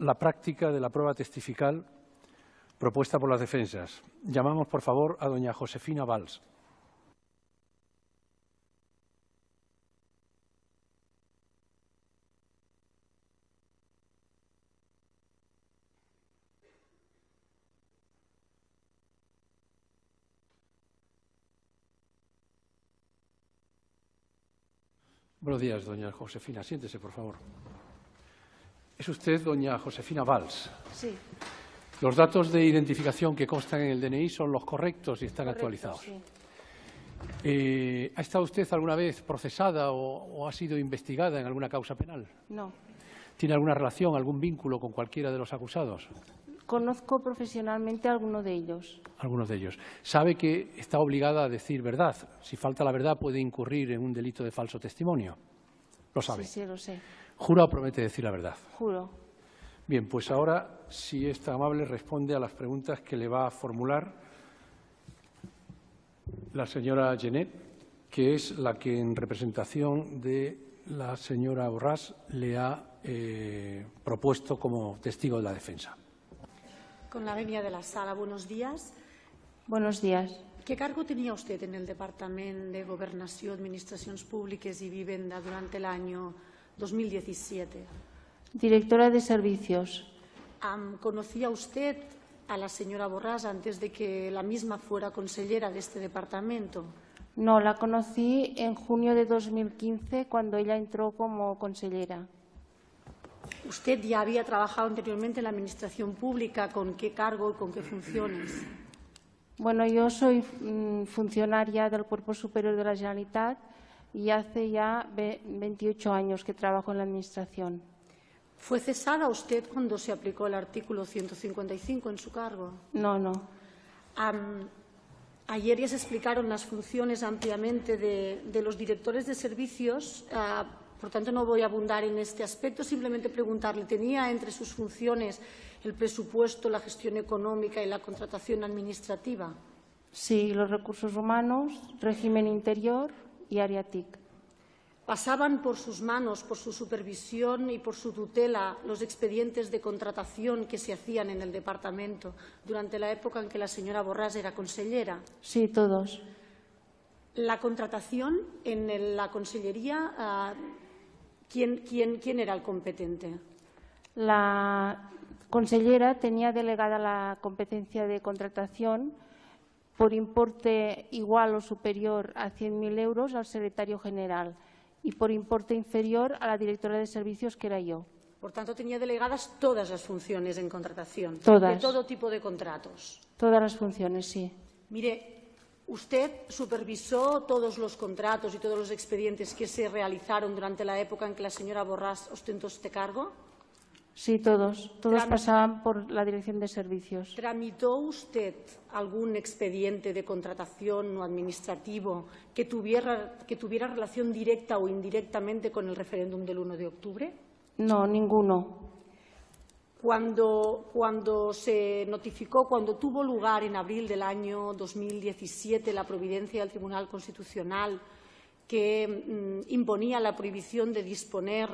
la práctica de la prueba testifical propuesta por las defensas. Llamamos, por favor, a doña Josefina Valls. Buenos días, doña Josefina. Siéntese, por favor. Es usted doña Josefina Valls. Sí. Los datos de identificación que constan en el DNI son los correctos y están correcto, actualizados. sí. Eh, ¿Ha estado usted alguna vez procesada o, o ha sido investigada en alguna causa penal? No. ¿Tiene alguna relación, algún vínculo con cualquiera de los acusados? Conozco profesionalmente a alguno de ellos. Algunos de ellos. ¿Sabe que está obligada a decir verdad? Si falta la verdad puede incurrir en un delito de falso testimonio. Lo sabe. Sí, sí, lo sé. ¿Jura o promete decir la verdad? Juro. Bien, pues ahora, si es tan amable, responde a las preguntas que le va a formular la señora Genet, que es la que en representación de la señora Borrás le ha eh, propuesto como testigo de la defensa. Con la venia de la sala, buenos días. Buenos días. ¿Qué cargo tenía usted en el Departamento de Gobernación, Administraciones Públicas y Vivienda durante el año 2017? Directora de Servicios. ¿Conocía usted a la señora Borrás antes de que la misma fuera consellera de este departamento? No, la conocí en junio de 2015 cuando ella entró como consellera. ¿Usted ya había trabajado anteriormente en la Administración Pública? ¿Con qué cargo y con qué funciones? Bueno, yo soy mm, funcionaria del Cuerpo Superior de la Generalitat y hace ya ve- 28 años que trabajo en la Administración. ¿Fue cesada usted cuando se aplicó el artículo 155 en su cargo? No, no. Am, ayer ya se explicaron las funciones ampliamente de, de los directores de servicios, ah, por tanto no voy a abundar en este aspecto, simplemente preguntarle, ¿tenía entre sus funciones el presupuesto, la gestión económica y la contratación administrativa? Sí, los recursos humanos, régimen interior y área TIC. ¿Pasaban por sus manos, por su supervisión y por su tutela los expedientes de contratación que se hacían en el departamento durante la época en que la señora Borrás era consellera? Sí, todos. La contratación en la consellería, ¿quién, quién, quién era el competente? La consellera tenía delegada la competencia de contratación por importe igual o superior a 100.000 euros al secretario general y por importe inferior a la directora de servicios, que era yo. Por tanto, tenía delegadas todas las funciones en contratación, Todas. de todo tipo de contratos. Todas las funciones, sí. Mire, usted supervisó todos los contratos y todos los expedientes que se realizaron durante la época en que la señora Borrás ostentó este cargo. Sí, todos. Todos pasaban por la dirección de servicios. ¿Tramitó usted algún expediente de contratación o administrativo que tuviera, que tuviera relación directa o indirectamente con el referéndum del 1 de octubre? No, ninguno. Cuando, cuando se notificó, cuando tuvo lugar en abril del año 2017 la providencia del Tribunal Constitucional que mm, imponía la prohibición de disponer,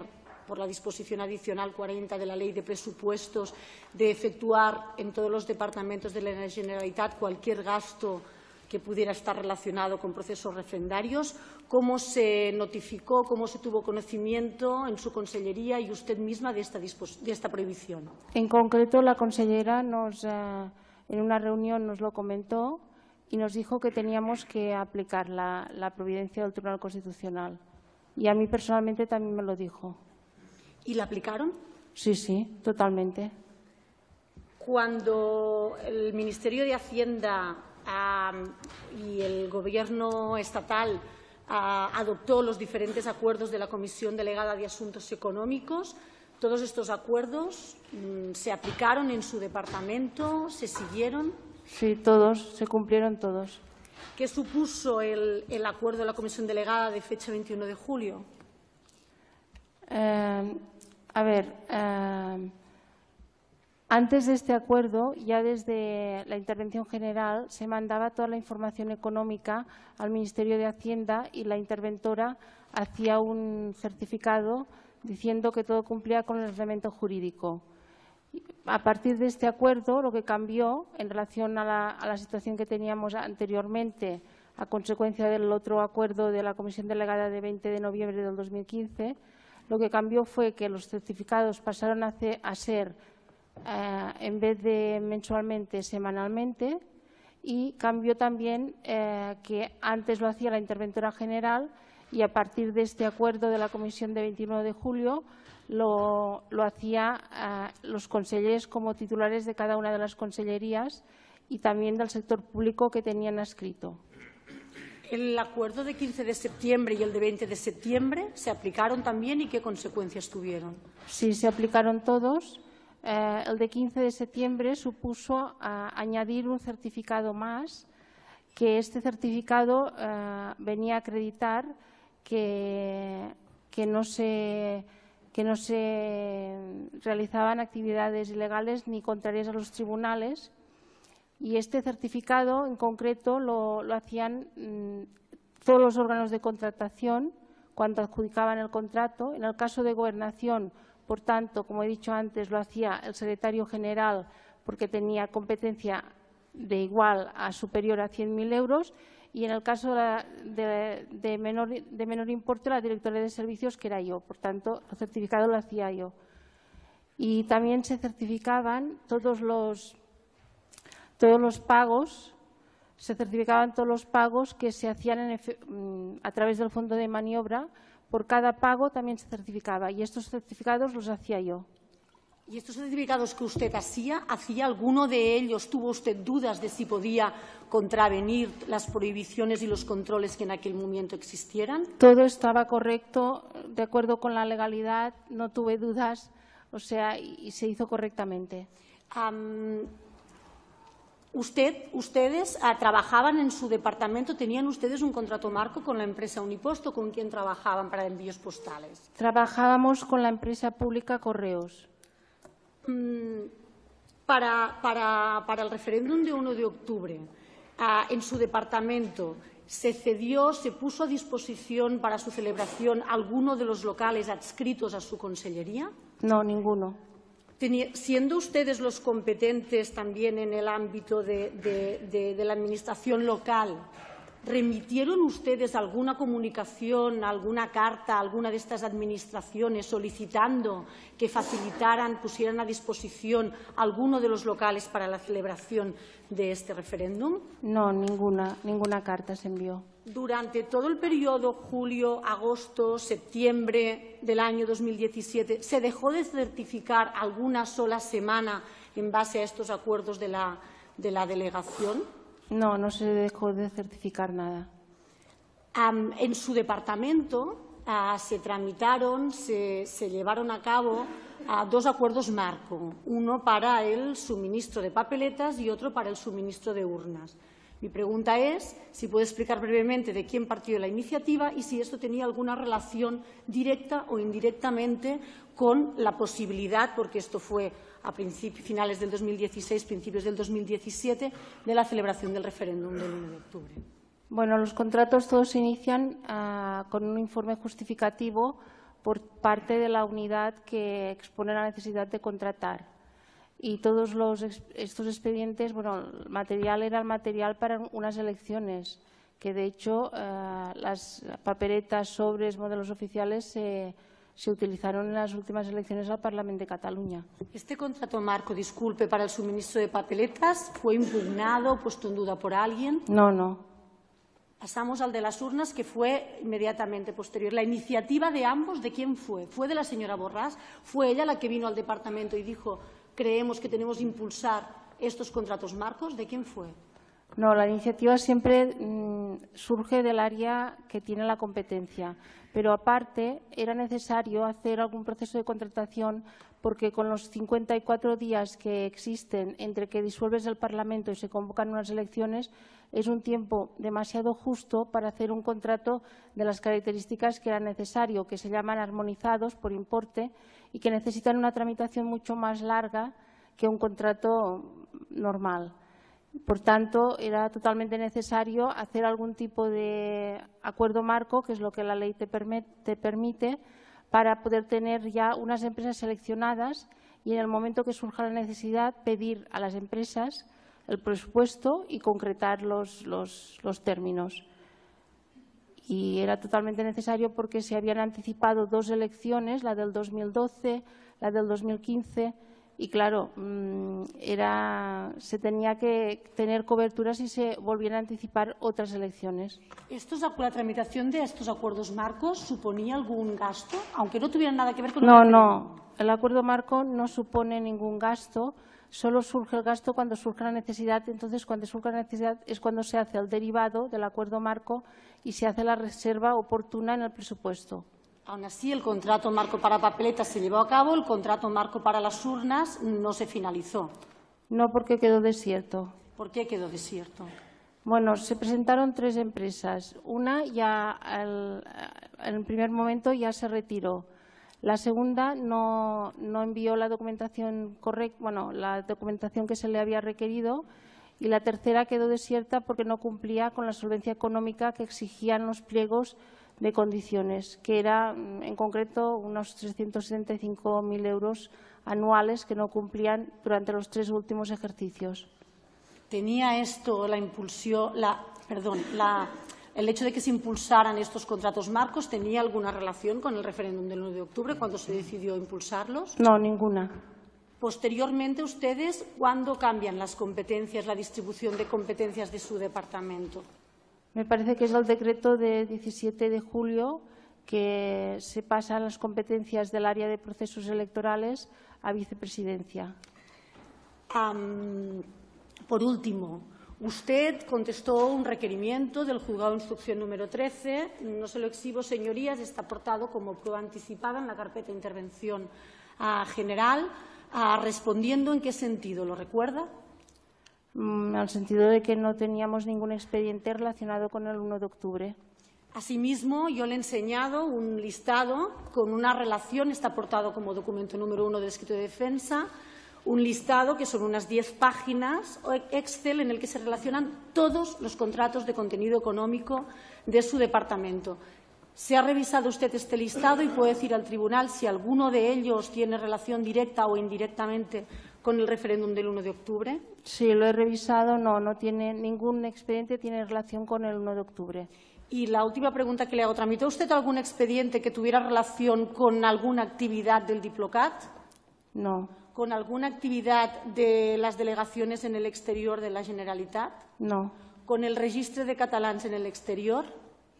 por la disposición adicional 40 de la Ley de Presupuestos, de efectuar en todos los departamentos de la Generalitat cualquier gasto que pudiera estar relacionado con procesos refrendarios, cómo se notificó, cómo se tuvo conocimiento en su consellería y usted misma de esta, de esta prohibición. En concreto, la consellera nos, eh, en una reunión nos lo comentó y nos dijo que teníamos que aplicar la, la providencia del Tribunal Constitucional. Y a mí personalmente también me lo dijo. ¿Y la aplicaron? Sí, sí, totalmente. Cuando el Ministerio de Hacienda y el Gobierno estatal adoptó los diferentes acuerdos de la Comisión Delegada de Asuntos Económicos, todos estos acuerdos mm, se aplicaron en su departamento, se siguieron. Sí, todos, se cumplieron todos. ¿Qué supuso el, el acuerdo de la Comisión Delegada de fecha 21 de julio? Eh, a ver, eh, antes de este acuerdo, ya desde la intervención general, se mandaba toda la información económica al Ministerio de Hacienda y la interventora hacía un certificado diciendo que todo cumplía con el reglamento jurídico. A partir de este acuerdo, lo que cambió en relación a la, a la situación que teníamos anteriormente a consecuencia del otro acuerdo de la Comisión Delegada de 20 de noviembre del 2015, lo que cambió fue que los certificados pasaron a, ser, eh, en vez de mensualmente, semanalmente, y cambió también eh, que antes lo hacía la interventora general y a partir de este acuerdo de la Comisión de 21 de julio lo, lo hacía eh, los consejeros como titulares de cada una de las consellerías y también del sector público que tenían escrito. ¿El acuerdo de 15 de septiembre y el de 20 de septiembre se aplicaron también y qué consecuencias tuvieron? Sí, se aplicaron todos. Eh, el de 15 de septiembre supuso añadir un certificado más, que este certificado eh, venía a acreditar que, que, no se, que no se realizaban actividades ilegales ni contrarias a los tribunales y este certificado en concreto lo, hacían mm, todos los órganos de contratación cuando adjudicaban el contrato. En el caso de gobernación, por tanto, como he dicho antes, lo hacía el secretario general porque tenía competencia de igual a superior a 100.000 euros y en el caso de, menor, de menor importe la directora de servicios que era yo. Por tanto, el certificado lo hacía yo. Y también se certificaban todos los todos los pagos, se certificaban todos los pagos que se hacían mm, a través del fondo de maniobra. Por cada pago también se certificaba y estos certificados los hacía yo. ¿Y estos certificados que usted hacía, hacía alguno de ellos, tuvo usted dudas de si podía contravenir las prohibiciones y los controles que en aquel momento existieran? Todo estaba correcto, de acuerdo con la legalidad, no tuve dudas, o sea, y se hizo correctamente. Usted, ustedes ah, trabajaban en su departamento, tenían ustedes un contrato marco con la empresa Uniposto, con quien trabajaban para envíos postales. Trabajábamos con la empresa pública Correos. Mm, para, para, el referéndum de 1 de octubre, ah, en su departamento, ¿se cedió, se puso a disposición para su celebración alguno de los locales adscritos a su consellería? No, ninguno siendo ustedes los competentes también en el ámbito de, la Administración local, ¿remitieron ustedes alguna comunicación, alguna carta a alguna de estas administraciones solicitando que facilitaran, pusieran a disposición alguno de los locales para la celebración de este referéndum? No, ninguna, ninguna carta se envió durante todo el periodo julio, agosto, septiembre del año 2017, ¿se dejó de certificar alguna sola semana en base a estos acuerdos de la, delegación? No, no se dejó de certificar nada. en su departamento ah, se tramitaron, se, llevaron a cabo ah, dos acuerdos marco, uno para el suministro de papeletas y otro para el suministro de urnas. Mi pregunta es si puede explicar brevemente de quién partió la iniciativa y si esto tenía alguna relación directa o indirectamente con la posibilidad, porque esto fue a finales del 2016, principios del 2017, de la celebración del referéndum del 1 de octubre. Bueno, los contratos todos se inician ah, con un informe justificativo por parte de la unidad que expone la necesidad de contratar y todos los, estos expedientes, bueno, el material era el material para unas elecciones, que de hecho eh, las papeletas, sobres, modelos oficiales se, se utilizaron en las últimas elecciones al Parlamento de Cataluña. ¿Este contrato marco, disculpe, para el suministro de papeletas fue impugnado, puesto en duda por alguien? No, no. Pasamos al de las urnas, que fue inmediatamente posterior. La iniciativa de ambos, ¿de quién fue? ¿Fue de la señora Borrás? ¿Fue ella la que vino al departamento y dijo creemos que tenemos que impulsar estos contratos marcos? ¿De quién fue? No, la iniciativa siempre mm, surge del área que tiene la competencia, pero aparte era necesario hacer algún proceso de contratación porque con los 54 días que existen entre que disuelves el Parlamento y se convocan unas elecciones es un tiempo demasiado justo para hacer un contrato de las características que era necesario, que se llaman armonizados por importe y que necesitan una tramitación mucho más larga que un contrato normal. Por tanto, era totalmente necesario hacer algún tipo de acuerdo marco, que es lo que la ley te, permite, para poder tener ya unas empresas seleccionadas y en el momento que surja la necesidad pedir a las empresas el presupuesto y concretar los, los, términos. Y era totalmente necesario porque se habían anticipado dos elecciones, la del 2012, la del 2015, y claro, mm, era, se tenía que tener cobertura si se volvían a anticipar otras elecciones. ¿Estos, ¿La tramitación de estos acuerdos marcos suponía algún gasto, aunque no tuvieran nada que ver con No, el no. El acuerdo marco no supone ningún gasto, solo surge el gasto cuando surge la necesidad. Entonces, cuando surge la necesidad es cuando se hace el derivado del acuerdo marco y se hace la reserva oportuna en el presupuesto. Aún así, el contrato marco para papeletas se llevó a cabo, el contrato marco para las urnas no se finalizó. No porque quedó desierto. ¿Por qué quedó desierto? Bueno, se presentaron tres empresas. Una ya en el primer momento ya se retiró. La segunda no, no envió la documentación correcta, bueno, la documentación que se le había requerido y la tercera quedó desierta porque no cumplía con la solvencia económica que exigían los pliegos de condiciones, que era mm, en concreto unos 375.000 euros anuales que no cumplían durante los tres últimos ejercicios. ¿Tenía esto la impulsión, la, perdón, la, el hecho de que se impulsaran estos contratos marcos tenía alguna relación con el referéndum del 9 de octubre cuando se decidió impulsarlos? No, ninguna. Posteriormente, ustedes, ¿cuándo cambian las competencias, la distribución de competencias de su departamento? Me parece que es el decreto de 17 de julio que se pasan las competencias del área de procesos electorales a vicepresidencia. por último, usted contestó un requerimiento del juzgado de instrucción número 13. No se lo exhibo, señorías, está aportado como prueba anticipada en la carpeta de intervención general. Ah, respondiendo en qué sentido, ¿lo recuerda? mm, el sentido de que no teníamos ningún expediente relacionado con el 1 de octubre. Asimismo, yo le he enseñado un listado con una relación, está aportado como documento número uno del escrito de defensa, un listado que son unas diez páginas Excel en el que se relacionan todos los contratos de contenido económico de su departamento. ¿Se ha revisado usted este listado y puede decir al tribunal si alguno de ellos tiene relación directa o indirectamente con el referéndum del 1 de octubre? Sí, lo he revisado. No, no tiene ningún expediente tiene relación con el 1 de octubre. Y la última pregunta que le hago, ¿tramitó usted algún expediente que tuviera relación con alguna actividad del Diplocat? No. ¿Con alguna actividad de las delegaciones en el exterior de la Generalitat? No. ¿Con el registro de catalans en el exterior?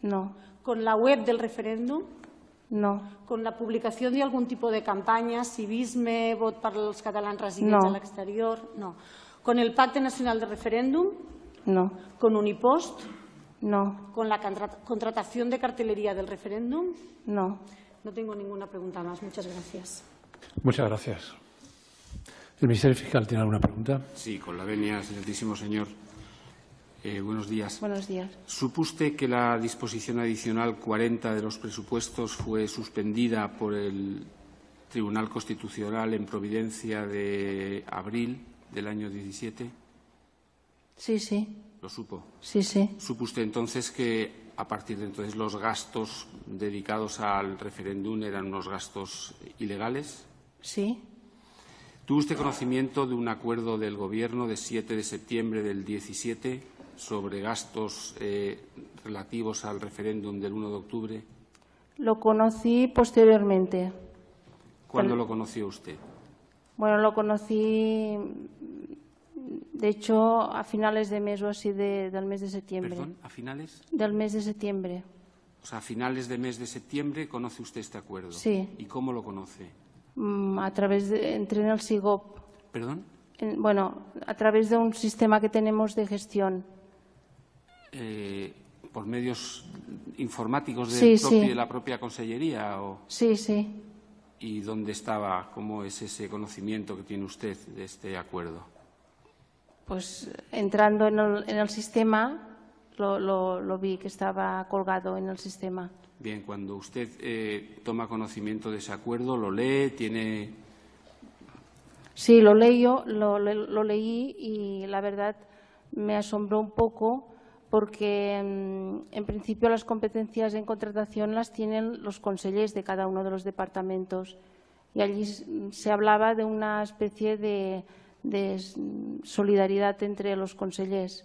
No. ¿Con la web del referéndum? No. ¿Con la publicación de algún tipo de campaña, civisme, vot per als catalans residents no. a l'exterior? No. ¿Con el Pacte Nacional de Referéndum? No. ¿Con Unipost? No. ¿Con la contratación de cartelería del referéndum? No. No tengo ninguna pregunta más. Muchas gracias. Muchas gracias. ¿El Ministerio Fiscal tiene alguna pregunta? Sí, con la venia, excelentísimo señor. Eh, buenos días. Buenos días. ¿Supo usted que la disposición adicional 40 de los presupuestos fue suspendida por el Tribunal Constitucional en Providencia de abril del año 17? Sí, sí. ¿Lo supo? Sí, sí. ¿Supo usted entonces que a partir de entonces los gastos dedicados al referéndum eran unos gastos ilegales? Sí. ¿Tuvo usted conocimiento de un acuerdo del Gobierno de 7 de septiembre del 17 sobre gastos eh, relativos al referéndum del 1 de octubre? Lo conocí posteriormente. ¿Cuándo lo conoció usted? Bueno, lo conocí, de hecho, a finales de mes o así del mes de septiembre. ¿Perdón? ¿A finales? Del mes de septiembre. O sea, a finales de mes de septiembre conoce usted este acuerdo. Sí. ¿Y cómo lo conoce? Mm, a través de, entré en el SIGOP. ¿Perdón? bueno, a través de un sistema que tenemos de gestión. Eh, ¿Por medios informáticos de, la propia Consellería? O... Sí, sí. ¿Y dónde estaba? ¿Cómo es ese conocimiento que tiene usted de este acuerdo? Pues entrando en el, sistema lo, vi que estaba colgado en el sistema. Bien, cuando usted eh, toma conocimiento de ese acuerdo, ¿lo lee? ¿Tiene...? Sí, lo, leí, lo, lo leí y la verdad me asombró un poco porque mm, en principio las competencias en contratación las tienen los consellers de cada uno de los departamentos y allí se hablaba de una especie de, solidaridad entre los consellers.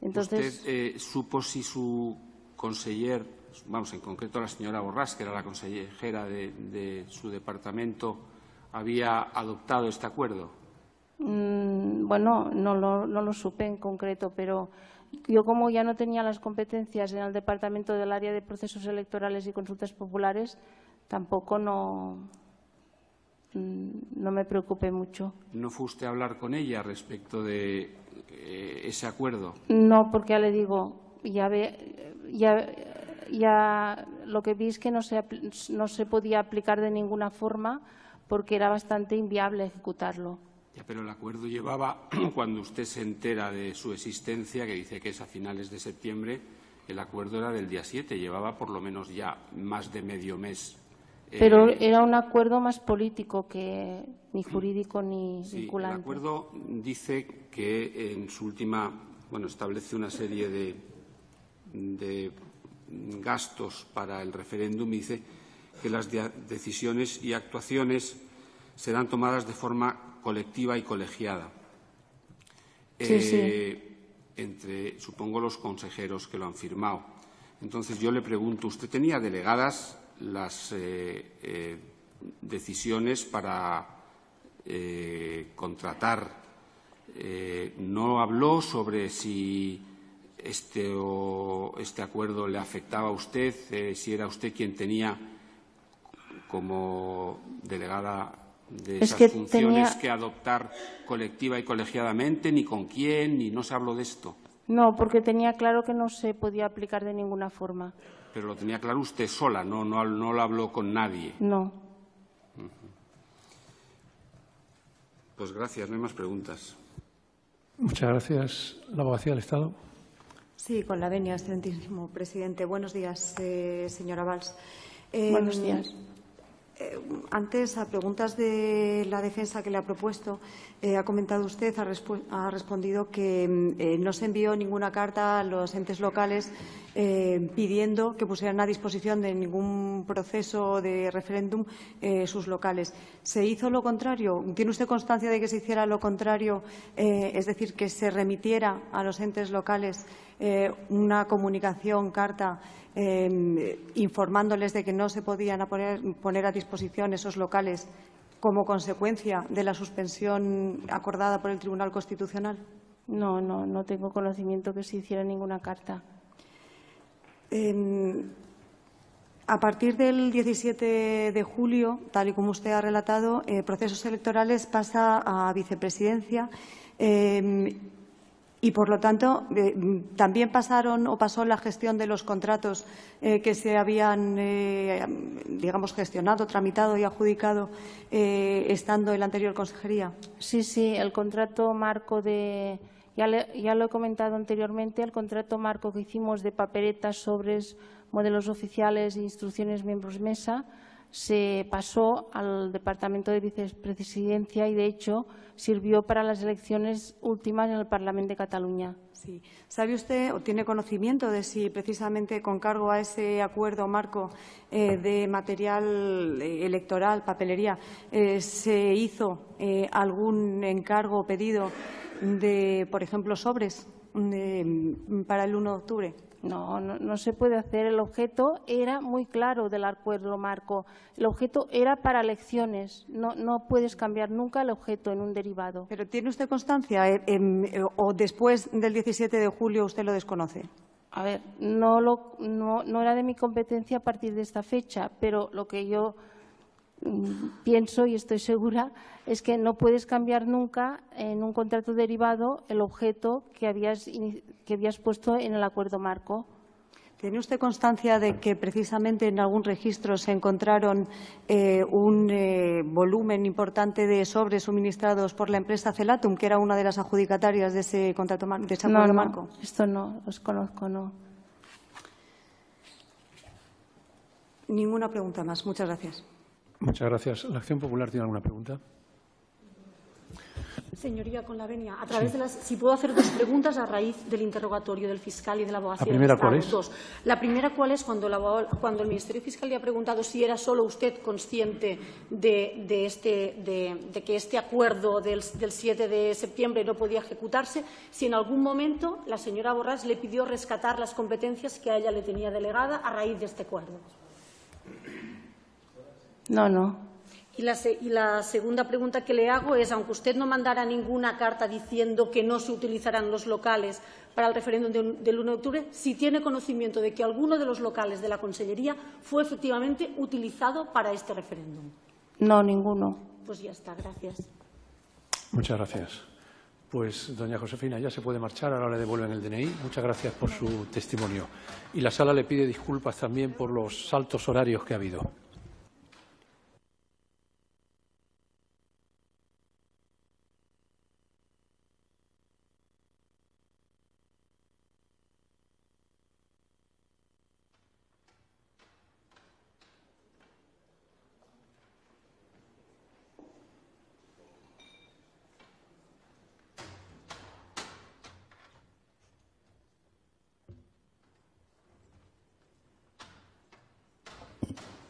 Entonces, ¿Usted eh, supo si su conseller, vamos, en concreto la señora Borrás, que era la consejera de, su departamento, había adoptado este acuerdo? Mm, bueno, no lo, no lo supe en concreto, pero yo como ya no tenía las competencias en el departamento del área de procesos electorales y consultas populares, tampoco no, mm, no me preocupé mucho. ¿No fue usted a hablar con ella respecto de eh, ese acuerdo? No, porque ya le digo, ya, ya, ya lo que vi es que no se, no se podía aplicar de ninguna forma porque era bastante inviable ejecutarlo. Ya, pero el acuerdo llevaba, cuando usted se entera de su existencia, que dice que es a finales de septiembre, el acuerdo era del día 7, llevaba por lo menos ya más de medio mes. Pero eh, era un acuerdo más político que ni jurídico ni sí, vinculante. El acuerdo dice que en su última, bueno, establece una serie de, de gastos para el referéndum dice que las decisiones y actuaciones serán tomadas de forma colectiva y colegiada. Eh, entre, supongo, los consejeros que lo han firmado. Entonces, yo le pregunto, ¿usted tenía delegadas las eh, eh, decisiones para contratar? ¿No habló sobre si este, este acuerdo le afectaba a usted, si era usted quien tenía como delegada de esas funciones que adoptar colectiva y colegiadamente, ni con quién, ni no se habló de esto. No, porque tenía claro que no se podía aplicar de ninguna forma. Pero lo tenía claro usted sola, no, no, no lo habló con nadie. No. Pues gracias, no hay más preguntas. Muchas gracias. La abogacía del Estado. Sí, con la venia, excelentísimo presidente. Buenos días, eh, señora Valls. Buenos em, días. Eh, antes, a preguntas de la defensa que le ha propuesto, eh, ha comentado usted, ha, respondido que mm, eh, no se envió ninguna carta a los entes locales pidiendo que pusieran a disposición de ningún proceso de referéndum sus locales. ¿Se hizo lo contrario? ¿Tiene usted constancia de que se hiciera lo contrario, es decir, que se remitiera a los entes locales una comunicación, carta, informándoles de que no se podían poner, a disposición esos locales como consecuencia de la suspensión acordada por el Tribunal Constitucional? No, no, no tengo conocimiento que se hiciera ninguna carta. Em, a partir del 17 de julio, tal y como usted ha relatado, eh, procesos electorales pasa a vicepresidencia. Em, y, por lo tanto, eh, también pasaron o pasó la gestión de los contratos eh, que se habían, digamos, gestionado, tramitado y adjudicado estando en la anterior consejería. Sí, sí, el contrato marco de. Ya, lo he comentado anteriormente, el contrato marco que hicimos de papeletas, sobres, modelos oficiales e instrucciones miembros mesa se pasó al Departamento de Vicepresidencia y, de hecho, sirvió para las elecciones últimas en el Parlamento de Cataluña. Sí. ¿Sabe usted o tiene conocimiento de si precisamente con cargo a ese acuerdo marco eh, de material eh, electoral, papelería, eh, se hizo algún encargo o pedido de, por ejemplo, sobres para el 1 de octubre? No, no, se puede hacer. El objeto era muy claro del acuerdo marco. El objeto era para elecciones. No, no puedes cambiar nunca el objeto en un derivado. ¿Pero tiene usted constancia eh, em, eh, o después del 17 de julio usted lo desconoce? A ver, no, lo, no, no era de mi competencia a partir de esta fecha, pero lo que yo pienso y estoy segura es que no puedes cambiar nunca en un contrato derivado el objeto que habías, que habías puesto en el acuerdo marco. ¿Tiene usted constancia de que precisamente en algún registro se encontraron eh, un eh, volumen importante de sobres suministrados por la empresa Celatum, que era una de las adjudicatarias de ese contrato de ese acuerdo marco? Esto no, los conozco, no. Ninguna pregunta más. Muchas gracias. Muchas gracias. ¿La Acción Popular tiene alguna pregunta? Señoría, con la venia, a través de las, si puedo hacer dos preguntas a raíz del interrogatorio del fiscal y de la abogacía. ¿La primera cuál es? Dos. La primera cuál es cuando, la abogado- cuando el Ministerio Fiscal le ha preguntado si era solo usted consciente de, de este, de, de que este acuerdo del, del 7 de septiembre no podía ejecutarse, si en algún momento la señora Borrás le pidió rescatar las competencias que a ella le tenía delegada a raíz de este acuerdo. No, no. Y la, se- y la segunda pregunta que le hago es, aunque usted no mandara ninguna carta diciendo que no se utilizarán los locales para el referéndum de- del 1 de octubre, si tiene conocimiento de que alguno de los locales de la Consellería fue efectivamente utilizado para este referéndum. No, ninguno. Pues ya está, gracias. Muchas gracias. Pues, doña Josefina, ya se puede marchar, ahora le devuelven el DNI. Muchas gracias por su testimonio. Y la sala le pide disculpas también por los saltos horarios que ha habido.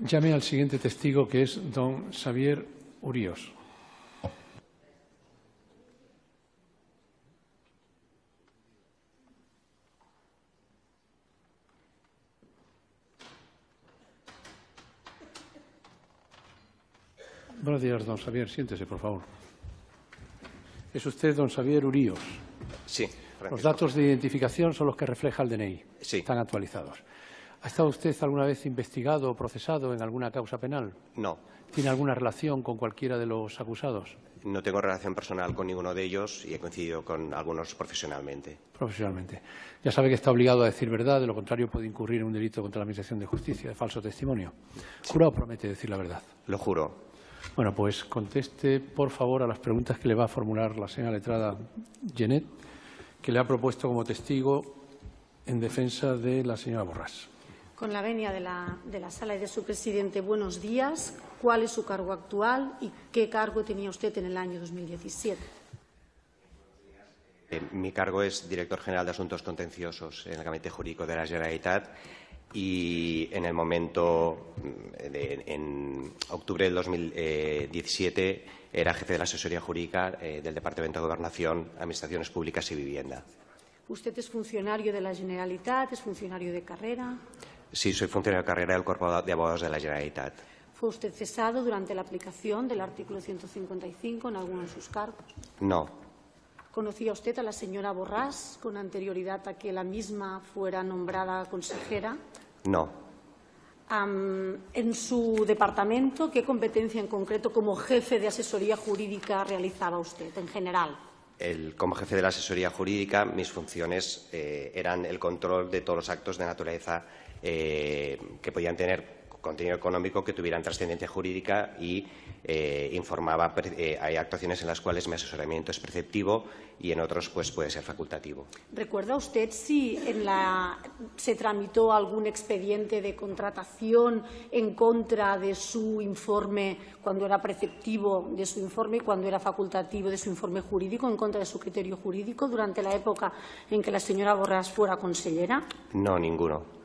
Llame al siguiente testigo, que es don Xavier Uríos. Buenos días, don Xavier. Siéntese, por favor. Es usted don Xavier Uríos. Sí, Los datos de identificación son los que refleja el DNI. Sí. Están actualizados. ¿Ha estado usted alguna vez investigado o procesado en alguna causa penal? No, ¿Tiene alguna relación con cualquiera de los acusados no tengo relación personal con ninguno de ellos y he coincidido con algunos profesionalmente. profesionalmente? Ya sabe que está obligado a decir verdad, de lo contrario puede incurrir en un delito contra la Administración de Justicia, de falso testimonio. ¿Jura o promete decir la verdad? Lo juro. Bueno, pues conteste, por favor, a las preguntas que le va a formular la señora letrada Genet, que le ha propuesto como testigo en defensa de la señora Borrás. Con la venia de la, de la sala y de su presidente, buenos días. ¿Cuál es su cargo actual y qué cargo tenía usted en el año 2017? Eh, mi cargo es director general de Asuntos Contenciosos en el Gabinete Jurídico de la Generalitat y en el momento, mm, de- en octubre del 2017, era jefe de la asesoría jurídica eh, del Departamento de Gobernación, Administraciones Públicas y Vivienda. ¿Usted es funcionario de la Generalitat? ¿Es funcionario de carrera? Sí, soy funcionario de carrera del Cuerpo de Abogados de la Generalitat. ¿Fue usted cesado durante la aplicación del artículo 155 en alguno de sus cargos? No, ¿Conocía usted a la señora Borrás con anterioridad a que la misma fuera nombrada consejera? no. Am, en su departamento, ¿qué competencia en concreto como jefe de asesoría jurídica realizaba usted en general? El- como jefe de la asesoría jurídica, mis funciones eh, eran el control de todos los actos de naturaleza eh, que podían tener contenido económico que tuvieran trascendencia jurídica y eh, informaba. eh, hay actuaciones en las cuales mi asesoramiento es preceptivo y en otros pues, puede ser facultativo. ¿Recuerda usted si en la, se tramitó algún expediente de contratación en contra de su informe cuando era preceptivo de su informe y cuando era facultativo de su informe jurídico, en contra de su criterio jurídico durante la época en que la señora Borrás fuera consellera? No, ninguno.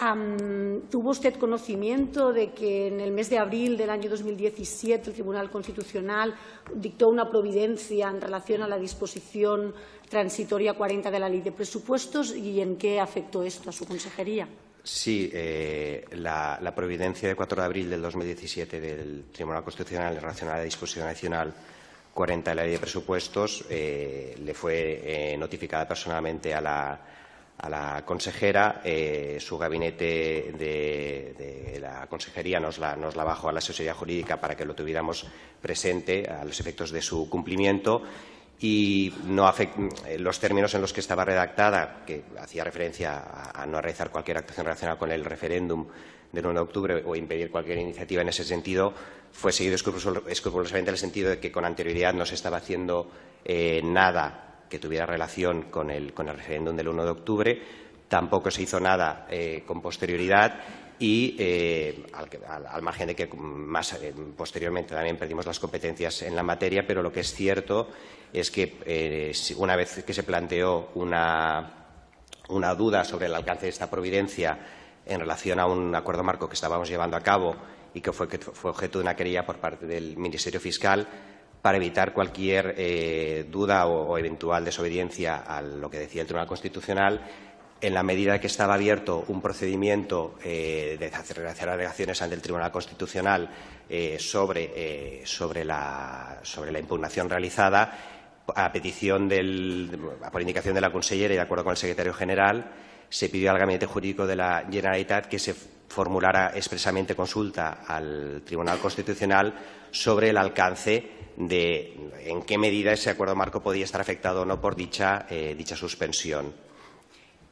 ¿Tuvo usted conocimiento de que en el mes de abril del año 2017 el Tribunal Constitucional dictó una providencia en relación a la disposición transitoria 40 de la Ley de Presupuestos y en qué afectó esto a su consejería? Sí, eh, la, la providencia de 4 de abril del 2017 del Tribunal Constitucional en relación a la disposición adicional 40 de la Ley de Presupuestos eh, le fue eh, notificada personalmente a la, a la consejera. eh, su gabinete de, la consejería nos la, nos la bajó a la asesoría jurídica para que lo tuviéramos presente a los efectos de su cumplimiento y no eh, los términos en los que estaba redactada, que hacía referencia a, no realizar cualquier actuación relacionada con el referéndum del 1 de octubre o impedir cualquier iniciativa en ese sentido, fue seguido escrupulo- escrupulosamente en el sentido de que con anterioridad no se estaba haciendo eh, nada que tuviera relación con el, con el referéndum del 1 de octubre, tampoco se hizo nada eh, con posterioridad y eh, al, margen de que más eh, posteriormente también perdimos las competencias en la materia, pero lo que es cierto es que una vez que se planteó una, duda sobre el alcance de esta providencia en relación a un acuerdo marco que estábamos llevando a cabo y que fue, objeto de una querella por parte del Ministerio Fiscal, para evitar cualquier duda o, eventual desobediencia a lo que decía el Tribunal Constitucional, en la medida que estaba abierto un procedimiento eh, de hacer alegaciones ante el Tribunal Constitucional eh, sobre, eh, sobre, la, sobre, la, impugnación realizada, a petición del, por indicación de la consellera y de acuerdo con el secretario general, se pidió al Gabinete Jurídico de la Generalitat que se formulara expresamente consulta al Tribunal Constitucional sobre el alcance de en qué medida ese acuerdo marco podía estar afectado o no por dicha, dicha suspensión.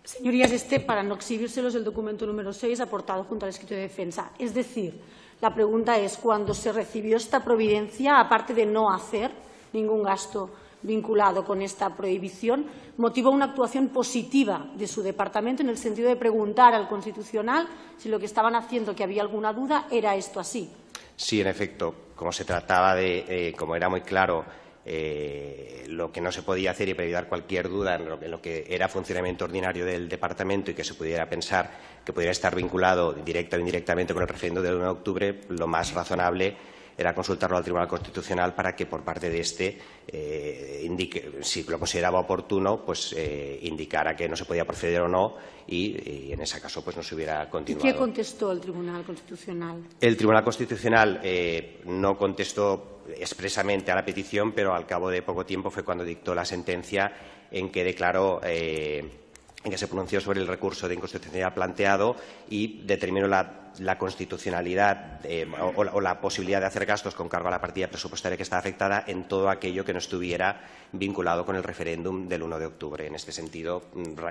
Señorías, este, para no exhibírselos, el documento número 6 aportado junto al escrito de defensa. Es decir, la pregunta es, cuando se recibió esta providencia, aparte de no hacer ningún gasto vinculado con esta prohibición, motivó una actuación positiva de su departamento en el sentido de preguntar al Constitucional si lo que estaban haciendo, que había alguna duda, era esto así. Sí, en efecto, como se trataba de, eh, como era muy claro, eh, lo que no se podía hacer y para evitar cualquier duda en lo, que era funcionamiento ordinario del departamento y que se pudiera pensar que pudiera estar vinculado directa o indirectamente con el referendo del 1 de octubre, lo más razonable era consultarlo al Tribunal Constitucional para que por parte de este, eh, indique, si lo consideraba oportuno, pues eh, indicara que no se podía proceder o no y, en ese caso pues no se hubiera continuado. ¿Y qué contestó el Tribunal Constitucional? El Tribunal Constitucional eh, no contestó expresamente a la petición, pero al cabo de poco tiempo fue cuando dictó la sentencia en que declaró en que se pronunció sobre el recurso de inconstitucionalidad planteado y determinó la, constitucionalidad eh, o, la posibilidad de hacer gastos con cargo a la partida presupuestaria que está afectada en todo aquello que no estuviera vinculado con el referéndum del 1 de octubre. En este sentido,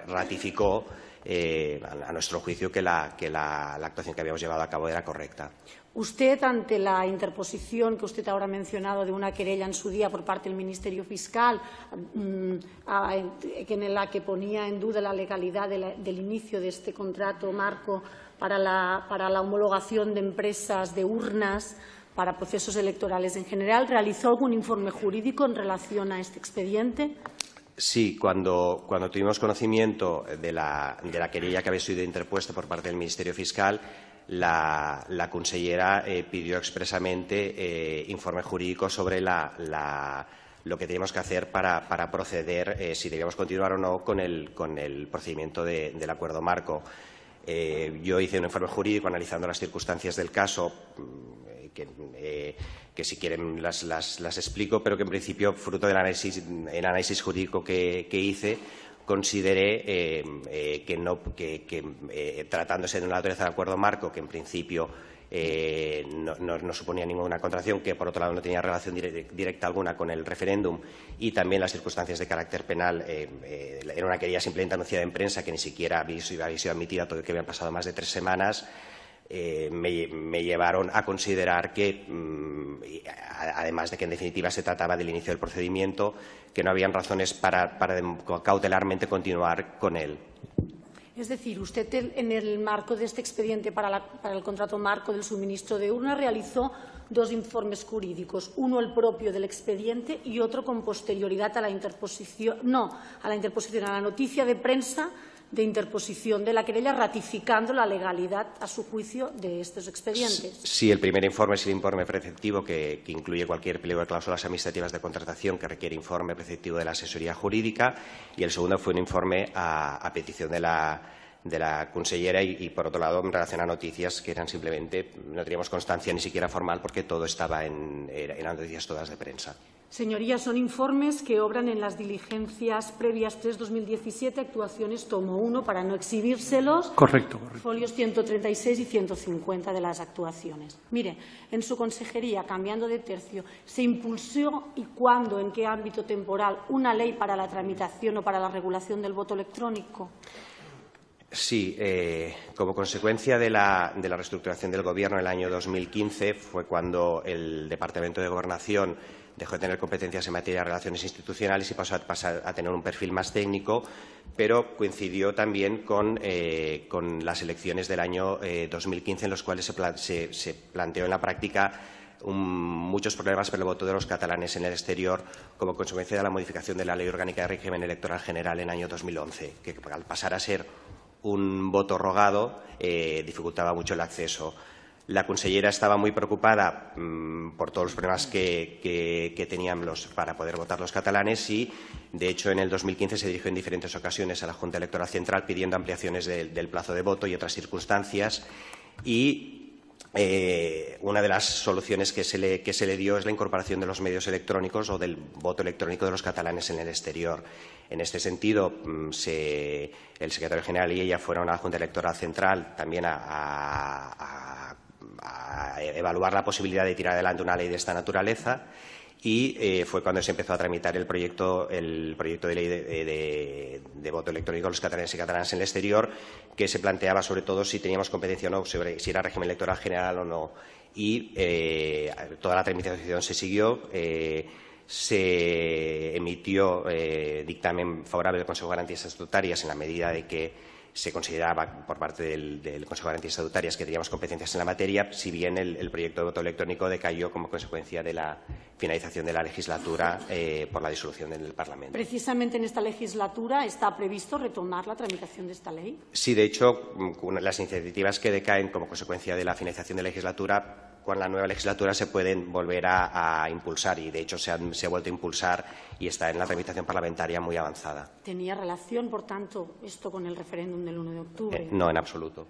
ratificó eh, a, nuestro juicio que, la, actuación que habíamos llevado a cabo era correcta. Usted, ante la interposición que usted ahora ha mencionado de una querella en su día por parte del Ministerio Fiscal, mm, en la que ponía en duda la legalidad del inicio de este contrato marco para la homologación de empresas de urnas para procesos electorales en general, ¿realizó algún informe jurídico en relación a este expediente? Sí, cuando, tuvimos conocimiento de la, querella que había sido interpuesta por parte del Ministerio Fiscal, la, consellera eh, pidió expresamente eh, informe jurídico sobre lo que teníamos que hacer para, proceder, eh, si debíamos continuar o no con el, procedimiento del acuerdo marco. Yo hice un informe jurídico analizando las circunstancias del caso eh, que, si quieren las, explico, pero que en principio, fruto del análisis, jurídico que, hice, consideré eh, eh, que, no, que, tratándose de una naturaleza de acuerdo marco, que en principio no, suponía ninguna contracción, que por otro lado no tenía relación directa alguna con el referéndum y también las circunstancias de carácter penal, era una querella simplemente anunciada en prensa que ni siquiera había, sido admitida, todo que habían pasado más de tres semanas. Eh, me, llevaron a considerar que, mm, además de que en definitiva se trataba del inicio del procedimiento, que no habían razones para, cautelarmente continuar con él. Es decir, usted en el marco de este expediente para, el contrato marco del suministro de urna realizó dos informes jurídicos, uno el propio del expediente y otro con posterioridad a la interposición, no, a la interposición, a la noticia de prensa de interposición de la querella, ratificando la legalidad, a su juicio, de estos expedientes. Sí, el primer informe es el informe preceptivo que, incluye cualquier pliego de cláusulas administrativas de contratación que requiere informe preceptivo de la asesoría jurídica y el segundo fue un informe a, petición de la, de la consellera y, por otro lado, en relación a noticias que eran simplemente, no teníamos constancia ni siquiera formal porque todo estaba en, en noticias todas de prensa. Señorías, son informes que obran en las diligencias previas 3-2017, actuaciones tomo 1 para no exhibírselos. Correcto, correcto. Folios 136 y 150 de las actuaciones. Mire, en su consejería, cambiando de tercio, ¿se impulsó y cuándo, en qué ámbito temporal, una ley para la tramitación o para la regulación del voto electrónico? Sí, eh, como consecuencia de la, de la reestructuración del Gobierno en el año 2015 fue cuando el Departamento de Gobernación dejó de tener competencias en materia de relaciones institucionales y pasó a, tener un perfil más técnico, pero coincidió también con, eh, las elecciones del año eh, 2015 en los cuales se, pla se, se planteó en la práctica muchos problemas por el voto de los catalanes en el exterior como consecuencia de la modificación de la Ley Orgánica de Régimen Electoral General en el año 2011, que al pasar a ser un voto rogado eh, dificultaba mucho el acceso. La consellera estaba muy preocupada mmm, por todos los problemas que, tenían los, para poder votar los catalanes y, de hecho, en el 2015 se dirigió en diferentes ocasiones a la Junta Electoral Central pidiendo ampliaciones de, del plazo de voto y otras circunstancias. Y eh, una de las soluciones que se, le, dio es la incorporación de los medios electrónicos o del voto electrónico de los catalanes en el exterior. En este sentido, mm, se, el secretario general y ella fueron a la Junta Electoral Central también a evaluar la posibilidad de tirar adelante una ley de esta naturaleza y eh, fue cuando se empezó a tramitar el proyecto, el proyecto de ley de, voto electrónico de los catalanes y catalanas en el exterior, que se planteaba sobre todo si teníamos competencia o no, sobre si era régimen electoral general o no. Y eh, toda la tramitación se siguió. Eh, se emitió dictamen favorable del Consejo de Garantías Estatutarias en la medida de que se consideraba por parte del, Consejo de Garantías Estatutarias que teníamos competencias en la materia, si bien el, el, proyecto de voto electrónico decayó como consecuencia de la finalización de la legislatura eh, por la disolución del Parlamento. Precisamente en esta legislatura está previsto retomar la tramitación de esta ley. Sí, de hecho, las iniciativas que decaen como consecuencia de la finalización de la legislatura con la nueva legislatura se pueden volver a, a impulsar y, de hecho, se, han, se, ha vuelto a impulsar y está en la tramitación parlamentaria muy avanzada. ¿Tenía relación, por tanto, esto con el referéndum del 1 de octubre? Eh, no, en absoluto.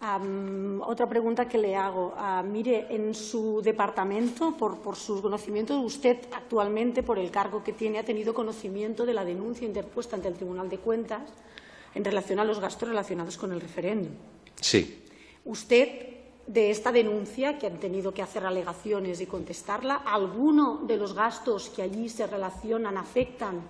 Um, otra pregunta que le hago. Uh, mire, en su departamento, por, por sus conocimientos, usted actualmente, por el cargo que tiene, ha tenido conocimiento de la denuncia interpuesta ante el Tribunal de Cuentas en relación a los gastos relacionados con el referéndum. Sí. Usted de esta denuncia, que han tenido que hacer alegaciones y contestarla, ¿alguno de los gastos que allí se relacionan afectan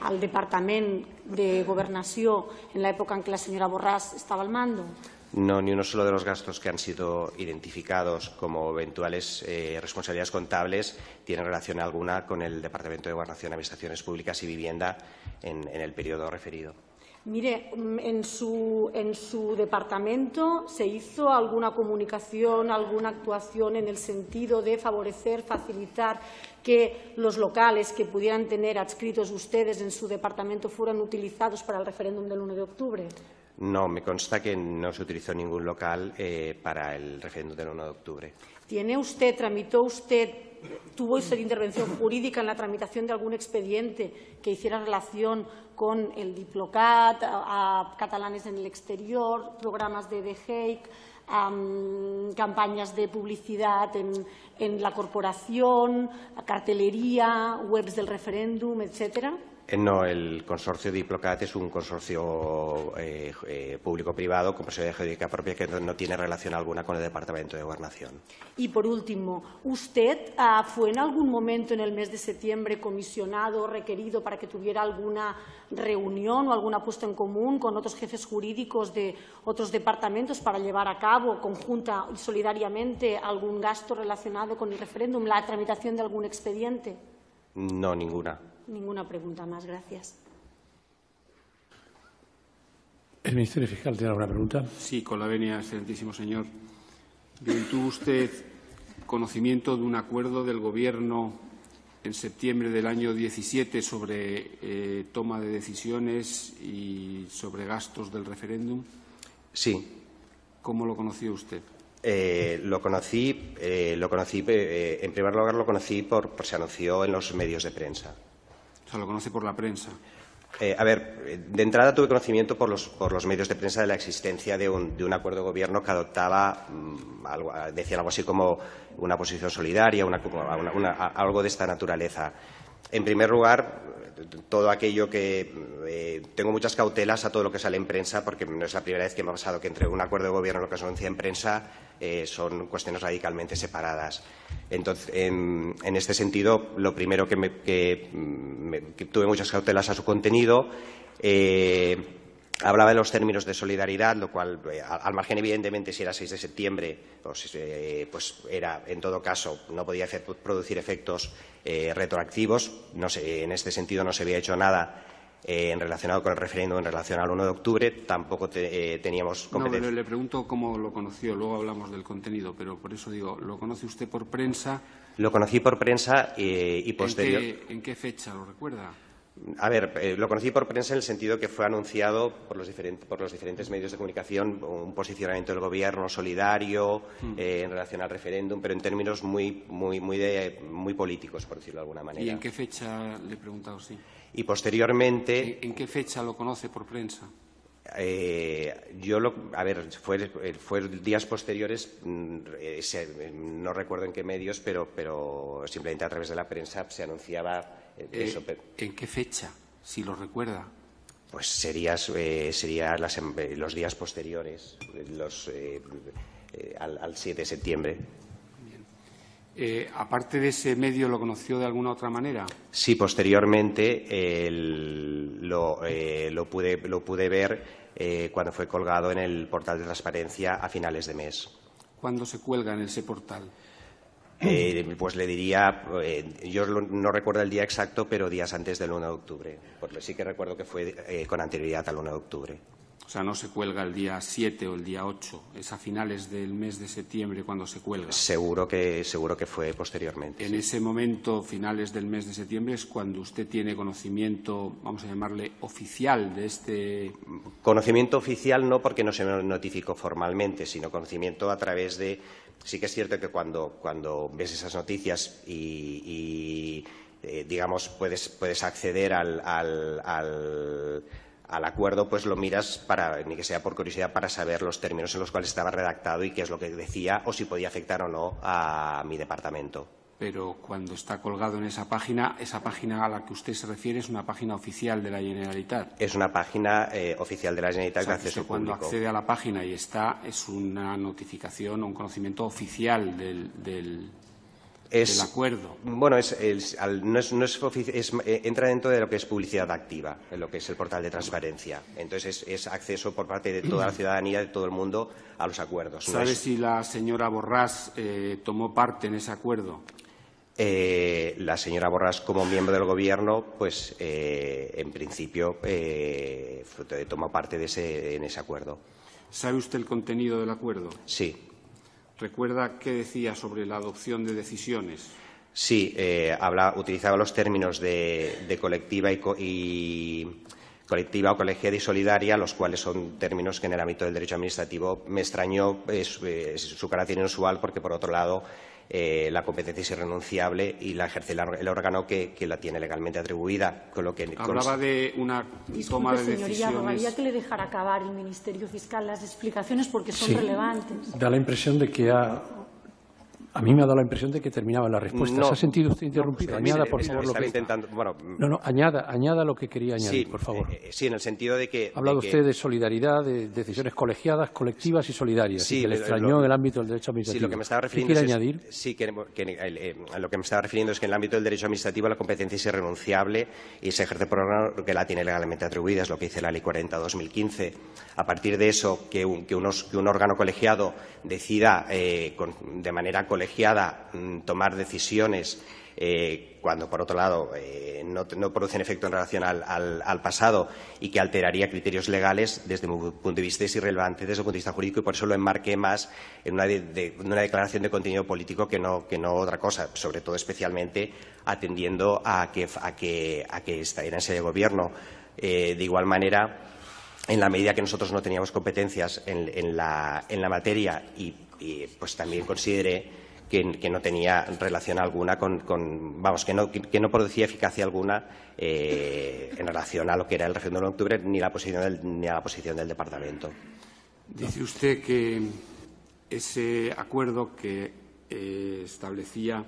al Departamento de Gobernación en la época en que la señora Borràs estaba al mando? No, ni uno solo de los gastos que han sido identificados como eventuales eh, responsabilidades contables tiene relación alguna con el Departamento de Gobernación, Administraciones Públicas y Vivienda en, el periodo referido. Mire, mm, en su, en su, departamento se hizo alguna comunicación, alguna actuación en el sentido de favorecer, facilitar que los locales que pudieran tener adscritos ustedes en su departamento fueran utilizados para el referéndum del 1 de octubre. No, me consta que no se utilizó ningún local eh, para el referéndum del 1 de octubre. ¿Tiene usted, tramitó usted tuvo usted intervención jurídica en la tramitación de algún expediente que hiciera relación con el Diplocat, a, catalanes en el exterior, programas de um, campañas de publicidad en, en la corporación, cartelería, webs del referéndum, etcétera? Eh, no, el consorcio Diplocat es un consorcio eh, eh, público-privado con personalidad jurídica propia que no, no, tiene relación alguna con el Departamento de Gobernación. Y, por último, ¿usted uh, fue en algún momento en el mes de septiembre comisionado o requerido para que tuviera alguna reunión o alguna puesta en común con otros jefes jurídicos de otros departamentos para llevar a cabo conjunta y solidariamente algún gasto relacionado con el referéndum, la tramitación de algún expediente? No, ninguna. Ninguna pregunta más. Gracias. ¿El Ministerio Fiscal tiene alguna pregunta? Sí, con la venia, excelentísimo señor. Bien, ¿tuvo usted conocimiento de un acuerdo del Gobierno en septiembre del año 17 sobre eh, toma de decisiones y sobre gastos del referéndum? Sí. ¿Cómo lo conoció usted? Eh, lo conocí, eh, lo conocí eh, en primer lugar lo conocí por, por se anunció en los medios de prensa. O sea, lo conoce por la prensa. Eh, a ver, de entrada tuve conocimiento por los, por los, medios de prensa de la existencia de un, acuerdo de gobierno que adoptaba, mmm, algo, decían algo así como una posición solidaria, una, algo de esta naturaleza. En primer lugar, todo aquello que eh, tengo muchas cautelas a todo lo que sale en prensa porque no es la primera vez que me ha pasado que entre un acuerdo de gobierno y lo que se anuncia en prensa eh, son cuestiones radicalmente separadas. Entonces, en, este sentido, lo primero que, me, que, tuve muchas cautelas a su contenido. Eh, Hablaba de los términos de solidaridad, lo cual, eh, al margen, evidentemente, si era 6 de septiembre, pues, era, en todo caso, no podía producir efectos retroactivos. No sé, en este sentido no se había hecho nada en relacionado con el referéndum en relación al 1 de octubre. Tampoco teníamos competencia. No, le pregunto cómo lo conoció. Luego hablamos del contenido, pero por eso digo, ¿lo conoce usted por prensa? Lo conocí por prensa y posterior. ¿En qué fecha lo recuerda? A ver, eh, lo conocí por prensa en el sentido que fue anunciado por los, diferentes medios de comunicación un posicionamiento del Gobierno solidario mm. eh, en relación al referéndum, pero en términos muy, muy, muy, muy políticos, por decirlo de alguna manera. ¿Y en qué fecha le he preguntado, sí? Y posteriormente. ¿En, qué fecha lo conoce por prensa? Eh, yo lo, a ver, fue, fue días posteriores, mm, no recuerdo en qué medios, pero, pero simplemente a través de la prensa se anunciaba eh, eh, ¿En qué fecha, si lo recuerda? Pues sería, eh, em, los días posteriores, los, al, 7 de septiembre. aparte de ese medio, ¿lo conoció de alguna otra manera? Sí, posteriormente lo, pude, lo, pude, ver cuando fue colgado en el portal de transparencia a finales de mes. ¿Cuándo se cuelga en ese portal? Eh, pues le diría, eh, yo no recuerdo el día exacto, pero días antes del 1 de octubre, porque sí que recuerdo que fue eh, con anterioridad al 1 de octubre. O sea, no se cuelga el día 7 o el día 8, es a finales del mes de septiembre cuando se cuelga. Seguro que, seguro que fue posteriormente. En ese momento, finales del mes de septiembre, es cuando usted tiene conocimiento, vamos a llamarle, oficial de este. Conocimiento oficial no porque no se notificó formalmente, sino conocimiento a través de. Sí que es cierto que cuando, ves esas noticias y, eh, digamos, puedes, puedes acceder al al acuerdo, pues lo miras para, ni que sea por curiosidad, para saber los términos en los cuales estaba redactado y qué es lo que decía o si podía afectar o no a mi departamento. Pero cuando está colgado en esa página, esa página a la que usted se refiere es una página oficial de la Generalitat. Es una página eh, oficial de la Generalitat de acceso cuando accede a la página y está, es una notificación o un conocimiento oficial del es, acuerdo. Bueno, es, no es, no es, eh, entra dentro de lo que es publicidad activa, en lo que es el portal de transparencia. Entonces, es, acceso por parte de toda la ciudadanía, de todo el mundo, a los acuerdos. ¿Sabe si la señora Borrás eh, tomó parte en ese acuerdo? Eh, la señora Borrás, como miembro del Gobierno, pues, en principio, tomó parte de ese, en ese acuerdo. ¿Sabe usted el contenido del acuerdo? Sí. ¿Recuerda qué decía sobre la adopción de decisiones? Sí, eh, utilizaba los términos de, colectiva y, colectiva o colegiada y solidaria, los cuales son términos que en el ámbito del derecho administrativo me extrañó su carácter inusual porque, por otro lado, eh, la competencia es irrenunciable y la ejerce el órgano que, la tiene legalmente atribuida. Con lo que Hablaba de una toma de señoría, decisiones. que le dejara acabar el Ministerio Fiscal las explicaciones porque son relevantes. Da la impresión de que ha a mí me ha dado la impresión de que terminaba la respuesta. ¿Se ha sentido usted interrumpido? Pues, añada, por favor, lo que... Intentando, bueno, no, no, añada, añada lo que quería añadir, por favor. Eh, sí, en el sentido de que... Ha hablado usted de solidaridad, de decisiones colegiadas, colectivas y solidarias, sí, que le extrañó en el ámbito del derecho administrativo. Sí, lo que me estaba refiriendo ¿Qué quiere añadir? Sí, que, eh, lo que me estaba refiriendo es que en el ámbito del derecho administrativo la competencia es irrenunciable y se ejerce por órgano que la tiene legalmente atribuida, es lo que dice la Ley 40-2015. A partir de eso, que un, que un órgano colegiado decida eh, de manera mm, tomar decisiones eh, cuando, por otro lado, eh, no, producen efecto en relación al, pasado y que alteraría criterios legales, desde mi punto de vista es irrelevante desde el punto de vista jurídico y por eso lo enmarqué más en una, declaración de contenido político que no, que no, otra cosa, sobre todo especialmente atendiendo a que, a que, a que en ese gobierno. de igual manera, en la medida que nosotros no teníamos competencias en, la, materia y, pues también consideré que, no tenía relación alguna con, vamos, que no, que no, producía eficacia alguna eh, en relación a lo que era el referéndum de octubre ni la posición del, ni a la posición del departamento. Dice usted que ese acuerdo que eh, establecía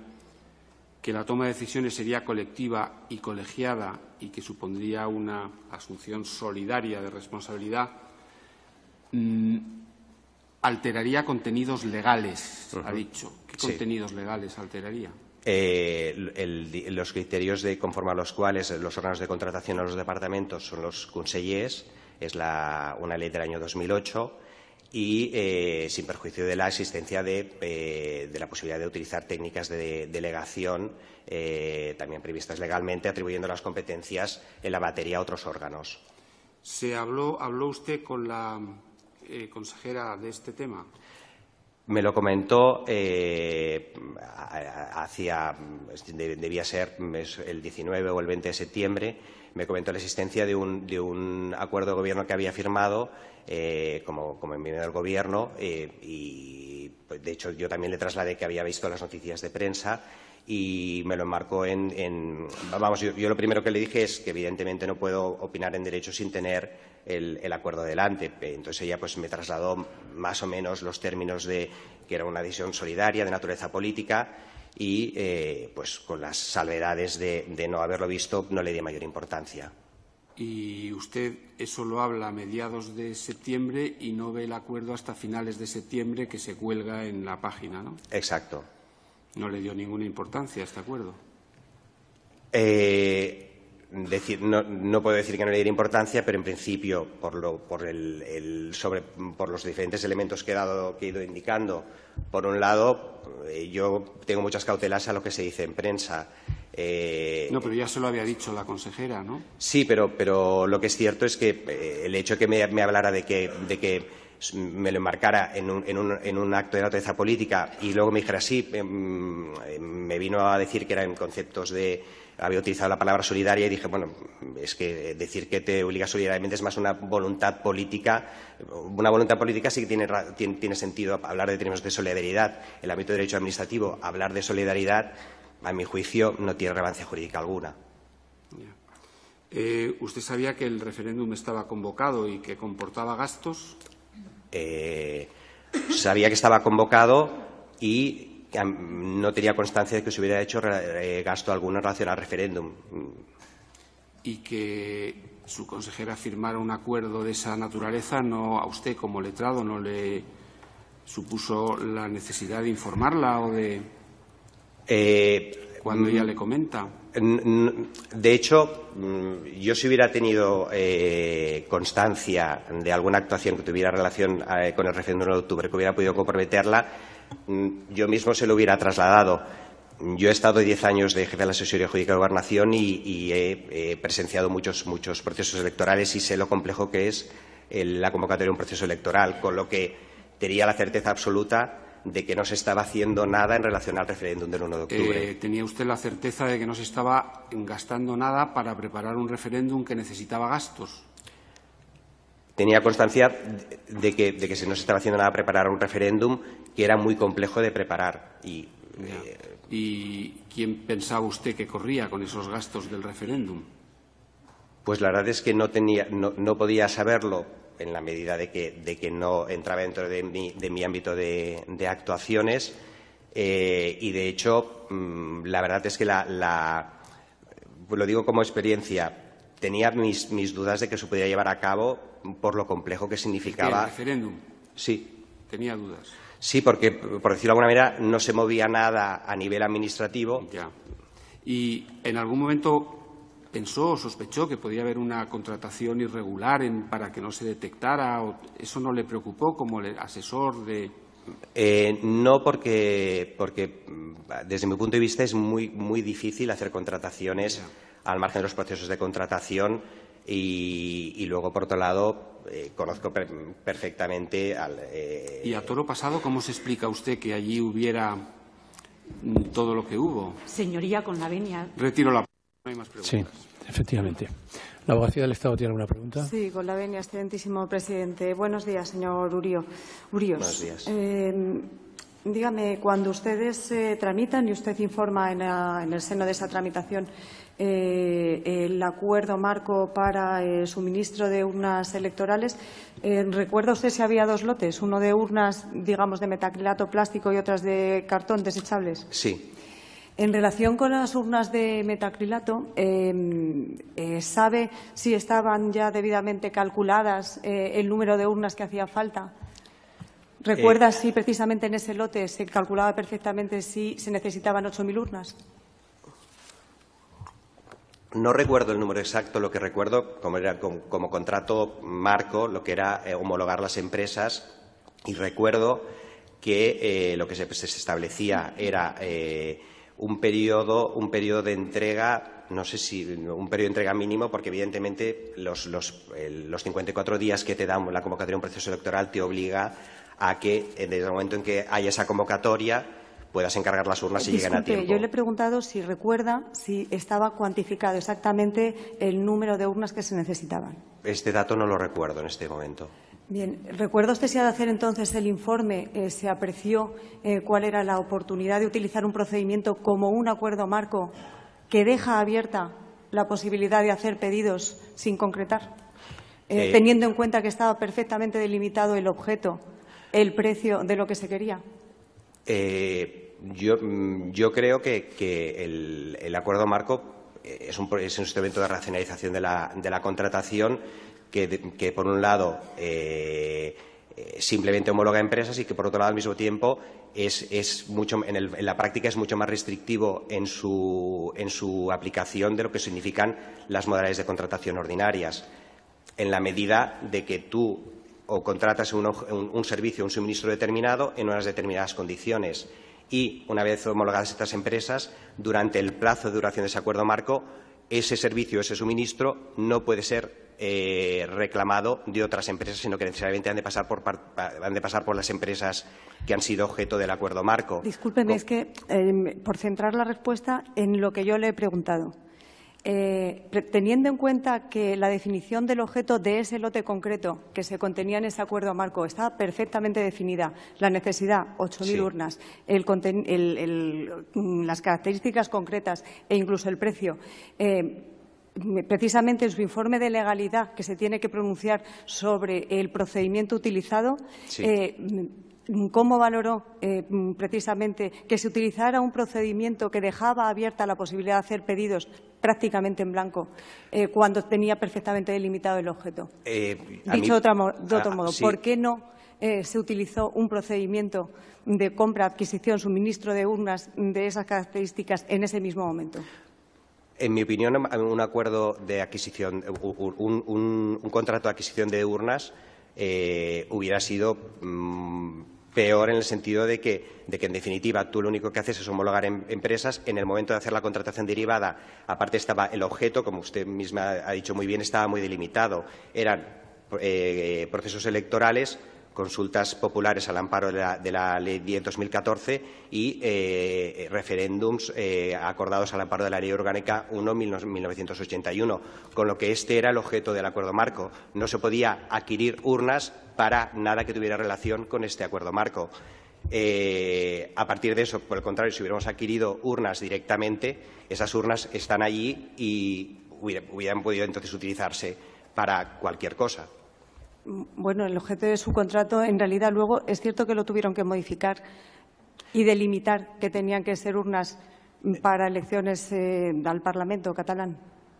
que la toma de decisiones sería colectiva y colegiada y que supondría una asunción solidaria de responsabilidad, mm, alteraría contenidos legales, ha dicho. ¿Qué contenidos legales alteraría? Eh, los criterios de conforme a los cuales los órganos de contratación a los departamentos son los consellers es la, una ley del año 2008 y eh, sin perjuicio de la existencia de, eh, de, la posibilidad de utilizar técnicas de delegación eh, también previstas legalmente, atribuyendo las competencias en la materia a otros órganos. ¿Se habló, habló usted con la consejera de este tema? Me lo comentó eh, hacia, debía ser el 19 o el 20 de septiembre, me comentó la existencia de un, de un acuerdo de gobierno que había firmado eh, como, como miembro del gobierno eh, y, pues, de hecho, yo también le trasladé que había visto las noticias de prensa y me lo enmarcó en... vamos, yo, lo primero que le dije es que evidentemente no puedo opinar en derecho sin tener el, acuerdo delante. Entonces ella pues me trasladó más o menos los términos de que era una decisión solidaria de naturaleza política y eh, pues con las salvedades de, no haberlo visto no le di mayor importancia. Y usted eso lo habla a mediados de septiembre y no ve el acuerdo hasta finales de septiembre que se cuelga en la página, ¿no? Exacto. No le dio ninguna importancia a este acuerdo. Eh, decir, no, puedo decir que no le diera importancia, pero en principio, por, los diferentes elementos que he, dado, que he ido indicando, por un lado, eh, yo tengo muchas cautelas a lo que se dice en prensa. Eh, no, pero ya se lo había dicho la consejera, ¿no? Sí, pero, lo que es cierto es que eh, el hecho de que me, hablara de que, me lo enmarcara en un, acto de naturaleza política y luego me dijera sí, em, me vino a decir que eran conceptos de había utilizado la palabra solidaria y dije, bueno, es que decir que te obliga solidariamente es más una voluntad política. Una voluntad política sí que tiene, tiene, sentido hablar de términos de solidaridad. En el ámbito de derecho administrativo, hablar de solidaridad, a mi juicio, no tiene relevancia jurídica alguna. Eh, ¿Usted sabía que el referéndum estaba convocado y que comportaba gastos? Eh, sabía que estaba convocado y no tenía constancia de que se hubiera hecho eh, gasto alguno en relación al referéndum. Y que su consejera firmara un acuerdo de esa naturaleza, no a usted como letrado no le supuso la necesidad de informarla o de eh, cuando ella le comenta. De hecho, mm, yo si hubiera tenido eh, constancia de alguna actuación que tuviera relación con el referéndum de octubre, que hubiera podido comprometerla, Mm, yo mismo se lo hubiera trasladado. Yo he estado diez años de jefe de la asesoría jurídica de gobernación y, he, presenciado muchos, muchos procesos electorales y sé lo complejo que es la convocatoria de un proceso electoral, con lo que tenía la certeza absoluta de que no se estaba haciendo nada en relación al referéndum del 1 de octubre. Eh, ¿Tenía usted la certeza de que no se estaba gastando nada para preparar un referéndum que necesitaba gastos? tenía constancia de que, de que se no se estaba haciendo nada para preparar un referéndum que era muy complejo de preparar. Y, eh, quién pensaba usted que corría con esos gastos del referéndum? Pues la verdad es que no, tenía, no, podía saberlo en la medida de que, de que no entraba dentro de mi, de mi ámbito de, actuaciones. Eh, y, de hecho, mm, la verdad es que la, la, lo digo como experiencia, tenía mis, mis dudas de que se pudiera llevar a cabo por lo complejo que significaba. ¿El referéndum? Sí. Tenía dudas. Sí, porque, por decirlo de alguna manera, no se movía nada a nivel administrativo. Ya. ¿Y en algún momento pensó o sospechó que podía haber una contratación irregular para que no se detectara? O ¿Eso no le preocupó como asesor de...? Eh, no, porque, porque, desde mi punto de vista es muy, muy difícil hacer contrataciones al margen de los procesos de contratación y, luego, por otro lado, eh, conozco perfectamente al. Eh, ¿Y a toro pasado cómo se explica usted que allí hubiera mm, todo lo que hubo? Señoría, con la venia. Retiro la. No hay más preguntas. Sí, efectivamente. ¿La abogacía del Estado tiene alguna pregunta? Sí, con la venia, excelentísimo presidente. Buenos días, señor Urío. Uríos. Buenos días. Eh, dígame, cuando ustedes tramitan y usted informa en el seno de esa tramitación eh, el acuerdo marco para el suministro de urnas electorales. Eh, ¿Recuerda usted si había dos lotes? Uno de urnas, digamos, de metacrilato plástico y otras de cartón desechables. Sí. En relación con las urnas de metacrilato, em, eh, ¿sabe si estaban ya debidamente calculadas el número de urnas que hacía falta? ¿Recuerda si precisamente en ese lote se calculaba perfectamente si se necesitaban 8.000 urnas? No recuerdo el número exacto, lo que recuerdo como, era, como, contrato marco, lo que era eh, homologar las empresas, y recuerdo que eh, lo que se, establecía era eh, un, periodo, un periodo de entrega, no sé si un periodo de entrega mínimo, porque evidentemente los, los, los 54 días que te da la convocatoria de un proceso electoral te obliga a que desde el momento en que haya esa convocatoria puedas encargar las urnas y lleguen a tiempo. Yo le he preguntado si recuerda si estaba cuantificado exactamente el número de urnas que se necesitaban. Este dato no lo recuerdo en este momento. Bien, ¿recuerda usted si al hacer entonces el informe eh, se apreció eh, cuál era la oportunidad de utilizar un procedimiento como un acuerdo marco que deja abierta la posibilidad de hacer pedidos sin concretar, eh, teniendo en cuenta que estaba perfectamente delimitado el objeto, el precio de lo que se quería? Mm, yo, creo que, el, acuerdo marco es un, instrumento de racionalización de la, contratación que, por un lado, eh, eh, simplemente homologa empresas y que, por otro lado, al mismo tiempo, es, mucho, en, la práctica es mucho más restrictivo en su, en su aplicación de lo que significan las modalidades de contratación ordinarias, en la medida de que tú o contratas un, un, un servicio, un suministro determinado en unas determinadas condiciones. Y, una vez homologadas estas empresas, durante el plazo de duración de ese acuerdo marco, ese servicio, ese suministro no puede ser eh, reclamado de otras empresas, sino que necesariamente han de, pasar por, han de pasar por las empresas que han sido objeto del acuerdo marco. Discúlpeme, es que eh, por centrar la respuesta en lo que yo le he preguntado. Eh, teniendo en cuenta que la definición del objeto de ese lote concreto que se contenía en ese acuerdo marco está perfectamente definida, la necesidad, 8.000 urnas, las características concretas e incluso el precio, eh, precisamente en su informe de legalidad que se tiene que pronunciar sobre el procedimiento utilizado, eh, cómo valoró eh, precisamente que se utilizara un procedimiento que dejaba abierta la posibilidad de hacer pedidos prácticamente en blanco eh, cuando tenía perfectamente delimitado el objeto. Eh, Dicho de, otro modo, ¿por qué no se utilizó un procedimiento de compra, adquisición, suministro de urnas de esas características en ese mismo momento? En mi opinión, un acuerdo de adquisición, un, contrato de adquisición de urnas hubiera sido mm, peor en el sentido de que, en definitiva, tú lo único que haces es homologar em, empresas. En el momento de hacer la contratación derivada, aparte estaba el objeto, como usted misma ha dicho muy bien, estaba muy delimitado. Eran eh, procesos electorales consultas populares al amparo de la, Ley 10 2014 y eh, referéndums eh, acordados al amparo de la Ley Orgánica 1 1981, con lo que este era el objeto del acuerdo marco. No se podía adquirir urnas para nada que tuviera relación con este acuerdo marco. Eh, a partir de eso, por el contrario, si hubiéramos adquirido urnas directamente, esas urnas están allí y hubieran podido entonces utilizarse para cualquier cosa. Bueno, el objeto de su contrato, en realidad, luego es cierto que lo tuvieron que modificar y delimitar que tenían que ser urnas para elecciones eh, al Parlamento catalán.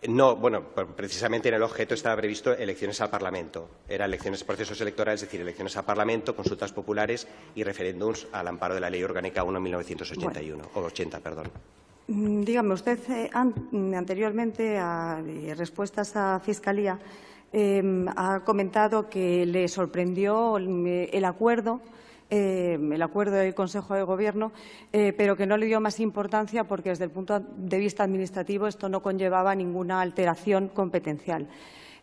No, bueno, precisamente en el objeto estaba previsto elecciones al Parlamento. Eran elecciones, procesos electorales, es decir, elecciones al Parlamento, consultas populares y referéndums al amparo de la Ley Orgánica 1 1981, o 80, perdón. Mm, dígame, usted eh, anteriormente a respuestas a Fiscalía Em, ha comentado que le sorprendió el, acuerdo em, el acuerdo del Consejo de Gobierno, eh, pero que no le dio más importancia porque desde el punto de vista administrativo esto no conllevaba ninguna alteración competencial.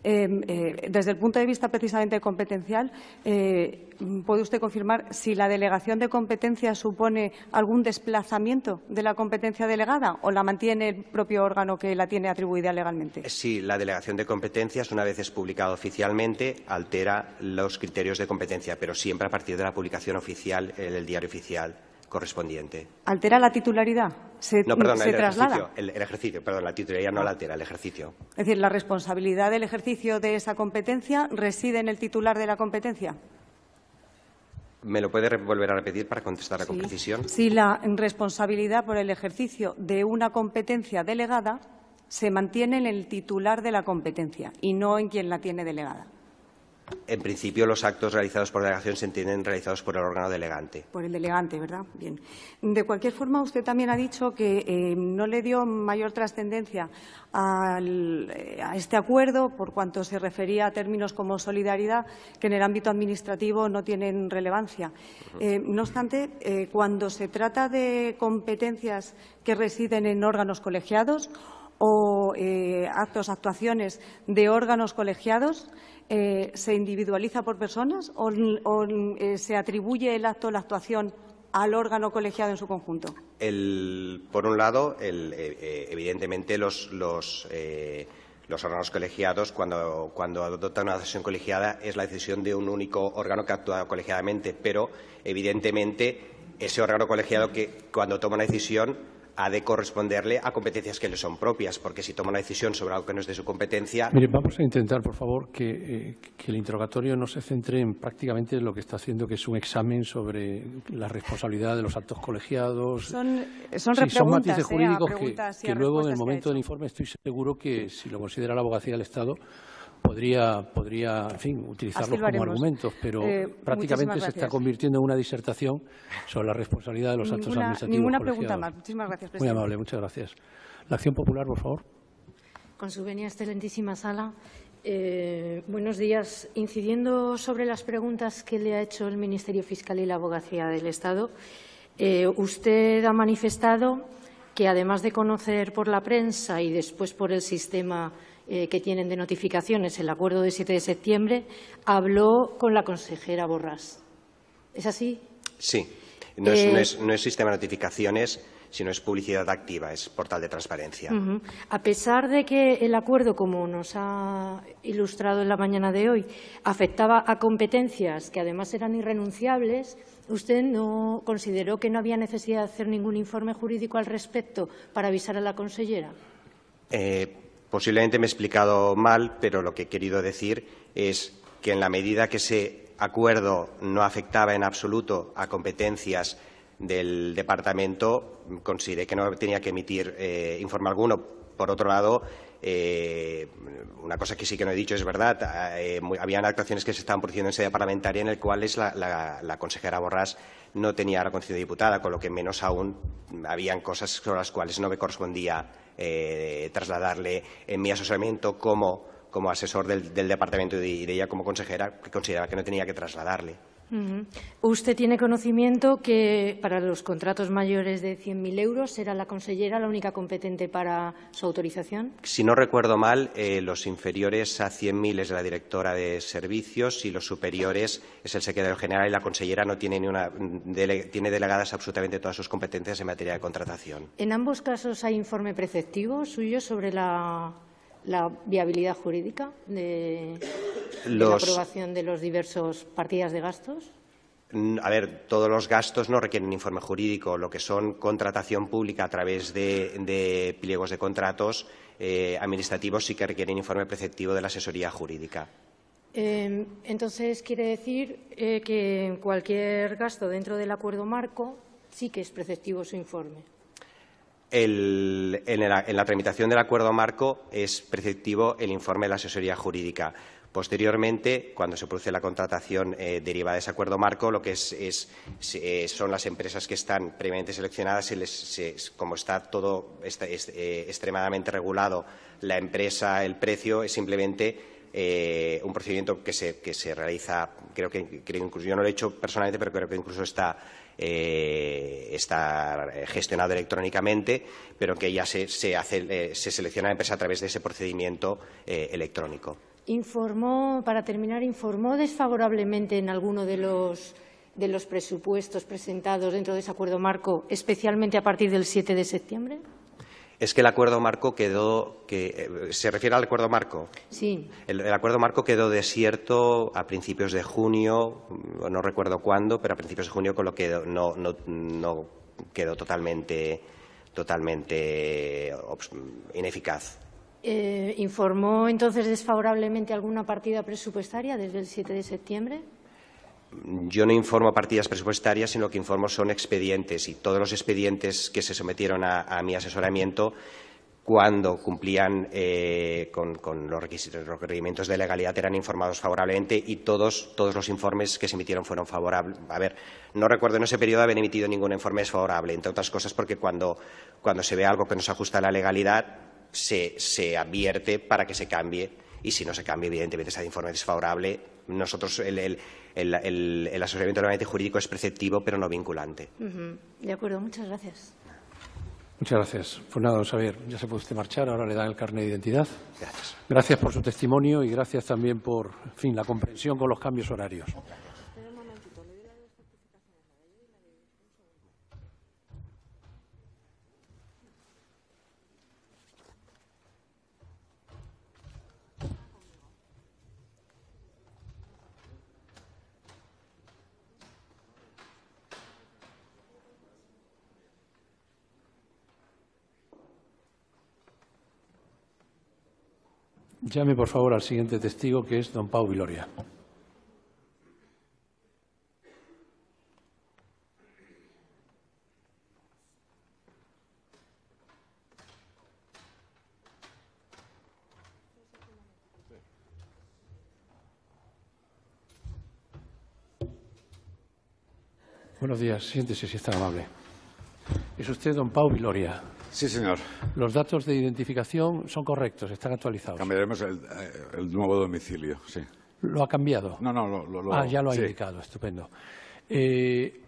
Em, eh, desde el punto de vista precisamente competencial, eh, ¿puede usted confirmar si la delegación de competencia supone algún desplazamiento de la competencia delegada o la mantiene el propio órgano que la tiene atribuida legalmente? Sí, la delegación de competencias, una vez es publicada oficialmente, altera los criterios de competencia, pero siempre a partir de la publicación oficial en el diario oficial correspondiente. ¿Altera la titularidad? ¿Se, no, perdón, el Ejercicio, el, ejercicio, perdón, la titularidad no la altera, el ejercicio. Es decir, ¿la responsabilidad del ejercicio de esa competencia reside en el titular de la competencia? ¿Me lo puede volver a repetir para contestar con precisión? Si la responsabilidad por el ejercicio de una competencia delegada se mantiene en el titular de la competencia y no en quien la tiene delegada. En principio, los actos realizados por delegación se entienden realizados por el órgano delegante. Por el delegante, ¿verdad? Bien. De cualquier forma, usted también ha dicho que eh, no le dio mayor trascendencia a este acuerdo por cuanto se refería a términos como solidaridad, que en el ámbito administrativo no tienen relevancia. Eh, no obstante, eh, cuando se trata de competencias que residen en órganos colegiados o actos, actuaciones de órganos colegiados, eh, se individualiza por personas o, eh, se atribuye el acto, la actuación al órgano colegiado en su conjunto? por un lado, eh, evidentemente los, órganos colegiados, cuando, cuando adoptan una decisión colegiada, es la decisión de un único órgano que actúa colegiadamente, pero evidentemente ese órgano colegiado que cuando toma una decisión ha de corresponderle a competencias que le son propias, porque si toma una decisión sobre algo que no es de su competencia. Mire, vamos a intentar, por favor, que, eh, el interrogatorio no se centre en prácticamente lo que está haciendo, que es un examen sobre la responsabilidad de los actos colegiados. Son, son, son matices eh, jurídicos que, luego, en el momento del informe, estoy seguro que, si lo considera la abogacía del Estado, podría, podría en fin, utilizarlos como argumentos, pero eh, prácticamente se está convirtiendo en una disertación sobre la responsabilidad de los actos administrativos. Ninguna pregunta más. Muchísimas gracias, presidente. Muy amable, muchas gracias. La acción popular, por favor. Con su venia, excelentísima sala. Eh, buenos días. Incidiendo sobre las preguntas que le ha hecho el Ministerio Fiscal y la Abogacía del Estado, eh, usted ha manifestado que, además de conocer por la prensa y después por el sistema eh, que tienen de notificaciones el acuerdo de 7 de septiembre, habló con la consejera Borrás. ¿Es así? Sí. No, es, eh, sistema de notificaciones, sino es publicidad activa, es portal de transparencia. A pesar de que el acuerdo, como nos ha ilustrado en la mañana de hoy, afectaba a competencias que además eran irrenunciables, ¿usted no consideró que no había necesidad de hacer ningún informe jurídico al respecto para avisar a la consellera? Eh, Posiblemente me he explicado mal, pero lo que he querido decir es que en la medida que ese acuerdo no afectaba en absoluto a competencias del departamento, consideré que no tenía que emitir eh, informe alguno. Por otro lado, eh, una cosa que sí que no he dicho es verdad. Eh, habían actuaciones que se estaban produciendo en sede parlamentaria en el cual la, la, consejera Borrás no tenía la condición de diputada, con lo que menos aún habían cosas sobre las cuales no me correspondía eh, trasladarle en mi asesoramiento como, asesor del, departamento y de ella como consejera, que consideraba que no tenía que trasladarle. ¿Usted tiene conocimiento que para los contratos mayores de 100.000 euros era la consellera la única competente para su autorización? Si no recuerdo mal, eh, los inferiores a 100.000 es la directora de servicios y los superiores es el secretario general y la consellera no tiene, ni una, tiene delegadas absolutamente todas sus competencias en materia de contratación. ¿En ambos casos hay informe preceptivo suyo sobre la la viabilidad jurídica de, la aprobación de los diversos partidas de gastos? Mm, a ver, todos los gastos no requieren informe jurídico. Lo que son contratación pública a través de, pliegos de contratos eh, administrativos sí que requieren informe preceptivo de la asesoría jurídica. Em, entonces, quiere decir eh, que cualquier gasto dentro del acuerdo marco sí que es preceptivo su informe en, la, tramitación del acuerdo marco es preceptivo el informe de la asesoría jurídica. Posteriormente, cuando se produce la contratación eh, derivada de ese acuerdo marco, lo que eh, son las empresas que están previamente seleccionadas, como está todo eh, extremadamente regulado, la empresa, el precio, es simplemente un procedimiento que se, realiza, creo que, incluso yo no lo he hecho personalmente, pero creo que incluso está eh, está gestionado electrónicamente, pero que ya se, eh, selecciona la empresa a través de ese procedimiento eh, electrónico. Informó, para terminar, informó desfavorablemente en alguno de los, de los presupuestos presentados dentro de ese acuerdo marco, especialmente a partir del 7 de septiembre es que el acuerdo marco quedó que eh, se refiere al acuerdo marco. Sí. El, acuerdo marco quedó desierto a principios de junio, no recuerdo cuándo, pero a principios de junio con lo que no, no, quedó totalmente totalmente ineficaz. Eh, ¿Informó entonces desfavorablemente alguna partida presupuestaria desde el 7 de septiembre? Yo no informo partidas presupuestarias, sino que informo son expedientes y todos los expedientes que se sometieron a, mi asesoramiento cuando cumplían eh, con, los, requisitos, los requerimientos de legalidad eran informados favorablemente y todos, todos los informes que se emitieron fueron favorables. A ver, no recuerdo en ese periodo haber emitido ningún informe desfavorable, entre otras cosas porque cuando, cuando se ve algo que no se ajusta a la legalidad se, se advierte para que se cambie y si no se cambia, evidentemente, ese informe desfavorable. Nosotros, el, el, el, el asesoramiento jurídico es preceptivo, pero no vinculante. De acuerdo, muchas gracias. Muchas gracias. Pues nada, don Xavier, ya se puede usted marchar, ahora le dan el carnet de identidad. Gracias. Gracias por su testimonio y gracias también por, fin, la comprensión con los cambios horarios. Llame, por favor, al siguiente testigo, que es don Pau Viloria. Buenos días. Siéntese si está amable. Es usted don Pau Viloria. Sí, señor. Los datos de identificación son correctos, están actualizados. Cambiaremos el, eh, nuevo domicilio, sí. ¿Lo ha cambiado? No, no, lo, Ah, ya lo ha indicado, estupendo. Eh,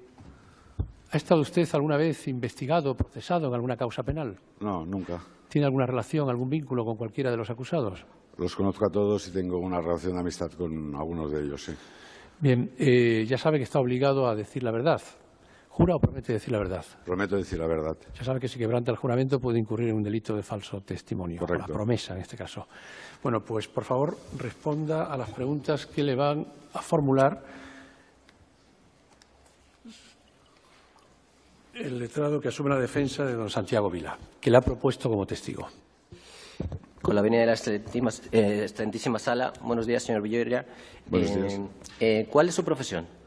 ¿Ha estado usted alguna vez investigado, procesado en alguna causa penal? No, nunca. ¿Tiene alguna relación, algún vínculo con cualquiera de los acusados? Los conozco a todos y tengo una relación de amistad con algunos de ellos, sí. Bien, eh, ya sabe que está obligado a decir la verdad. ¿Jura o promete decir la verdad? Prometo decir la verdad. Ya sabe que si quebranta el juramento puede incurrir en un delito de falso testimonio. Correcto. La promesa, en este caso. Bueno, pues por favor responda a las preguntas que le van a formular el letrado que asume la defensa de don Santiago Vila, que le ha propuesto como testigo. Con la venida de la eh, excelentísima, sala. Buenos días, señor Villoria. Buenos días. Eh, eh, ¿Cuál es su profesión?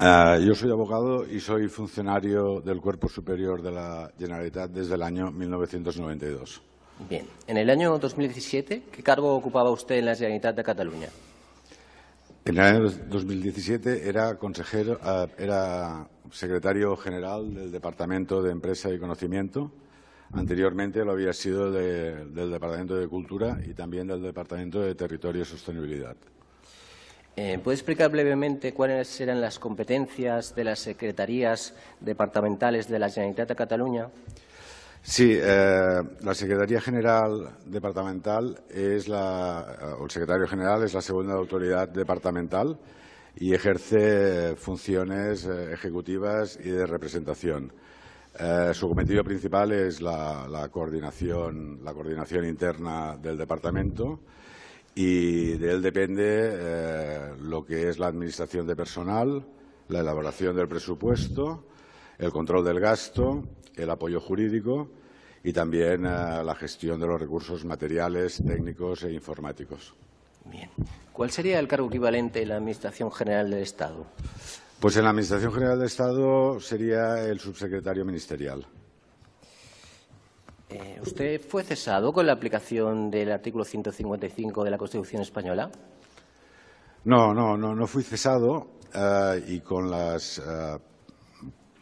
Ah, yo soy abogado y soy funcionario del Cuerpo Superior de la Generalitat desde el año 1992. Bien. En el año 2017, ¿qué cargo ocupaba usted en la Generalitat de Cataluña? En el año 2017 era consejero, ah, era secretario general del Departamento de Empresa y Conocimiento. Anteriormente lo había sido del Departamento de Cultura y también del Departamento de Territorio y Sostenibilidad. Eh, ¿Puede explicar brevemente cuáles eran las competencias de las secretarías departamentales de la Generalitat de Cataluña? Sí, eh, la Secretaría General Departamental es la, o el Secretario General es la segunda autoridad departamental y ejerce funciones eh, ejecutivas y de representación. su cometido principal es la, coordinación, la coordinación interna del departamento y de él depende eh, lo que es la administración de personal, la elaboración del presupuesto, el control del gasto, el apoyo jurídico y también eh, la gestión de los recursos materiales, técnicos e informáticos. Bien. ¿Cuál sería el cargo equivalente en la Administración General del Estado? Pues en la Administración General del Estado sería el subsecretario ministerial. Eh, ¿Usted fue cesado con la aplicación del artículo 155 de la Constitución española? No, no, no, no fui cesado eh, y con las eh,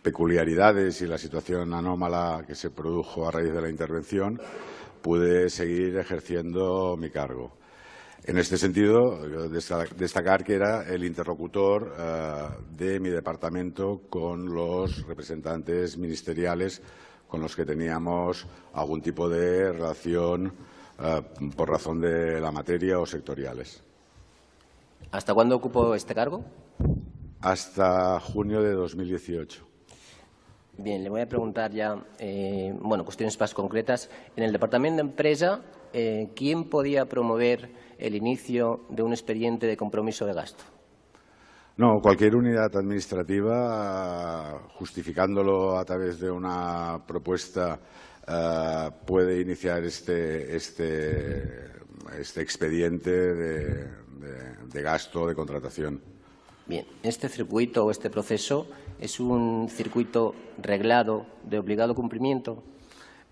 peculiaridades y la situación anómala que se produjo a raíz de la intervención, pude seguir ejerciendo mi cargo. En este sentido, destacar que era el interlocutor de mi departamento con los representantes ministeriales con los que teníamos algún tipo de relación eh, por razón de la materia o sectoriales. ¿Hasta cuándo ocupó este cargo? Hasta junio de 2018. Bien, le voy a preguntar ya, eh, bueno, cuestiones más concretas. En el Departamento de Empresa, eh, ¿quién podía promover el inicio de un expediente de compromiso de gasto? No, cualquier unidad administrativa, justificándolo a través de una propuesta, eh, puede iniciar este, este, este expediente de, de, gasto de contratación. Bien, este circuito o este proceso es un circuito reglado de obligado cumplimiento.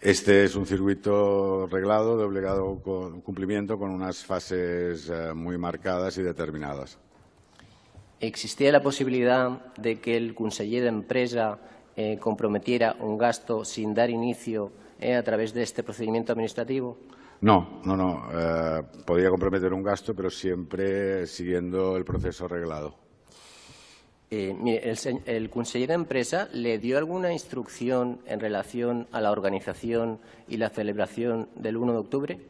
Este es un circuito reglado de obligado cumplimiento con unas fases eh, muy marcadas y determinadas. ¿Existía la posibilidad de que el conseller de empresa eh, comprometiera un gasto sin dar inicio eh, a través de este procedimiento administrativo? No, no, no. podía comprometer un gasto, pero siempre siguiendo el proceso reglado. Eh, el, el conseller de empresa le dio alguna instrucción en relación a la organización y la celebración del 1 de octubre?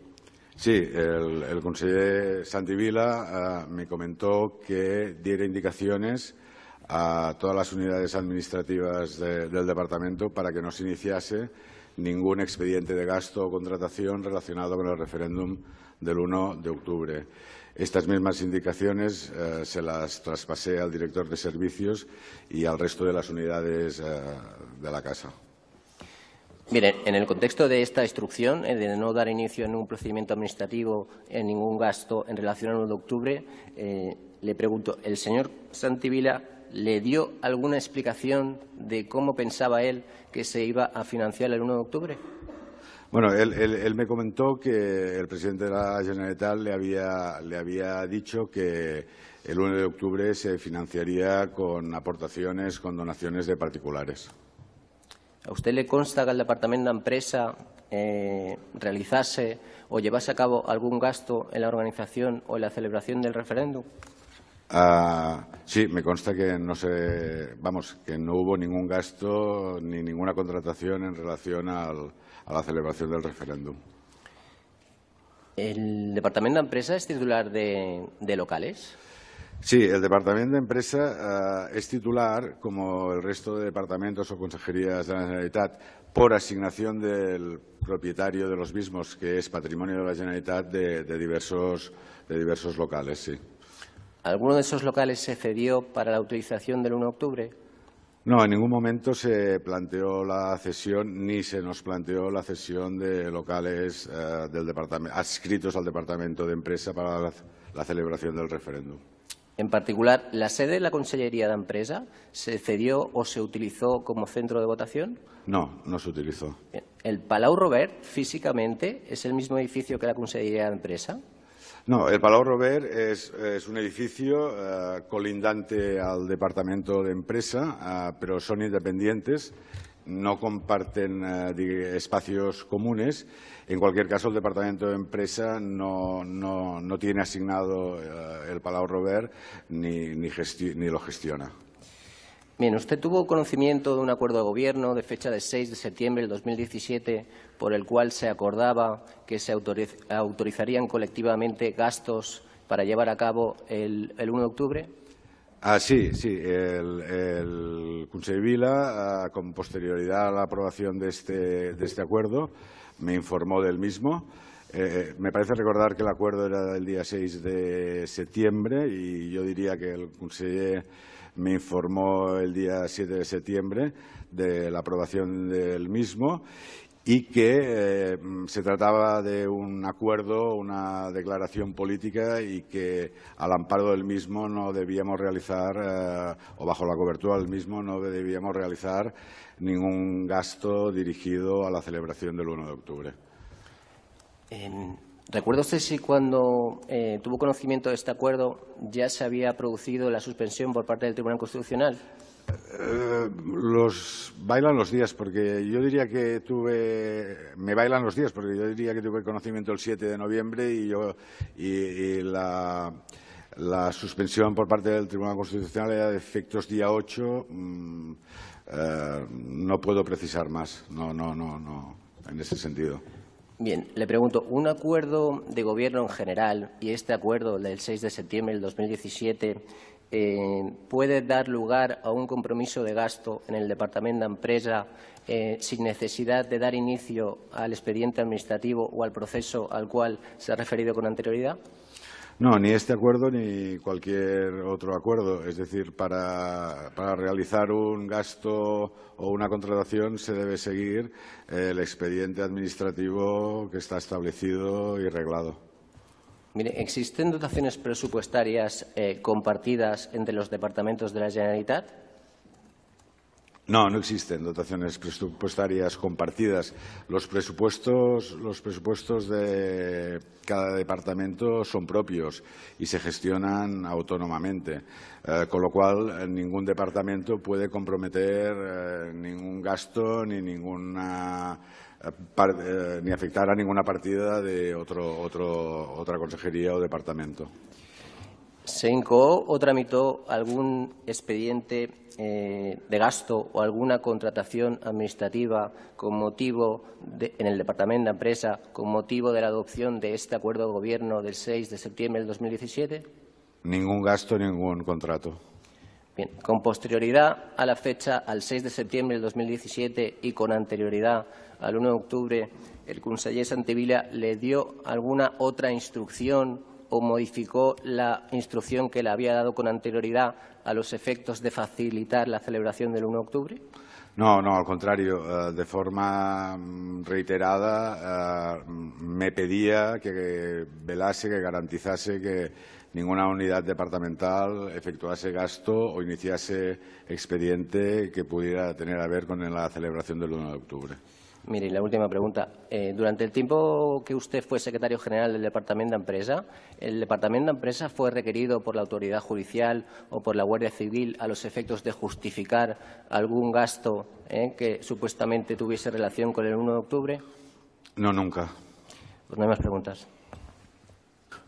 Sí, el, el conseller Santivila eh, me comentó que diera indicaciones a todas las unidades administrativas del departamento para que no se iniciase ningún expediente de gasto o contratación relacionado con el referéndum del 1 de octubre. Estas mismas indicaciones eh, se las traspasé al director de servicios y al resto de las unidades eh, de la Casa. Mire, en el contexto de esta instrucción, eh, de no dar inicio en un procedimiento administrativo en ningún gasto en relación al 1 de octubre, le pregunto, ¿el señor Santivila le dio alguna explicación de cómo pensaba él que se iba a financiar el 1 de octubre? Bueno, él, me comentó que el presidente de la Generalitat le había, le había dicho que el 1 de octubre se financiaría con aportaciones, con donaciones de particulares. ¿A usted le consta que el Departamento de Empresa eh, realizase o llevase a cabo algún gasto en la organización o en la celebración del referéndum? Ah, sí, me consta que no se, vamos, que no hubo ningún gasto ni ninguna contratación en relación al, a la celebración del referéndum. ¿El Departamento de Empresa es titular de, locales? Sí, el Departamento de Empresa eh, es titular, como el resto de departamentos o consejerías de la Generalitat, por asignación del propietario de los mismos, que es patrimonio de la Generalitat, de, diversos, de diversos locales, sí. ¿Alguno de esos locales se cedió para la utilización del 1 de octubre? No, en ningún momento se planteó la cesión ni se nos planteó la cesión de locales eh, del departamento, adscritos al Departamento de Empresa para la, celebración del referéndum. En particular, ¿la sede de la Consellería de Empresa se cedió o se utilizó como centro de votación? No, no se utilizó. ¿El Palau Robert físicamente es el mismo edificio que la Consellería de Empresa? No, el Palau Robert es, un edificio eh, colindante al departamento de empresa, eh, pero son independientes, no comparten eh, espacios comunes. En cualquier caso, el departamento de empresa no, tiene asignado el Palau Robert ni lo gestiona. Bien, usted tuvo conocimiento de un acuerdo de gobierno de fecha de 6 de septiembre del 2017 por el cual se acordaba que se autorizarían colectivamente gastos para llevar a cabo el, 1 de octubre. Ah, sí, sí. El, el Vila, ah, con posterioridad a la aprobación de este, de este acuerdo, me informó del mismo. Eh, me parece recordar que el acuerdo era del día 6 de septiembre y yo diría que el conseller me informó el día 7 de septiembre de la aprobación del mismo y que eh, se trataba de un acuerdo, una declaración política y que al amparo del mismo no debíamos realizar, eh, o bajo la cobertura del mismo, no debíamos realizar ningún gasto dirigido a la celebración del 1 de octubre. ¿Recuerda usted si cuando eh, tuvo conocimiento de este acuerdo ya se había producido la suspensión por parte del Tribunal Constitucional? Eh, los bailan los días, porque yo diría que tuve, me bailan los días, porque yo diría que tuve conocimiento el 7 de noviembre y yo y, la, suspensión por parte del Tribunal Constitucional era de efectos día 8. Mm, eh, no puedo precisar más, no, no, no, no, en ese sentido. Bien, le pregunto, ¿un acuerdo de gobierno en general y este acuerdo del 6 de septiembre del 2017 eh, puede dar lugar a un compromiso de gasto en el Departamento de Empresa eh, sin necesidad de dar inicio al expediente administrativo o al proceso al cual se ha referido con anterioridad? No, ni este acuerdo ni cualquier otro acuerdo. Es decir, para, realizar un gasto o una contratación se debe seguir el expediente administrativo que está establecido y reglado. Mire, ¿existen dotaciones presupuestarias eh, compartidas entre los departamentos de la Generalitat? No, no existen dotaciones presupuestarias compartidas. Los presupuestos, los presupuestos de cada departamento son propios y se gestionan autónomamente, eh, con lo cual ningún departamento puede comprometer eh, ningún gasto ni ninguna eh, ni afectar a ninguna partida de otro, otra consejería o departamento. ¿Se incoó o tramitó algún expediente eh, de gasto o alguna contratación administrativa con motivo en el Departamento de Empresa con motivo de la adopción de este acuerdo de gobierno del 6 de septiembre del 2017? Ningún gasto, ningún contrato. Bien, con posterioridad a la fecha, al 6 de septiembre del 2017 y con anterioridad al 1 de octubre, el conseller Santevilla le dio alguna otra instrucción o modificó la instrucción que le había dado con anterioridad a los efectos de facilitar la celebración del 1 de octubre? No, no, al contrario. Eh, de forma mm, reiterada eh, me pedía que velase, que garantizase que ninguna unidad departamental efectuase gasto o iniciase expediente que pudiera tener a ver con la celebración del 1 de octubre. Mire, la última pregunta. Eh, durante el tiempo que usted fue secretario general del Departamento de Empresa, ¿el Departamento de Empresa fue requerido por la autoridad judicial o por la Guardia Civil a los efectos de justificar algún gasto eh, que supuestamente tuviese relación con el 1 de octubre? No, nunca. Pues no hay más preguntas.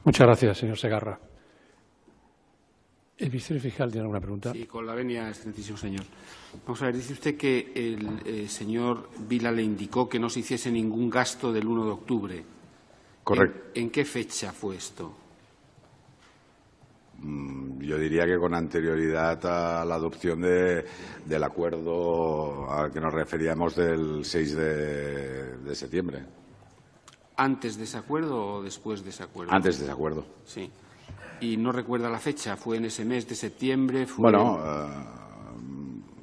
Muchas gracias, señor Segarra. ¿El Ministerio Fiscal tiene alguna pregunta? Sí, con la venia, excelentísimo señor. Vamos a ver, dice usted que el eh, señor Vila le indicó que no se hiciese ningún gasto del 1 de octubre. Correcto. ¿En, qué fecha fue esto? Mm, yo diría que con anterioridad a la adopción del acuerdo al que nos referíamos del 6 de, de septiembre. ¿Antes de ese acuerdo o después de ese acuerdo? Antes de ese acuerdo. Sí y no recuerda la fecha. ¿Fue en ese mes de septiembre? Bueno, eh,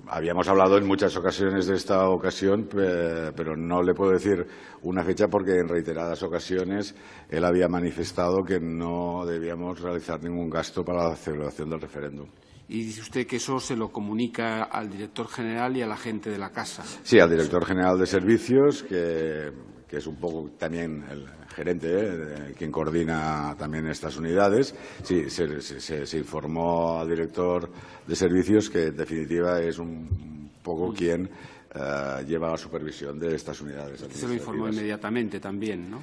habíamos hablado en muchas ocasiones de esta ocasión, pero no le puedo decir una fecha porque en reiteradas ocasiones él había manifestado que no debíamos realizar ningún gasto para la celebración del referéndum. Y dice usted que eso se lo comunica al director general y a la gente de la casa. Sí, al director general de servicios, que, que es un poco también el, gerente, eh, quien coordina también estas unidades, sí, se, informó al director de servicios que en definitiva es un poco quien eh, lleva la supervisión de estas unidades. Se lo informó inmediatamente también, ¿no?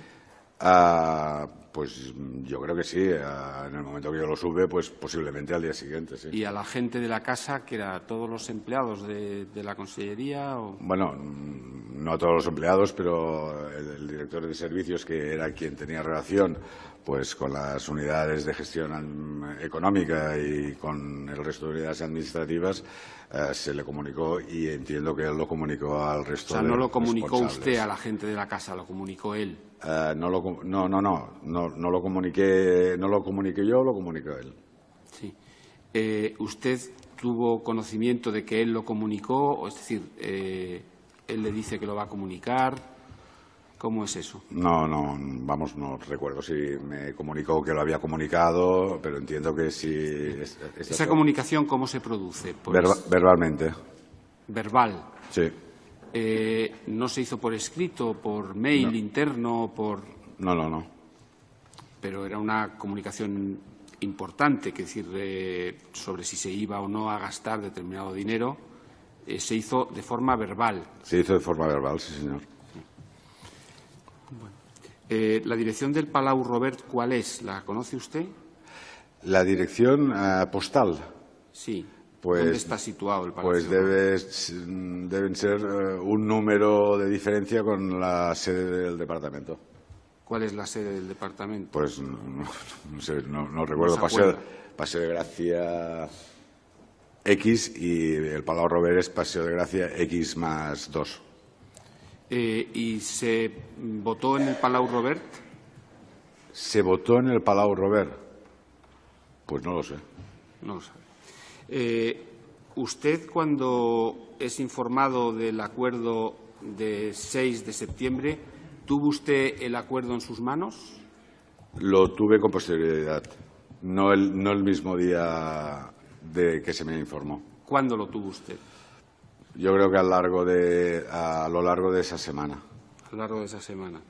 Ah, pues yo creo que sí. En el momento que yo lo sube, pues posiblemente al día siguiente, sí. ¿Y a la gente de la casa, que era todos los empleados de, la consellería? Bueno, no todos los empleados, pero el, director de servicios, que era quien tenía relación pues con las unidades de gestión económica y con el resto de unidades administrativas, eh, se le comunicó y entiendo que él lo comunicó al resto de O sea, no lo comunicó usted a la gente de la casa, lo comunicó él. Eh, no, lo, no, no, no, no, lo comuniqué, no lo comuniqué yo, lo comunicó él. Sí. Eh, ¿Usted tuvo conocimiento de que él lo comunicó? Es decir, eh, él le dice que lo va a comunicar. ¿Cómo es eso? No, no, vamos, no recuerdo si me comunicó que lo había comunicado, pero entiendo que sí. ¿Esa comunicación cómo se produce? Pues verbalmente. ¿Verbal? Sí. Eh, no se hizo por escrito, por mail interno, por. No, no, no. Pero era una comunicación importante, que decir, eh, sobre si se iba o no a gastar determinado dinero, eh, se hizo de forma verbal. Se hizo de forma verbal, sí, señor. la dirección del Palau Robert, ¿cuál es? ¿La conoce usted? La dirección postal. Sí. Pues, ¿Dónde está situado el Palacio? Pues deben ser eh, un número de diferencia con la sede del departamento. ¿Cuál es la sede del departamento? Pues no, sé, no, recuerdo. Paseo, Paseo, de Gracia X y el Palau Robert es Paseo de Gracia X más 2. Eh, ¿Y se votó en el Palau Robert? ¿Se votó en el Palau Robert? Pues no lo sé. No lo sé. Eh, usted, cuando es informado del acuerdo de 6 de septiembre, ¿tuvo usted el acuerdo en sus manos? Lo tuve con posterioridad, no el, no el mismo día de que se me informó. ¿Cuándo lo tuvo usted? Yo creo que a, largo de, a lo largo de esa semana. A lo largo de esa semana.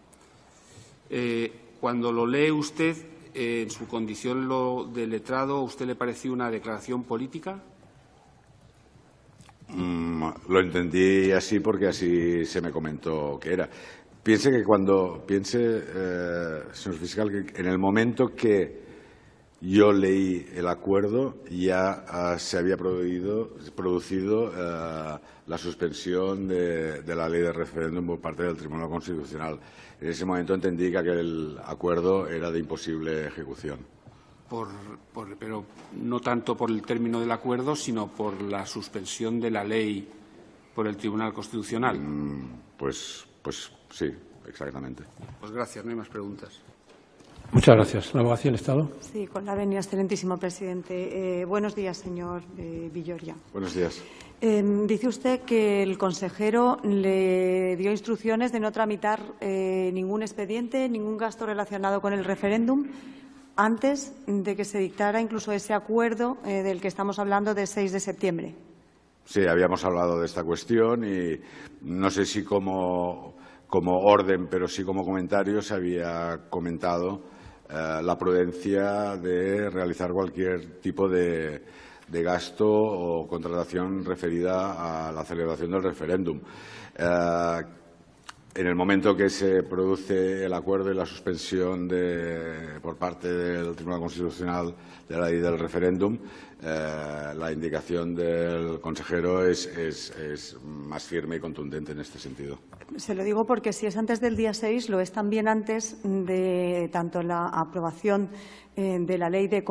Eh, cuando lo lee usted, en su condición de letrado, ¿a usted le pareció una declaración política? Mm, lo entendí así porque así se me comentó que era. Piense que cuando, piense, eh, señor fiscal, que en el momento que yo leí el acuerdo, ya ah, se había producido, producido eh, la suspensión de, la ley de referéndum por parte del Tribunal Constitucional. En ese momento entendí que aquel acuerdo era de imposible ejecución. pero no tanto por el término del acuerdo, sino por la suspensión de la ley por el Tribunal Constitucional. Mm, pues, pues sí, exactamente. Pues gracias, no hay más preguntas. Muchas gracias. ¿La abogacía del Estado? Sí, con la venia, excelentísimo presidente. Eh, buenos días, señor eh, Villoria. Buenos días. Em, dice usted que el consejero le dio instrucciones de no tramitar eh, ningún expediente, ningún gasto relacionado con el referéndum antes de que se dictara incluso ese acuerdo del que estamos hablando de 6 de septiembre. Sí, habíamos hablado de esta cuestión y no sé si como, como orden, pero sí como comentario se había comentado eh, la prudencia de realizar cualquier tipo de, gasto o contratación referida a la celebración del referéndum. Eh, en el momento que se produce el acuerdo y la suspensión por parte del Tribunal Constitucional de la ley del referéndum, eh, la indicación del consejero es, más firme y contundente en este sentido. Se lo digo porque si es antes del día 6, lo es también antes de tanto la aprobación eh, de la ley de,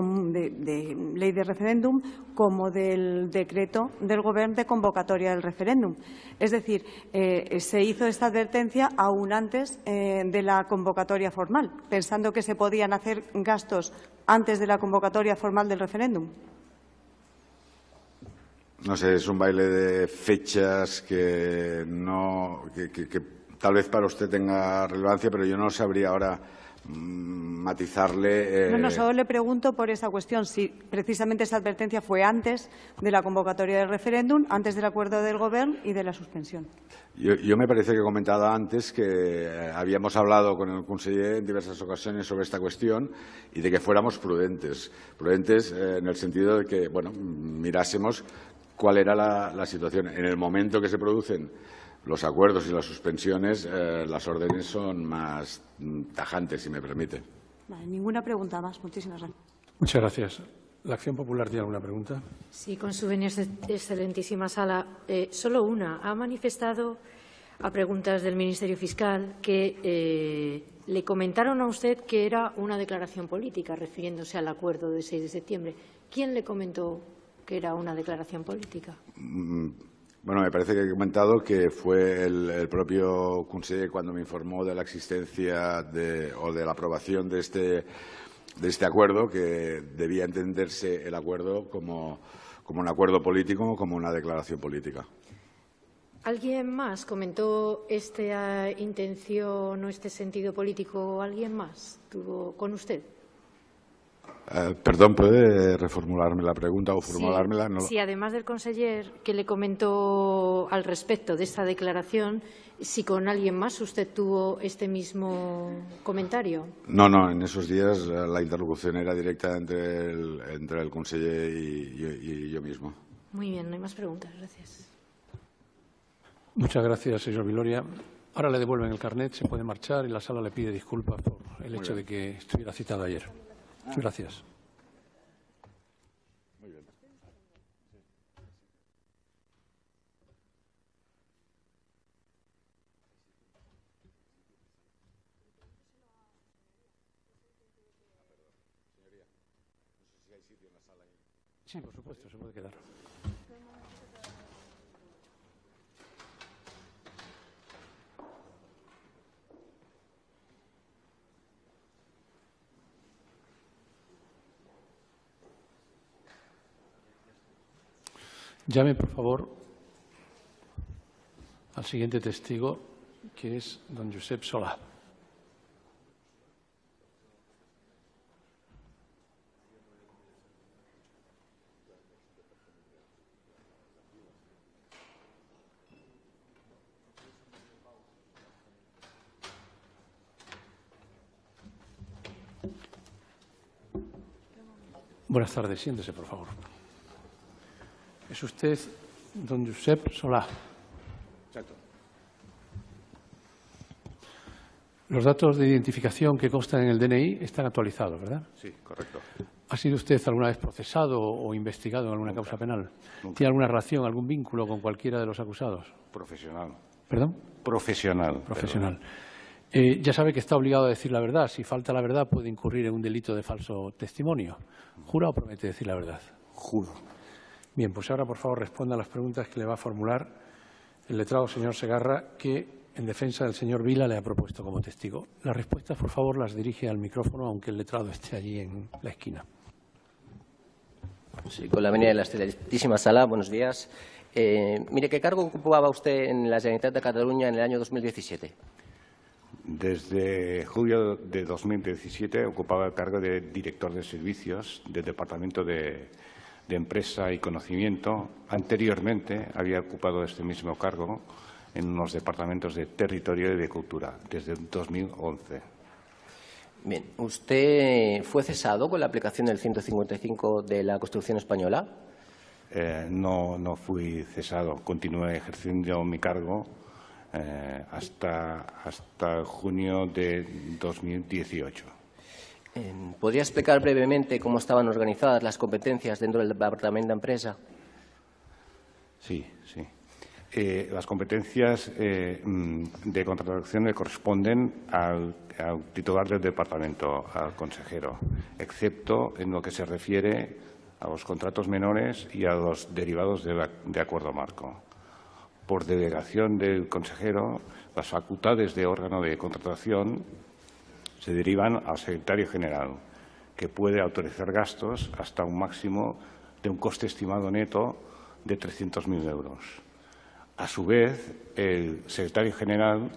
ley de referéndum como del decreto del Gobierno de convocatoria del referéndum. Es decir, eh, se hizo esta advertencia aún antes de la convocatoria formal, pensando que se podían hacer gastos antes de la convocatoria formal del referéndum no sé, es un baile de fechas que no, que, tal vez para usted tenga relevancia, pero yo no sabría ahora mm, matizarle. No, no, eh, solo le pregunto por esa cuestión, si precisamente esa advertencia fue antes de la convocatoria del referéndum, antes del acuerdo del Gobierno y de la suspensión. Yo, me parece que he comentado antes que eh, habíamos hablado con el conseller en diversas ocasiones sobre esta cuestión y de que fuéramos prudentes. Prudentes eh, en el sentido de que, bueno, mirásemos cuál era la, situación. En el momento que se producen los acuerdos y las suspensiones, eh, las órdenes son más tajantes, si me permite. ninguna pregunta más. Muchísimas gracias. Muchas gracias. ¿La Acción Popular tiene alguna pregunta? Sí, con su venia, excelentísima sala. Eh, solo una. Ha manifestado a preguntas del Ministerio Fiscal que eh, le comentaron a usted que era una declaración política, refiriéndose al acuerdo de 6 de septiembre. ¿Quién le comentó que era una declaración política. Mm, bueno, me parece que he comentado que fue el, propio conseller cuando me informó de la existencia o de la aprobación de este, de este acuerdo que debía entenderse el acuerdo como, como un acuerdo político, como una declaración política. ¿Alguien más comentó esta intención o este sentido político? ¿Alguien más tuvo con usted? Eh, perdón, ¿puede reformularme la pregunta o formulármela? Sí, además del conseller que le comentó al respecto de esta declaración, si con alguien más usted tuvo este mismo comentario. No, no, en esos días eh, la interlocución era directa entre el, entre el conseller y, yo mismo. Muy bien, no hay más preguntas. Gracias. Muchas gracias, señor Viloria. Ahora le devuelven el carnet, se puede marchar y la sala le pide disculpas por el hecho de que estuviera citado ayer. Gracias. Muy bien. Sí, por supuesto, se puede quedar. Llame, por favor, al siguiente testigo, que es don Josep Solá. Buenas tardes, siéntese, por favor. Es usted don Josep Solá. Exacto. Los datos de identificación que constan en el DNI están actualizados, ¿verdad? Sí, correcto. ¿Ha sido usted alguna vez procesado o investigado en alguna causa penal? ¿Tiene alguna relación, algún vínculo con cualquiera de los acusados? Profesional. ¿Perdón? Profesional. Profesional. Eh, ya sabe que está obligado a decir la verdad. Si falta la verdad, puede incurrir en un delito de falso testimonio. ¿Jura o promete decir la verdad? Juro. Bien, pues ahora, por favor, responda a las preguntas que le va a formular el letrado señor Segarra, que en defensa del señor Vila le ha propuesto como testigo. Las respuestas, por favor, las dirige al micrófono, aunque el letrado esté allí en la esquina. Sí, con la venida de la excelentísima sala, buenos días. Eh, mire, ¿qué cargo ocupaba usted en la Generalitat de Cataluña en el año 2017? Desde julio de 2017 ocupaba el cargo de director de servicios del Departamento de, Empresa y Conocimiento. Anteriormente había ocupado este mismo cargo en unos departamentos de Territorio y de Cultura desde 2011. Bien, ¿usted fue cesado con la aplicación del 155 de la Constitución española? Eh, no, no fui cesado. Continué ejerciendo mi cargo eh, hasta, hasta junio de 2018. ¿Podría explicar brevemente cómo estaban organizadas las competencias dentro del Departamento de Empresa? Sí, sí. Eh, las competencias eh, mm, de contratación le corresponden al, titular del departamento, al consejero, excepto en lo que se refiere a los contratos menores y a los derivados de acuerdo marco por delegación del consejero, las facultades de órgano de contratación se derivan al secretario general, que puede autorizar gastos hasta un máximo de un coste estimado neto de 300.000 euros. A su vez, el secretario general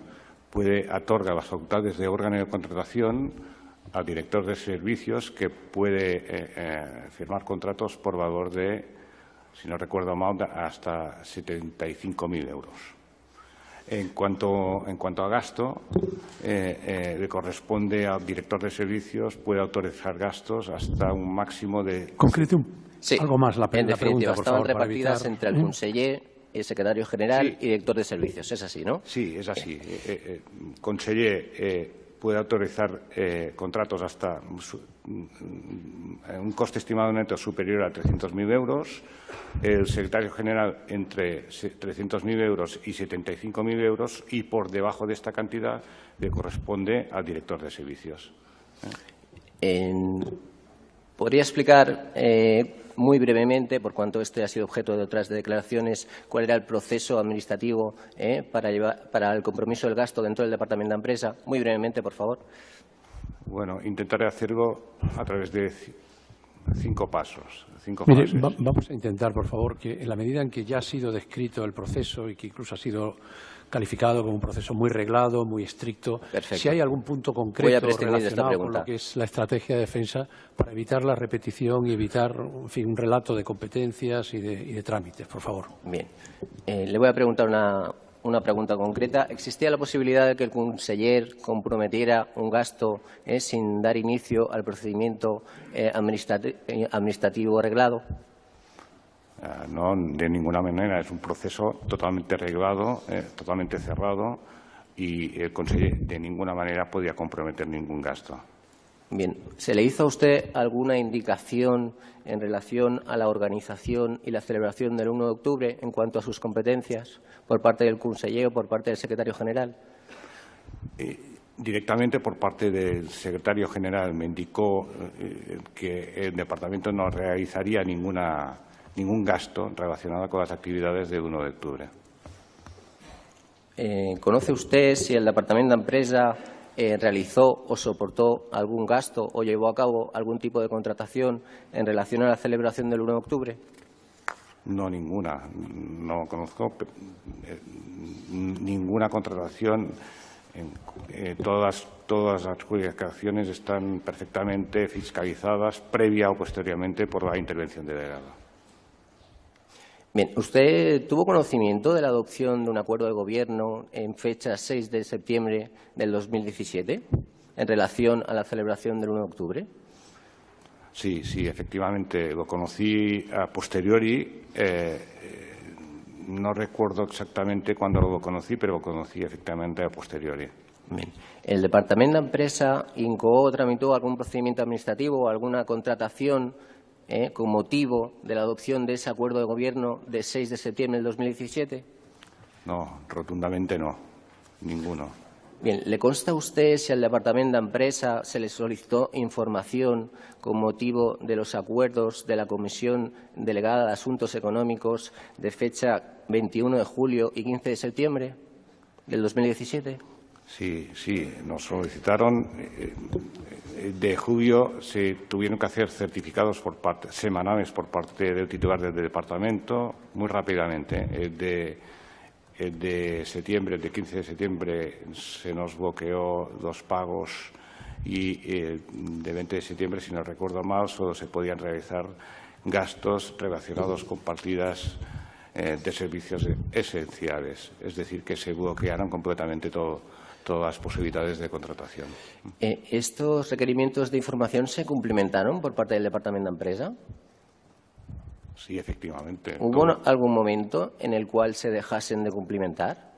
puede otorgar las facultades de órgano de contratación al director de servicios que puede eh, eh, firmar contratos por valor de si no recuerdo mal, hasta 75.000 euros. En cuanto, en cuanto a gasto, eh, eh, le corresponde al director de servicios, puede autorizar gastos hasta un máximo de... Concrete algo más la, en pregunta, por favor, repartidas entre el ¿eh? conseller, el secretario general y director de servicios. Es así, ¿no? Sí, es así. conseller puede autorizar contratos hasta un coste estimado neto superior a 300.000 euros, el secretario general entre 300.000 euros y 75.000 euros y por debajo de esta cantidad le corresponde al director de servicios. ¿Podría explicar eh, muy brevemente, por cuanto este ha sido objeto de otras declaraciones, cuál era el proceso administrativo eh, para, llevar, para el compromiso del gasto dentro del Departamento de Empresa? Muy brevemente, por favor. Bueno, intentaré hacerlo a través de cinco pasos. vamos a intentar, por favor, que en la medida en que ya ha sido descrito el proceso y que incluso ha sido calificado como un proceso muy reglado, muy estricto, si hay algún punto concreto relacionado con lo que es la estrategia de defensa para evitar la repetición y evitar un relato de competencias y de, trámites, por favor. Bien. Eh, le voy a preguntar una, una pregunta concreta. ¿Existía la posibilidad de que el conseller comprometiera un gasto eh, sin dar inicio al procedimiento eh, administrativo arreglado? Ah, no, de ninguna manera. Es un proceso totalmente arreglado, eh, totalmente cerrado y el conseller de ninguna manera podía comprometer ningún gasto. Bien, ¿se le hizo a usted alguna indicación en relación a la organización y la celebración del 1 de octubre en cuanto a sus competencias por parte del conseller o por parte del secretario general? Eh, directamente por parte del secretario general me indicó eh, que el departamento no realizaría ninguna, ningún gasto relacionado con las actividades del 1 de octubre. Eh, ¿Conoce usted si el departamento de empresa eh, realizó o soportó algún gasto o llevó a cabo algún tipo de contratación en relación a la celebración del 1 de octubre? No, ninguna. No conozco eh, ninguna contratación. Eh, todas, todas las jurisdicciones están perfectamente fiscalizadas previa o posteriormente por la intervención delegada. Bien, ¿usted tuvo conocimiento de la adopción de un acuerdo de gobierno en fecha 6 de septiembre del 2017 en relación a la celebración del 1 de octubre? Sí, sí, efectivamente, lo conocí a posteriori. Eh, no recuerdo exactamente cuándo lo conocí, pero lo conocí efectivamente a posteriori. ¿El Departamento de Empresa incoó o tramitó algún procedimiento administrativo o alguna contratación eh, con motivo de la adopción de ese acuerdo de gobierno de 6 de septiembre del 2017? No, rotundamente no, ninguno. Bien, ¿le consta a usted si al Departamento de Empresa se le solicitó información con motivo de los acuerdos de la Comisión Delegada de Asuntos Económicos de fecha 21 de julio y 15 de septiembre del 2017? Sí, sí, nos solicitaron. Eh, de julio se tuvieron que hacer certificados por parte, semanales por parte del titular del departamento muy rápidamente. de, septiembre, el de 15 de septiembre, se nos bloqueó los pagos y eh, de 20 de septiembre, si no recuerdo mal, solo se podían realizar gastos relacionados con partidas eh, de servicios esenciales. Es decir, que se bloquearon completamente todo todas las posibilidades de contratación. Eh, ¿Estos requerimientos de información se cumplimentaron por parte del Departamento de Empresa? Sí, efectivamente. ¿Hubo algún momento en el cual se dejasen de cumplimentar?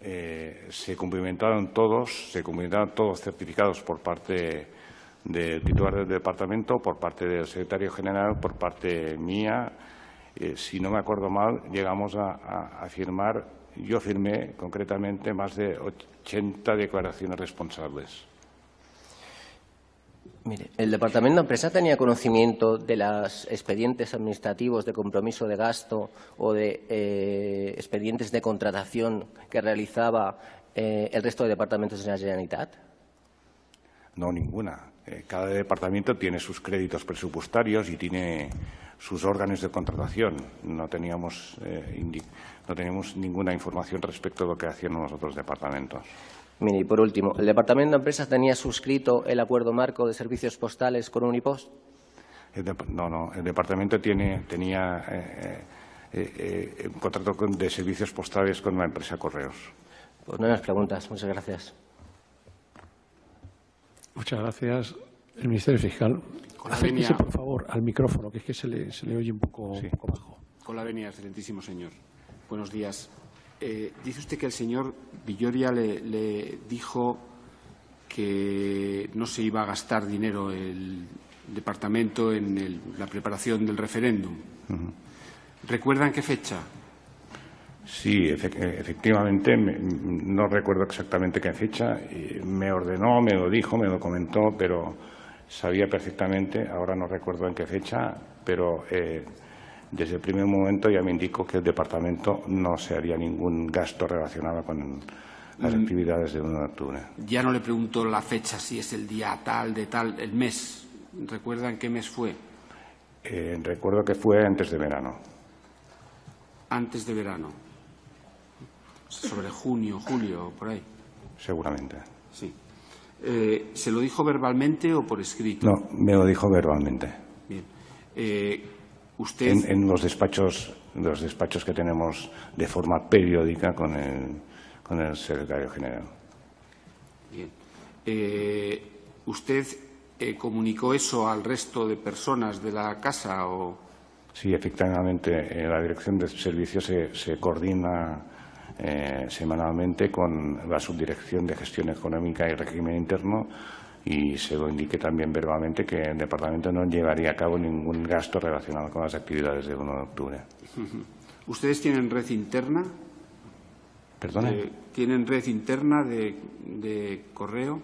Eh, se cumplimentaron todos, se cumplimentaron todos certificados por parte del titular del departamento, por parte del secretario general, por parte mía. Eh, si no me acuerdo mal, llegamos a firmar yo firmé concretamente más de 80 declaraciones responsables. Mire, ¿el Departamento de Empresa tenía conocimiento de los expedientes administrativos de compromiso de gasto o de eh, expedientes de contratación que realizaba eh, el resto de departamentos de la Generalitat? No, ninguna. Eh, cada departamento tiene sus créditos presupuestarios y tiene sus órganos de contratación. No teníamos, no teníamos ninguna información respecto a lo que hacían los otros departamentos. Mire, y por último, ¿el Departamento de Empresas tenía suscrito el acuerdo marco de servicios postales con Unipost? no, no. El Departamento tiene, tenía eh, eh, eh, un contrato de servicios postales con una empresa Correos. Pues no hay más preguntas. Muchas gracias. Muchas gracias. El Ministerio Fiscal. Con la por favor, al micrófono, que es que se le, se le oye un poco, un poco bajo. Con la venia, excelentísimo señor. Buenos días. Eh, dice usted que el señor Villoria le, dijo que no se iba a gastar dinero el departamento en la preparación del referéndum. ¿Recuerdan qué fecha? Sí, efectivamente, no recuerdo exactamente qué fecha. Me ordenó, me lo dijo, me lo comentó, pero sabía perfectamente, ahora no recuerdo en qué fecha, pero eh, desde el primer momento ya me indicó que el departamento no se haría ningún gasto relacionado con las mm. actividades de 1 de octubre. Ya no le pregunto la fecha, si es el día tal, de tal, el mes. ¿Recuerdan qué mes fue? Eh, recuerdo que fue antes de verano. Antes de verano. Sobre junio, julio, por ahí. Seguramente. Sí. Eh, ¿Se lo dijo verbalmente o por escrito? No, me lo dijo verbalmente. Bien. Eh, en, los despachos, los despachos que tenemos de forma periódica con el, con el secretario general. Bien. Eh, ¿Usted eh, comunicó eso al resto de personas de la casa o...? Sí, efectivamente. la Dirección de Servicios se, se coordina eh, semanalmente con la Subdirección de Gestión Económica y Régimen Interno y se lo indique también verbalmente que el departamento no llevaría a cabo ningún gasto relacionado con las actividades del 1 de octubre. ¿Ustedes tienen red interna? ¿Perdone? Eh, ¿Tienen red interna de, correo?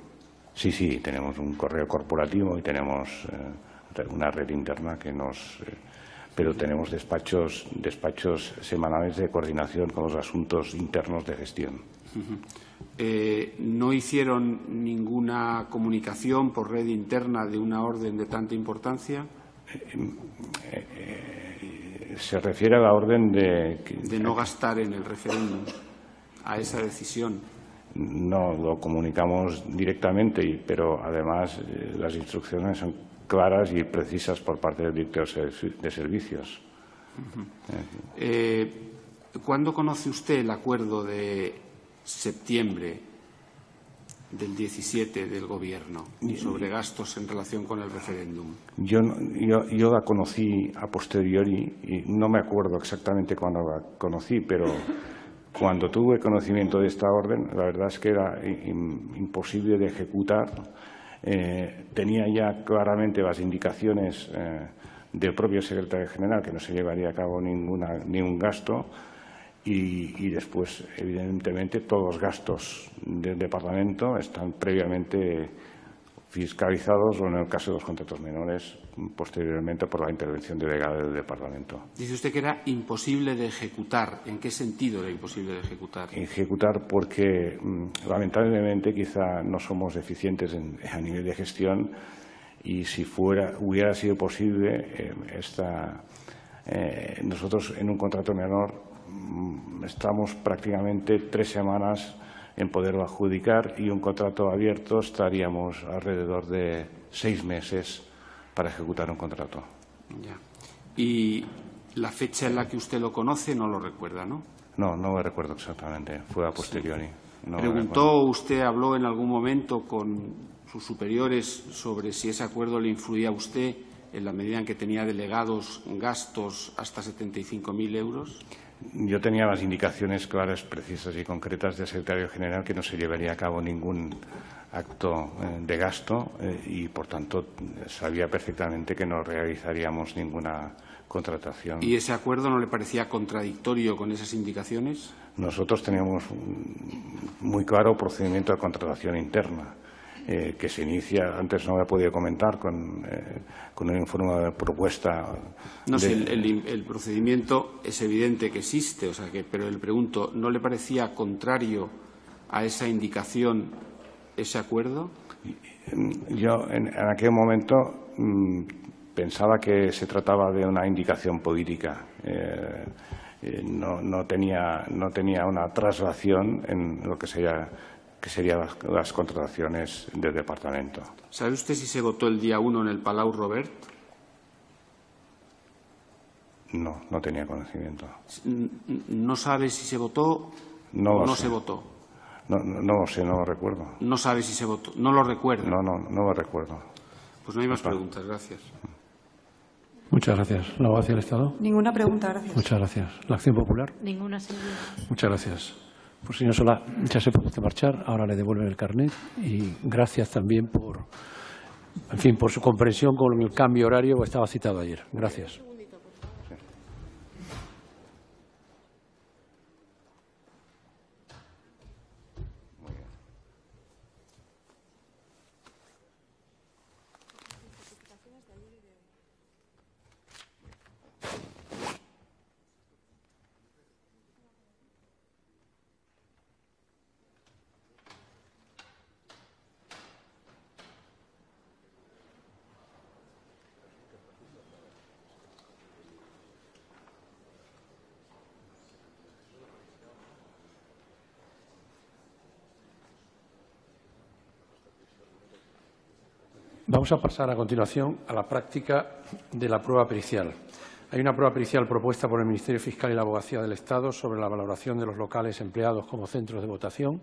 Sí, sí, tenemos un correo corporativo y tenemos eh, una red interna que nos... Eh, pero tenemos despachos, despachos semanales de coordinación con los asuntos internos de gestión. Eh, no hicieron ninguna comunicación por red interna de una orden de tanta importancia. Eh, se refiere a la orden de... De no gastar en el referéndum, a esa decisión. No, lo comunicamos directamente, pero además eh, las instrucciones son claras y precisas por parte del director de servicios. ¿Cuándo conoce usted el acuerdo de septiembre del 17 del Gobierno y sobre gastos en relación con el referéndum? Yo, yo, yo la conocí a posteriori y no me acuerdo exactamente cuándo la conocí, pero cuando tuve conocimiento de esta orden, la verdad es que era imposible de ejecutar. Eh, tenía ya claramente las indicaciones eh, del propio secretario general que no se llevaría a cabo ninguna, ningún gasto y, después, evidentemente, todos los gastos del departamento están previamente fiscalizados o, en el caso de los contratos menores, posteriormente por la intervención delegada del departamento. Dice usted que era imposible de ejecutar. ¿En qué sentido era imposible de ejecutar? Ejecutar porque, mm, lamentablemente, quizá no somos eficientes a nivel de gestión y si fuera, hubiera sido posible, eh, eh, nosotros en un contrato menor Mm, estamos prácticamente tres semanas en poderlo adjudicar y un contrato abierto estaríamos alrededor de seis meses para ejecutar un contrato. Y la fecha en la que usted lo conoce no lo recuerda, ¿no? No, no lo recuerdo exactamente. Fue a posteriori. ¿Preguntó usted, habló en algún momento con sus superiores sobre si ese acuerdo le influía a usted en la medida en que tenía delegados gastos hasta 75.000 euros? Yo tenía las indicaciones claras, precisas y concretas del secretario general que no se llevaría a cabo ningún acto eh, de gasto eh, y, por tanto, sabía perfectamente que no realizaríamos ninguna contratación. ¿Y ese acuerdo no le parecía contradictorio con esas indicaciones? Nosotros teníamos muy claro procedimiento de contratación interna. Eh, que se inicia, antes no me he podido comentar, con, eh, con un informe de propuesta. No sé, el, procedimiento es evidente que existe, o sea que, pero le pregunto, ¿no le parecía contrario a esa indicación ese acuerdo? Yo en, aquel momento mm, pensaba que se trataba de una indicación política. Eh, no, no, tenía, no tenía una traslación en lo que sería que serían las, contrataciones del departamento. ¿Sabe usted si se votó el día 1 en el Palau Robert? No, no tenía conocimiento. ¿No sabe si se votó no o no se votó? No, no, lo sé, no lo recuerdo. ¿No sabe si se votó? ¿No lo recuerda? No, no, no lo recuerdo. Pues no hay más preguntas, gracias. Muchas gracias. ¿La abogacía del Estado? Ninguna pregunta, gracias. Muchas gracias. ¿La acción popular? Ninguna, señor. Muchas gracias. Pues señor Solá, ya se puede marchar, ahora le devuelven el carnet y gracias también por, en fin, por su comprensión con el cambio horario que estaba citado ayer. Gracias. Vamos a pasar a continuación a la práctica de la prueba pericial. Hay una prueba pericial propuesta por el Ministerio Fiscal y la Abogacía del Estado sobre la valoración de los locales empleados como centros de votación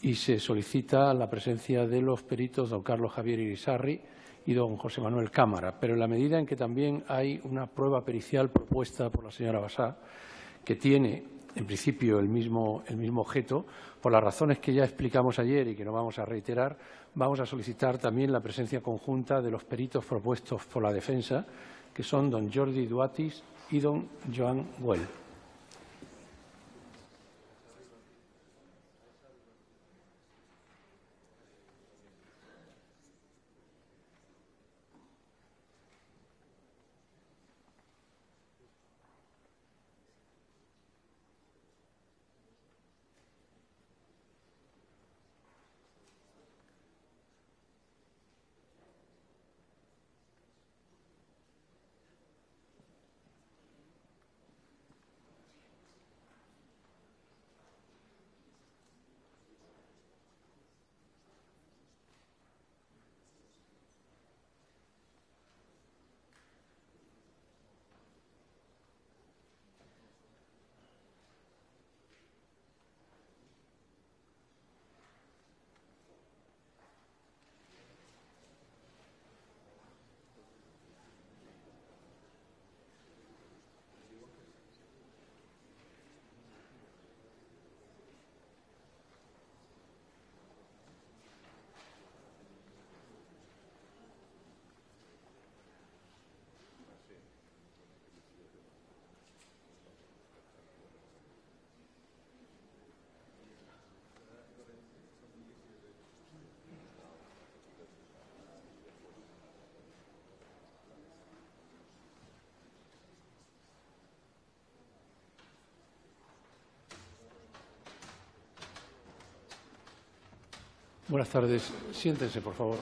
y se solicita la presencia de los peritos don Carlos Javier Irizarri y don José Manuel Cámara, pero en la medida en que también hay una prueba pericial propuesta por la señora Basá que tiene en principio el mismo, objeto, por las razones que ya explicamos ayer y que no vamos a reiterar, vamos a solicitar también la presencia conjunta de los peritos propuestos por la defensa, que son don Jordi Duatis y don Joan Well. Buenas tardes. Siéntense, por favor.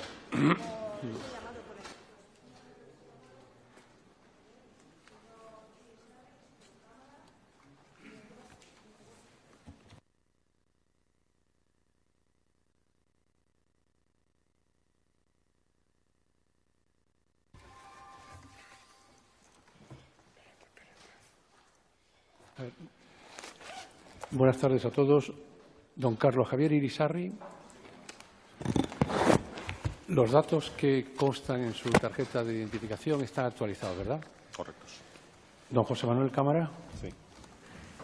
Buenas tardes a todos. Don Carlos Javier Irisarri. Los datos que constan en su tarjeta de identificación están actualizados, ¿verdad? Correctos. Don José Manuel Cámara. Sí.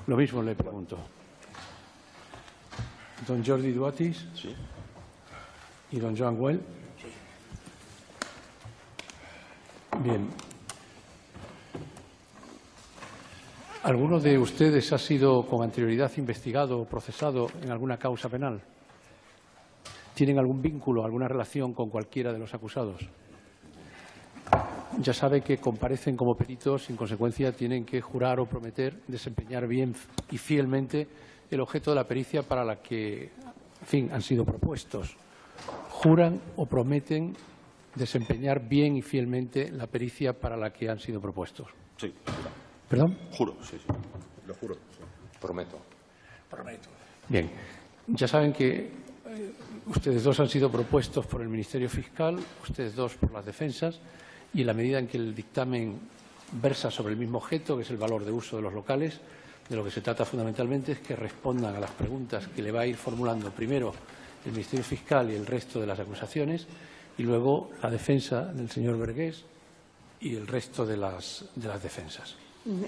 Lo mismo le pregunto. Don Jordi Duatis. Sí. Y don Joan Well. Sí. Bien. ¿Alguno de ustedes ha sido con anterioridad investigado o procesado en alguna causa penal? ¿Tienen algún vínculo, alguna relación con cualquiera de los acusados? Ya sabe que comparecen como peritos y, en consecuencia, tienen que jurar o prometer desempeñar bien y fielmente el objeto de la pericia para la que, en fin, han sido propuestos. ¿Juran o prometen desempeñar bien y fielmente la pericia para la que han sido propuestos? Sí. ¿Perdón? Juro, sí, sí. Lo juro. Prometo. Prometo. Bien. Ya saben que ustedes dos han sido propuestos por el Ministerio Fiscal, ustedes dos por las defensas, y en la medida en que el dictamen versa sobre el mismo objeto, que es el valor de uso de los locales, de lo que se trata fundamentalmente es que respondan a las preguntas que le va a ir formulando primero el Ministerio Fiscal y el resto de las acusaciones, y luego la defensa del señor Vergués y el resto de las defensas.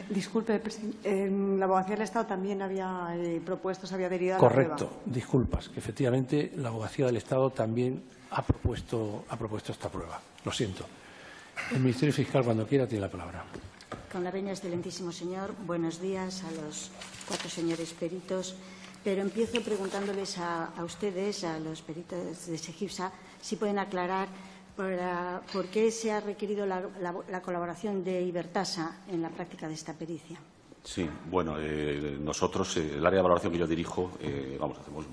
Disculpe, la abogacía del Estado también había eh, propuesto, se había adherido a Correcto, la prueba. disculpas, que efectivamente la abogacía del Estado también ha propuesto, ha propuesto esta prueba. Lo siento. El Ministerio Fiscal, cuando quiera, tiene la palabra. Con la venia, excelentísimo señor, buenos días a los cuatro señores peritos. Pero empiezo preguntándoles a, a ustedes, a los peritos de SEGIPSA, si pueden aclarar por qué se ha requerido la, colaboración de Ibertasa en la práctica de esta pericia. Sí, bueno, eh, nosotros, eh, el área de valoración que yo dirijo, eh, vamos, hacemos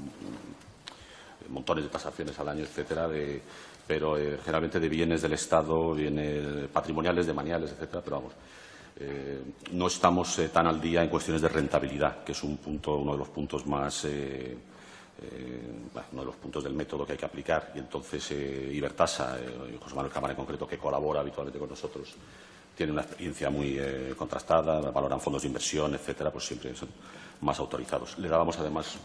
montones de tasaciones al año, etcétera, pero generalmente de bienes del Estado, bienes patrimoniales, de maniales, etcétera, pero vamos, no estamos tan al día en cuestiones de rentabilidad, que es un punto, uno de los puntos más eh, uno de los puntos del método que hay que aplicar. Y entonces eh, Ibertasa, eh, José Manuel Cámara en concreto, que colabora habitualmente con nosotros, tiene una experiencia muy eh, contrastada, valoran fondos de inversión, etcétera, pues siempre son más autorizados. Le dábamos además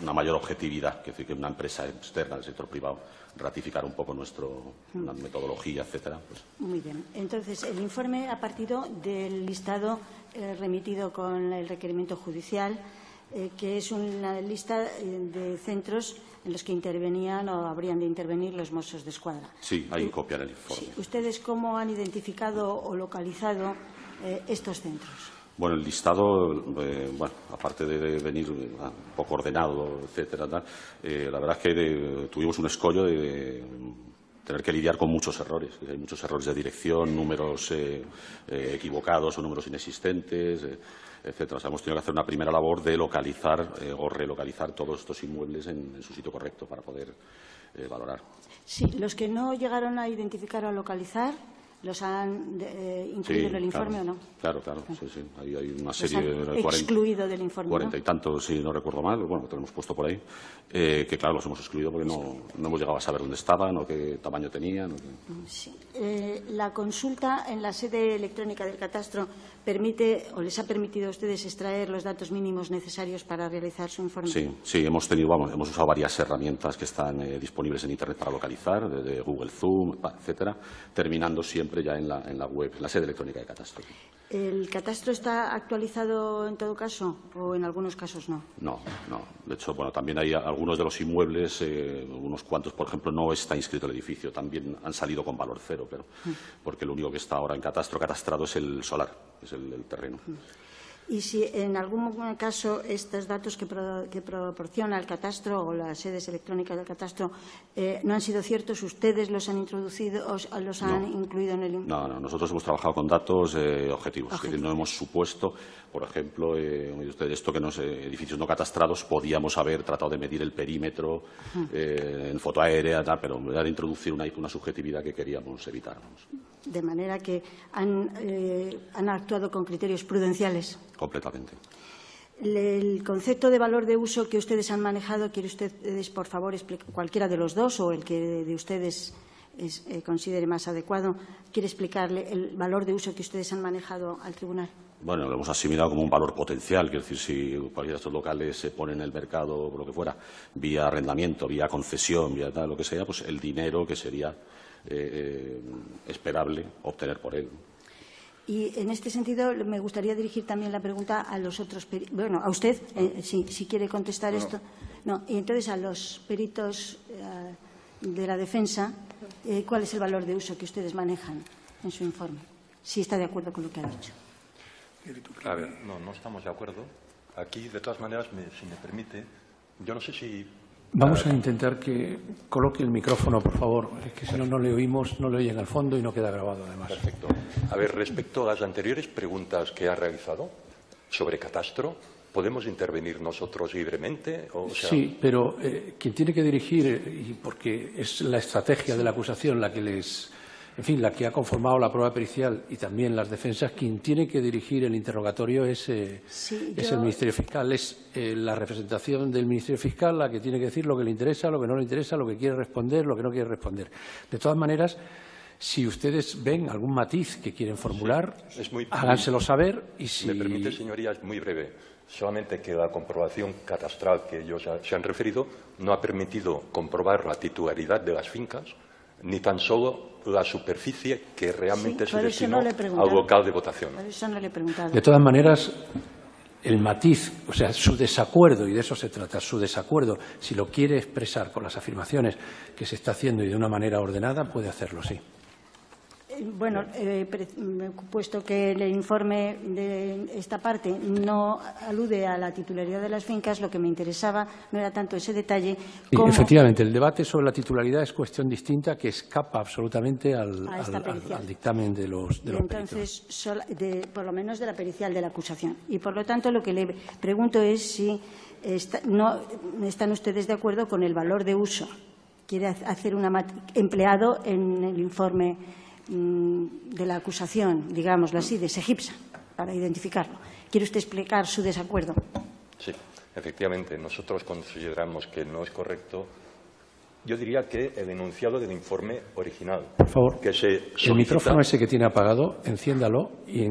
una mayor objetividad, que decir que una empresa externa del sector privado ratificar un poco nuestra mm. metodología, etcétera. Pues. Muy bien. Entonces, el informe ha partido del listado remitido con el requerimiento judicial eh, que es una lista eh, de centros en los que intervenían o habrían de intervenir los Mossos de Escuadra. Sí, hay copia en el informe. ¿Ustedes cómo han identificado o localizado eh, estos centros? Bueno, el listado, bueno, aparte de venir un poco ordenado, etcétera, la verdad es que tuvimos un escollo de, tener que lidiar con muchos errores. Hay muchos errores de dirección, números equivocados o números inexistentes etcétera. hemos tenido que hacer una primera labor de localizar eh, o relocalizar todos estos inmuebles en, su sitio correcto para poder eh, valorar. Sí, los que no llegaron a identificar o a localizar, ¿Los han eh, incluido en el informe o no? Claro, claro, sí, sí. Hay, hay una serie de excluido del informe. Cuarenta y tantos, si no recuerdo mal, bueno, lo tenemos puesto por ahí, eh, que claro, los hemos excluido porque no, no, hemos llegado a saber dónde estaban o qué tamaño tenían. Sí. Eh, la consulta en la sede electrónica del catastro permite o les ha permitido a ustedes extraer los datos mínimos necesarios para realizar su informe. Sí, sí, hemos tenido, vamos, hemos usado varias herramientas que están disponibles en Internet para localizar, desde Google Zoom, etcétera, terminando siempre ya en la, en la web, en la sede electrónica de catastro. ¿El catastro está actualizado en todo caso o en algunos casos no? No, no. De hecho, bueno, también hay algunos de los inmuebles, eh, unos cuantos, por ejemplo, no está inscrito el edificio. También han salido con valor cero, pero mm. porque lo único que está ahora en catastro catastrado es el solar, es el, terreno. Y si en algún caso estos datos que, proporciona el catastro o las sedes electrónicas del catastro eh, no han sido ciertos, ¿ustedes los han introducido o los han incluido en el No, no, nosotros hemos trabajado con datos eh, objetivos, es decir, no hemos supuesto, por ejemplo, eh, esto que los edificios no catastrados podíamos haber tratado de medir el perímetro eh, en foto aérea, pero era de introducir una, una subjetividad que queríamos evitar. De manera que han, han actuado con criterios prudenciales completamente. El concepto de valor de uso que ustedes han manejado, ¿quiere ustedes, por favor, explicar cualquiera de los dos o el que de ustedes eh, considere más adecuado, quiere explicarle el valor de uso que ustedes han manejado al tribunal? Bueno, lo hemos asimilado como un valor potencial, es decir, si cualquiera de estos locales se pone en el mercado, o lo que fuera, vía arrendamiento, vía concesión, vía tal, lo que sea, pues el dinero que sería eh, eh, esperable obtener por él. Y en este sentido me gustaría dirigir también la pregunta a los otros, bueno, a usted, eh, si, quiere contestar esto. No, y entonces a los peritos eh, de la defensa, eh, ¿cuál es el valor de uso que ustedes manejan en su informe? Si está de acuerdo con lo que ha dicho. A ver, no, no estamos de acuerdo. Aquí, de todas maneras, si me permite, yo no sé si Vamos a intentar que coloque el micrófono, por favor. Es que si no, no le oímos, no le oyen al fondo y no queda grabado, además. Perfecto. A ver, respecto a las anteriores preguntas que ha realizado sobre catastro, ¿podemos intervenir nosotros libremente? Sí, pero eh, quien tiene que dirigir, y porque es la estrategia de la acusación la que les en fin, la que ha conformado la prueba pericial y también las defensas, quien tiene que dirigir el interrogatorio es, eh, el Ministerio Fiscal. Es eh, la representación del Ministerio Fiscal la que tiene que decir lo que le interesa, lo que no le interesa, lo que quiere responder, lo que no quiere responder. De todas maneras, si ustedes ven algún matiz que quieren formular, háganselo saber y si... Me permite, señoría, muy breve. Solamente que la comprobación catastral que ellos se han referido no ha permitido comprobar la titularidad de las fincas, ni tan solo la superficie que realmente se destinó al local de votación. de todas maneras, el matiz, o sea, su desacuerdo, y de eso se trata, su desacuerdo, si lo quiere expresar con las afirmaciones que se está haciendo y de una manera ordenada, puede hacerlo, sí. Bueno, eh, puesto que el informe de esta parte no alude a la titularidad de las fincas, lo que me interesaba no era tanto ese detalle como... efectivamente, el debate sobre la titularidad es cuestión distinta que escapa absolutamente al, dictamen de los, de Entonces, por lo menos de la pericial de la acusación. Y, por lo tanto, lo que le pregunto es si no están ustedes de acuerdo con el valor de uso. Quiere hacer una empleado en el informe de la acusación, digámoslo así, de Segipsa, para identificarlo. ¿Quiere usted explicar su desacuerdo? Sí, efectivamente. Nosotros consideramos que no es correcto. Yo diría que el enunciado del informe original. Por favor, que se el micrófono ese que tiene apagado, enciéndalo y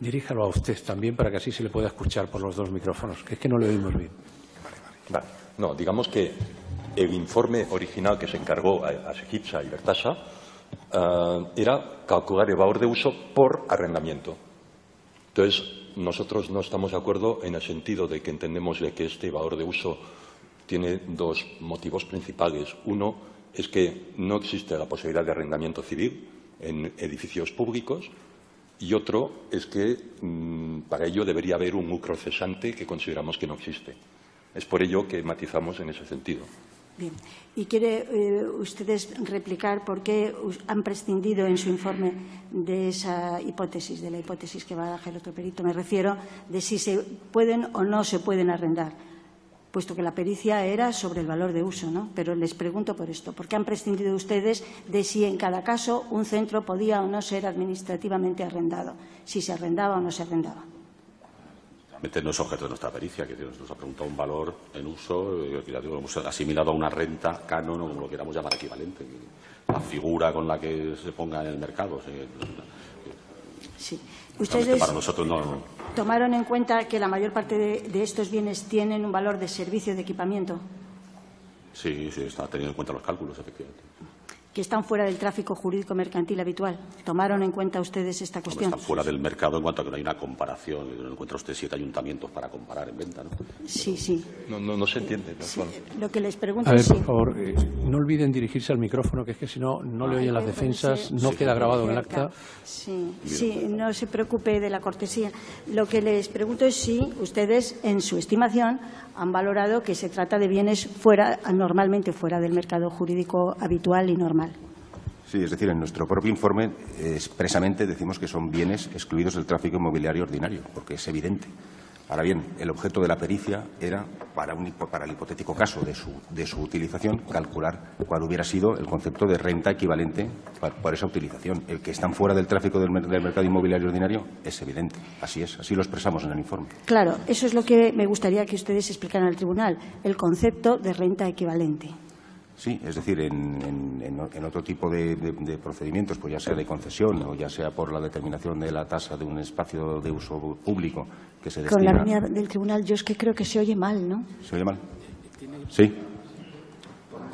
diríjalo a usted también para que así se le pueda escuchar por los dos micrófonos, que es que no le oímos bien. Vale. No, digamos que el informe original que se encargó a, a Segipsa y Bertasa eh, era calcular el valor de uso por arrendamiento. Entonces, nosotros no estamos de acuerdo en el sentido de que entendemos de que este valor de uso tiene dos motivos principales. Uno es que no existe la posibilidad de arrendamiento civil en edificios públicos y otro es que mm, para ello debería haber un lucro cesante que consideramos que no existe. Es por ello que matizamos en ese sentido. Bien. ¿Y quiere eh, ustedes replicar por qué han prescindido en su informe de esa hipótesis, de la hipótesis que va a el otro perito? Me refiero de si se pueden o no se pueden arrendar, puesto que la pericia era sobre el valor de uso, ¿no? Pero les pregunto por esto. ¿Por qué han prescindido ustedes de si en cada caso un centro podía o no ser administrativamente arrendado, si se arrendaba o no se arrendaba? No es objeto de nuestra pericia, que nos ha preguntado un valor en uso, eh, que ya digo, hemos asimilado a una renta, canon o como lo queramos llamar equivalente, la figura con la que se ponga en el mercado. Sí. Ustedes para nosotros no... tomaron en cuenta que la mayor parte de, estos bienes tienen un valor de servicio de equipamiento. Sí, sí, está teniendo en cuenta los cálculos, efectivamente. Que están fuera del tráfico jurídico mercantil habitual. ¿Tomaron en cuenta ustedes esta cuestión? están fuera del mercado en cuanto a que no hay una comparación. No encuentra usted siete ayuntamientos para comparar en venta, ¿no? Sí, sí. No, no, se entiende. Lo que les pregunto a ver, por favor, eh, no olviden dirigirse al micrófono, que es que si no, no le oyen las defensas, no queda grabado en el acta. Sí, sí, no se preocupe de la cortesía. Lo que les pregunto es si ustedes, en su estimación, han valorado que se trata de bienes fuera, normalmente fuera del mercado jurídico habitual y normal. Sí, es decir, en nuestro propio informe expresamente decimos que son bienes excluidos del tráfico inmobiliario ordinario, porque es evidente. Ahora bien, el objeto de la pericia era, para, un, para el hipotético caso de su, de su, utilización, calcular cuál hubiera sido el concepto de renta equivalente por, esa utilización. El que están fuera del tráfico del, del, mercado inmobiliario ordinario es evidente. Así es, así lo expresamos en el informe. Claro, eso es lo que me gustaría que ustedes explicaran al tribunal, el concepto de renta equivalente. Sí, es decir, en, otro tipo de, procedimientos, pues ya sea de concesión o ya sea por la determinación de la tasa de un espacio de uso público que se destina... Con la línea del tribunal, yo es que creo que se oye mal, ¿no? ¿Se oye mal? Sí.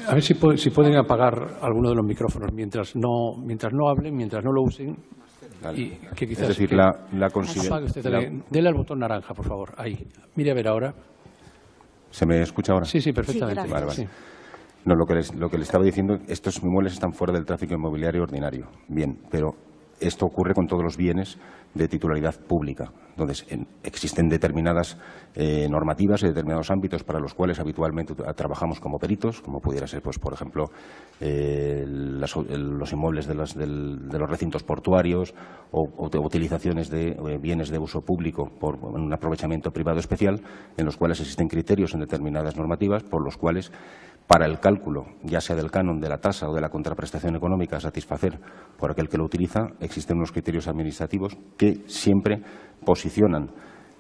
A ver si, si pueden apagar alguno de los micrófonos mientras no, mientras no hablen, mientras no lo usen. Y que quizás es decir, la, la, la... Dele al botón naranja, por favor. Ahí. Mire a ver ahora. ¿Se me escucha ahora? Sí, sí, perfectamente. vale, vale. No, lo que, les, lo que le estaba diciendo, estos inmuebles están fuera del tráfico inmobiliario ordinario. Bien, pero esto ocurre con todos los bienes de titularidad pública. Entonces, existen determinadas eh, normativas y determinados ámbitos para los cuales habitualmente trabajamos como peritos, como pudiera ser, pues, por ejemplo, eh, los inmuebles de, los recintos portuarios o, utilizaciones de eh, bienes de uso público por un aprovechamiento privado especial, en los cuales existen criterios en determinadas normativas por los cuales para el cálculo, ya sea del canon, de la tasa o de la contraprestación económica a satisfacer por aquel que lo utiliza, existen unos criterios administrativos que siempre posicionan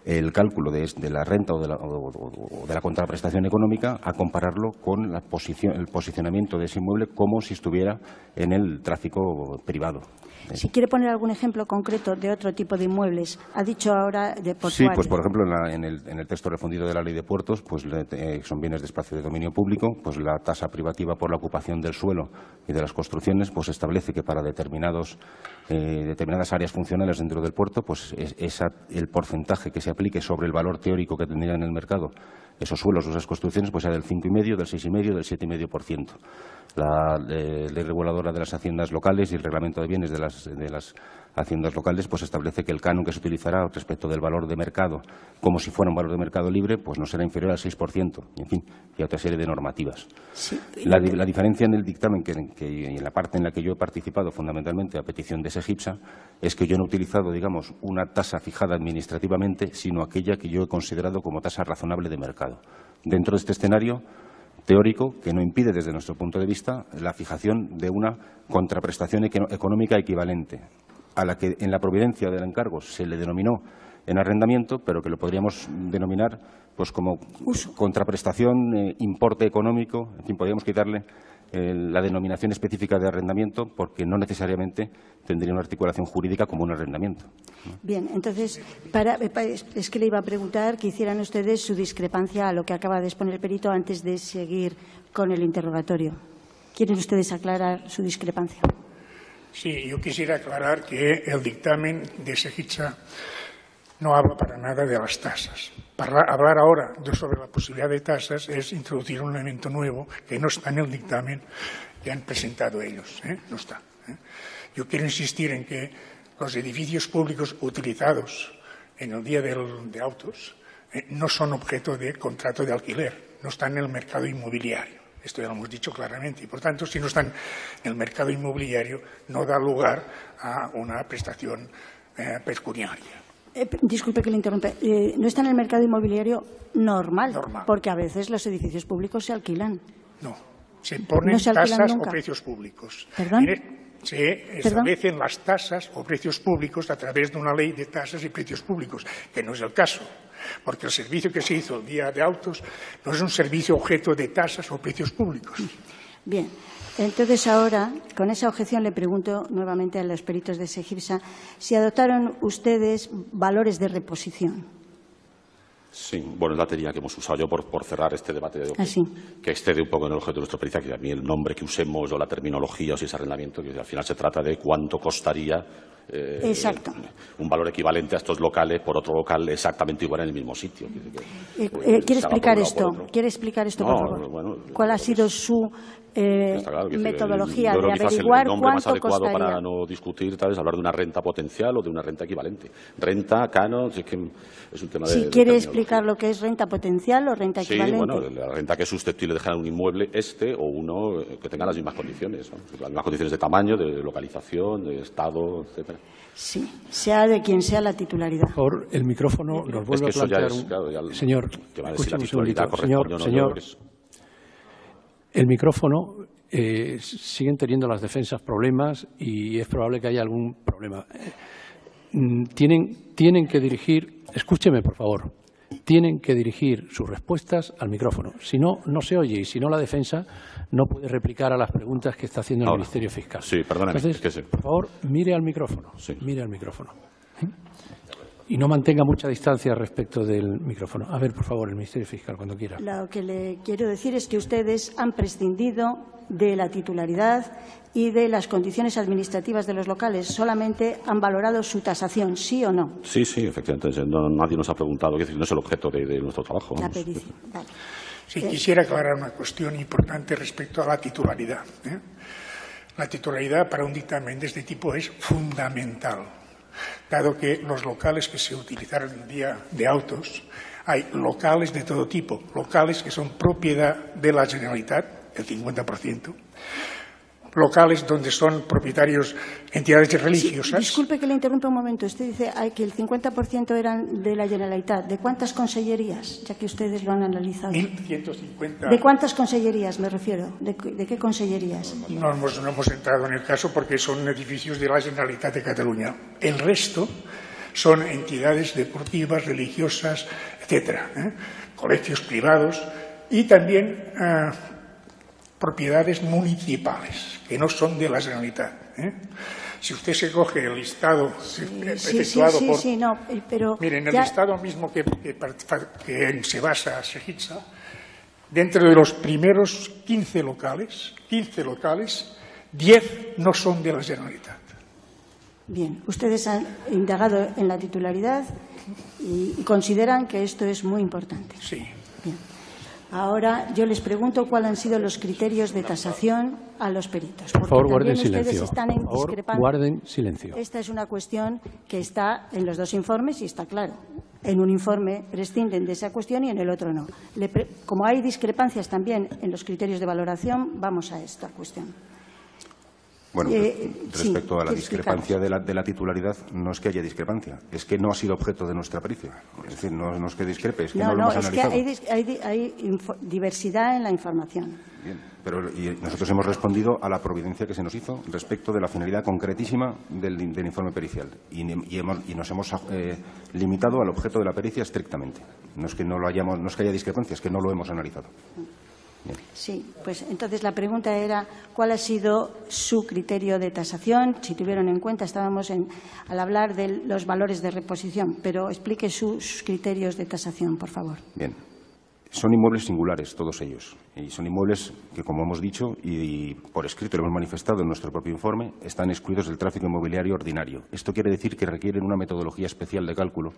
el cálculo de, la renta o de la, contraprestación económica a compararlo con el posicionamiento de ese inmueble como si estuviera en el tráfico privado. Si quiere poner algún ejemplo concreto de otro tipo de inmuebles, ha dicho ahora de portuarios. Sí, pues por ejemplo en, el, texto refundido de la Ley de Puertos, pues eh, son bienes de espacio de dominio público, pues la tasa privativa por la ocupación del suelo y de las construcciones, pues establece que para determinados, eh, determinadas áreas funcionales dentro del puerto, pues es, el porcentaje que se aplique sobre el valor teórico que tendría en el mercado esos suelos o esas construcciones, pues sea del 5,5, del 6,5, del 7,5%. La eh, ley reguladora de las haciendas locales y el reglamento de bienes de las, de las haciendas locales pues establece que el canon que se utilizará respecto del valor de mercado, como si fuera un valor de mercado libre, pues no será inferior al 6%, y en fin, y otra serie de normativas. La, diferencia en el dictamen que, y en la parte en la que yo he participado fundamentalmente a petición de SEGIPSA es que yo no he utilizado, digamos, una tasa fijada administrativamente, sino aquella que yo he considerado como tasa razonable de mercado. Dentro de este escenario teórico que no impide, desde nuestro punto de vista, la fijación de una contraprestación económica equivalente a la que en la providencia del encargo se le denominó en arrendamiento, pero que lo podríamos denominar pues como contraprestación, eh, importe económico, en fin, podríamos quitarle eh, la denominación específica de arrendamiento porque no necesariamente tendría una articulación jurídica como un arrendamiento. Bien, entonces, para, es que le iba a preguntar que hicieran ustedes su discrepancia a lo que acaba de exponer el perito antes de seguir con el interrogatorio. ¿Quieren ustedes aclarar su discrepancia? Sí, yo quisiera aclarar que el dictamen de Sejitsa no habla para nada de las tasas. Para hablar ahora sobre la posibilidad de tasas es introducir un elemento nuevo que no está en el dictamen que han presentado ellos. ¿eh? No está. ¿eh? Yo quiero insistir en que los edificios públicos utilizados en el día de autos eh, no son objeto de contrato de alquiler, no están en el mercado inmobiliario. Esto ya lo hemos dicho claramente. Y, por tanto, si no están en el mercado inmobiliario, no da lugar a una prestación eh, pecuniaria. Eh, disculpe que le interrumpa. Eh, no está en el mercado inmobiliario normal, porque a veces los edificios públicos se alquilan. No, se ponen tasas o precios públicos. ¿Perdón? se establecen las tasas o precios públicos a través de una ley de tasas y precios públicos, que no es el caso, porque el servicio que se hizo el día de autos no es un servicio objeto de tasas o precios públicos. Bien. Entonces, ahora, con esa objeción, le pregunto nuevamente a los peritos de Segipsa si adoptaron ustedes valores de reposición. Sí, bueno, es la teoría que hemos usado yo por, cerrar este debate de ah, que excede un poco en el objeto de nuestra pericia, que a mí el nombre que usemos o la terminología o si es arrendamiento, que al final se trata de cuánto costaría eh, Exacto. un valor equivalente a estos locales por otro local exactamente igual en el mismo sitio. Eh, eh, ¿Quiere explicar esto? ¿Quiere explicar esto, por favor? ¿Cuál ha sido su eh, metodología de averiguar el nombre más adecuado para no discutir tal es hablar de una renta potencial o de una renta equivalente. Renta, canon, es, que es un tema si quiere explicar lo que es renta potencial o renta equivalente. Sí, bueno, la renta que es susceptible de dejar un inmueble este o uno que tenga las mismas condiciones, las mismas condiciones de tamaño, de localización, de estado, etcétera. Sí, sea de quien sea la titularidad. Por el micrófono nos vuelve a plantear un... señor, señor, señor, el micrófono eh, siguen teniendo las defensas problemas y es probable que haya algún problema. Mm, tienen, tienen que dirigir, escúcheme por favor, tienen que dirigir sus respuestas al micrófono. Si no, no se oye y si no, la defensa no puede replicar a las preguntas que está haciendo el Ministerio Fiscal. Sí, perdóname. Entonces, por favor, mire al micrófono. Mire al micrófono. ¿Eh? Y no mantenga mucha distancia respecto del micrófono. A ver, por favor, el Ministerio Fiscal, cuando quiera. Lo que le quiero decir es que ustedes han prescindido de la titularidad y de las condiciones administrativas de los locales. Solamente han valorado su tasación, ¿sí o no? Sí, sí, efectivamente. nadie nos ha preguntado, es decir, no es el objeto de, nuestro trabajo. La pericia. Sí, quisiera aclarar una cuestión importante respecto a la titularidad. ¿eh? La titularidad para un dictamen de este tipo es fundamental dado que los locales que se utilizaron el día de autos, hay locales de todo tipo, locales que son propiedad de la Generalitat, el 50%, locales donde son propietarios entidades religiosas. disculpe que le interrumpa un momento. Usted dice que el 50% eran de la Generalitat. ¿De cuántas consellerías, ya que ustedes lo han analizado? 1.150. ¿De cuántas consellerías me refiero? ¿De, qué consellerías? No hemos, no hemos entrado en el caso porque son edificios de la Generalitat de Cataluña. El resto son entidades deportivas, religiosas, etcétera, ¿eh? colegios privados y también eh, propiedades municipales que no son de la Generalitat. ¿eh? Si usted se coge el listado efectuado sí, por... Sí, no, pero... Miren, el listado mismo que, que, se basa Sejitsa, dentro de los primeros 15 locales, 15 locales, 10 no son de la Generalitat. Bien, ustedes han indagado en la titularidad y consideran que esto es muy importante. Sí. Bien. Ahora yo les pregunto cuáles han sido los criterios de tasación a los peritos. Por favor, guarden silencio. guarden silencio. Esta es una cuestión que está en los dos informes y está claro. En un informe prescinden de esa cuestión y en el otro no. como hay discrepancias también en los criterios de valoración, vamos a esta cuestión. Bueno, eh, respecto a la discrepancia de la, titularidad, no es que haya discrepancia, es que no ha sido objeto de nuestra pericia. Es decir, no, es que discrepe, es que no, lo hemos analizado. Que hay, diversidad en la información. Bien, pero nosotros hemos respondido a la providencia que se nos hizo respecto de la finalidad concretísima del, informe pericial y, nos hemos eh, limitado al objeto de la pericia estrictamente. No es que no lo hayamos, no es que haya discrepancia, es que no lo hemos analizado. Sí, pues entonces la pregunta era cuál ha sido su criterio de tasación, si tuvieron en cuenta, estábamos al hablar de los valores de reposición, pero explique sus criterios de tasación, por favor. Bien. Son inmuebles singulares, todos ellos. Y son inmuebles que, como hemos dicho y, por escrito lo hemos manifestado en nuestro propio informe, están excluidos del tráfico inmobiliario ordinario. Esto quiere decir que requieren una metodología especial de cálculo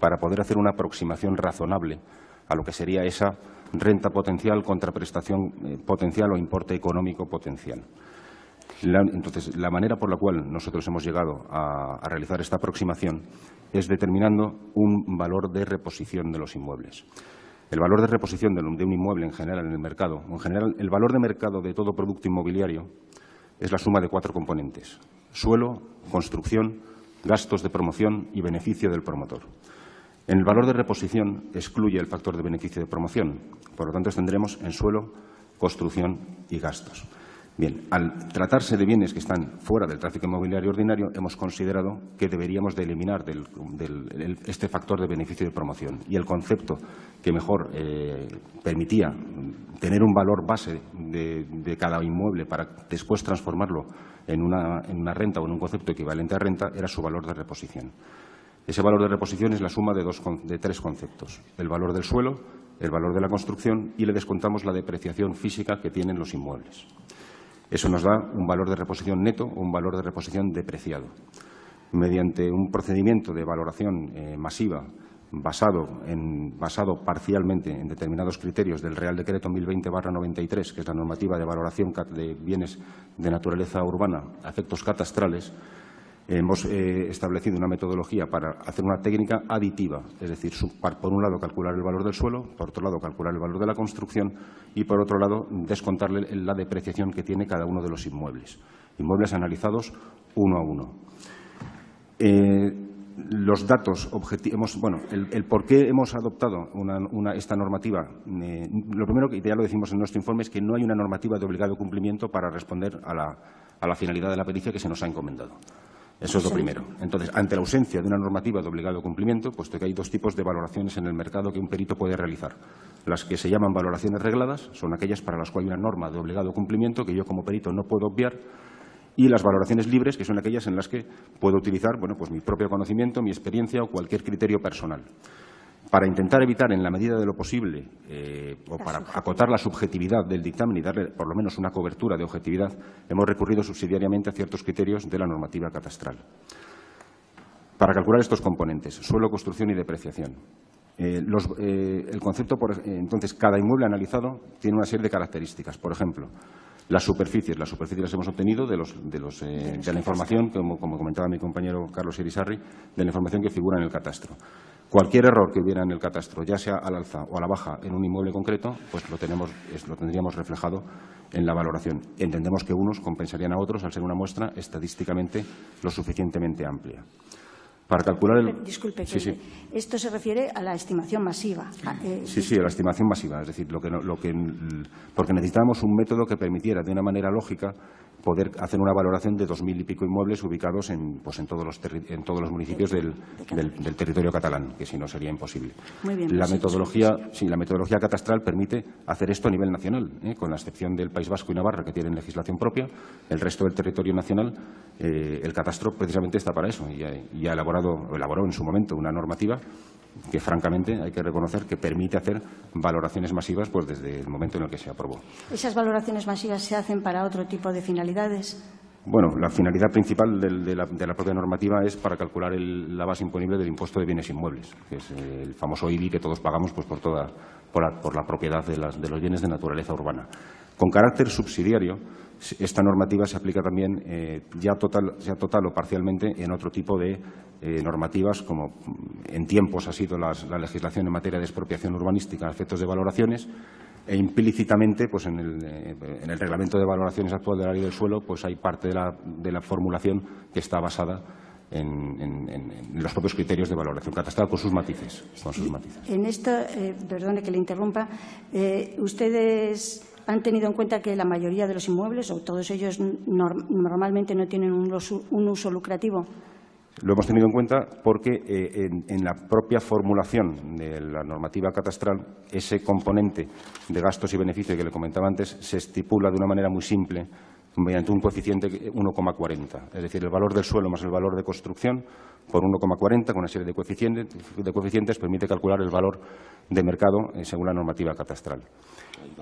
para poder hacer una aproximación razonable a lo que sería esa renta potencial contra prestación eh, potencial o importe económico potencial. entonces, la manera por la cual nosotros hemos llegado a, realizar esta aproximación es determinando un valor de reposición de los inmuebles. El valor de reposición de un, inmueble en general en el mercado, en general, el valor de mercado de todo producto inmobiliario es la suma de cuatro componentes. Suelo, construcción, gastos de promoción y beneficio del promotor. En el valor de reposición excluye el factor de beneficio de promoción. Por lo tanto, tendremos en suelo, construcción y gastos. Bien, al tratarse de bienes que están fuera del tráfico inmobiliario ordinario, hemos considerado que deberíamos de eliminar este factor de beneficio de promoción. Y el concepto que mejor eh, permitía tener un valor base de, cada inmueble para después transformarlo en una, en una renta o en un concepto equivalente a renta era su valor de reposición. Ese valor de reposición es la suma de, de tres conceptos. El valor del suelo, el valor de la construcción y le descontamos la depreciación física que tienen los inmuebles. Eso nos da un valor de reposición neto o un valor de reposición depreciado. Mediante un procedimiento de valoración eh, masiva basado, basado parcialmente en determinados criterios del Real Decreto 1020-93, que es la normativa de valoración de bienes de naturaleza urbana a efectos catastrales, hemos eh, establecido una metodología para hacer una técnica aditiva, es decir, por un lado calcular el valor del suelo, por otro lado calcular el valor de la construcción y por otro lado descontarle la depreciación que tiene cada uno de los inmuebles. Inmuebles analizados uno a uno. Eh, los datos objetivos, bueno, el, por qué hemos adoptado esta normativa, eh, lo primero que ya lo decimos en nuestro informe es que no hay una normativa de obligado cumplimiento para responder a la finalidad de la pericia que se nos ha encomendado. Eso es lo primero. Entonces, ante la ausencia de una normativa de obligado cumplimiento, puesto que hay dos tipos de valoraciones en el mercado que un perito puede realizar. Las que se llaman valoraciones regladas son aquellas para las cuales hay una norma de obligado cumplimiento que yo como perito no puedo obviar y las valoraciones libres, que son aquellas en las que puedo utilizar bueno, pues mi propio conocimiento, mi experiencia o cualquier criterio personal para intentar evitar, en la medida de lo posible, eh, o para acotar la subjetividad del dictamen y darle por lo menos una cobertura de objetividad, hemos recurrido subsidiariamente a ciertos criterios de la normativa catastral. Para calcular estos componentes, suelo, construcción y depreciación. Eh, eh, el concepto, entonces, cada inmueble analizado tiene una serie de características. Por ejemplo, las superficies. Las superficies las hemos obtenido de, la información, como, como, comentaba mi compañero Carlos Irisarri, de la información que figura en el catastro. Cualquier error que hubiera en el catastro, ya sea al alza o a la baja en un inmueble concreto, pues lo, tenemos, lo tendríamos reflejado en la valoración. Entendemos que unos compensarían a otros al ser una muestra estadísticamente lo suficientemente amplia. Para calcular el... Disculpe, esto se refiere a la estimación masiva. Eh, sí, sí, a la estimación masiva. Es decir, lo que, lo que, porque necesitábamos un método que permitiera de una manera lógica poder hacer una valoración de dos mil y pico inmuebles ubicados en, pues en, todos, los en todos los municipios del, del, territorio catalán, que si no sería imposible. la, metodología, sí, la metodología catastral permite hacer esto a nivel nacional, ¿eh? con la excepción del País Vasco y Navarra, que tienen legislación propia. El resto del territorio nacional, eh, el catastro precisamente está para eso y ha, elaborado, elaboró en su momento una normativa que francamente hay que reconocer que permite hacer valoraciones masivas pues desde el momento en el que se aprobó. ¿Esas valoraciones masivas se hacen para otro tipo de finalidades? Bueno, la finalidad principal de, la, propia normativa es para calcular la base imponible del impuesto de bienes inmuebles, que es el famoso IBI que todos pagamos pues, por, toda, por, la, propiedad de, de los bienes de naturaleza urbana. Con carácter subsidiario, esta normativa se aplica también eh, ya, total, total o parcialmente en otro tipo de eh, normativas, como en tiempos ha sido la legislación en materia de expropiación urbanística a efectos de valoraciones, e implícitamente pues en el, eh, en el, reglamento de valoraciones actual de la ley del suelo pues hay parte de la, de la formulación que está basada en, en, los propios criterios de valoración catastral con sus matices. Con sus matices. En esto, perdone que le interrumpa, ustedes han tenido en cuenta que la mayoría de los inmuebles, o todos ellos, normalmente no tienen un, uso lucrativo. Lo hemos tenido en cuenta porque eh, en, la propia formulación de la normativa catastral, ese componente de gastos y beneficios que le comentaba antes se estipula de una manera muy simple mediante un coeficiente 1,40. Es decir, el valor del suelo más el valor de construcción por 1,40 con una serie de coeficientes, permite calcular el valor de mercado eh, según la normativa catastral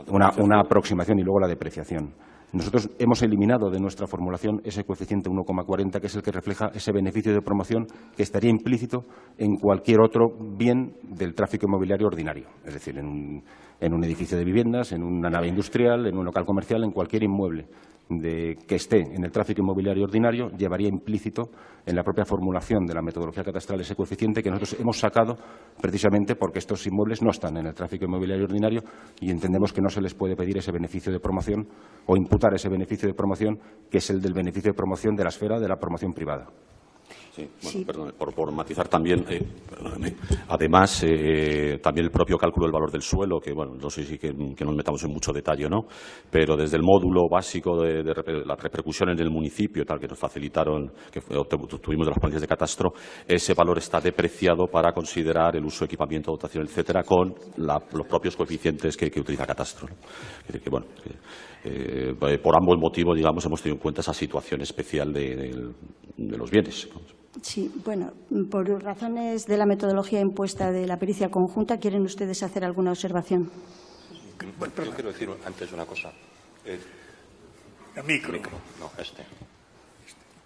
una, aproximación y luego la depreciación. Nosotros hemos eliminado de nuestra formulación ese coeficiente 1,40, que es el que refleja ese beneficio de promoción que estaría implícito en cualquier otro bien del tráfico inmobiliario ordinario, es decir, en un, en un edificio de viviendas, en una nave industrial, en un local comercial, en cualquier inmueble de, que esté en el tráfico inmobiliario ordinario llevaría implícito en la propia formulación de la metodología catastral ese coeficiente que nosotros hemos sacado precisamente porque estos inmuebles no están en el tráfico inmobiliario ordinario y entendemos que no se les puede pedir ese beneficio de promoción o imputar ese beneficio de promoción que es el del beneficio de promoción de la esfera de la promoción privada. Sí, bueno, por, matizar también, eh, además, eh, también el propio cálculo del valor del suelo, que bueno, no sé si que, nos metamos en mucho detalle no, pero desde el módulo básico de, la repercusión en el municipio, tal que nos facilitaron, que tuvimos de las ponencias de catastro, ese valor está depreciado para considerar el uso, equipamiento, dotación, etcétera, con los propios coeficientes que, utiliza catastro. Que, bueno, eh, por ambos motivos, digamos, hemos tenido en cuenta esa situación especial de, los bienes. Sí, bueno, por razones de la metodología impuesta de la pericia conjunta, ¿quieren ustedes hacer alguna observación? yo quiero decir antes una cosa. Eh, el micro. No, este.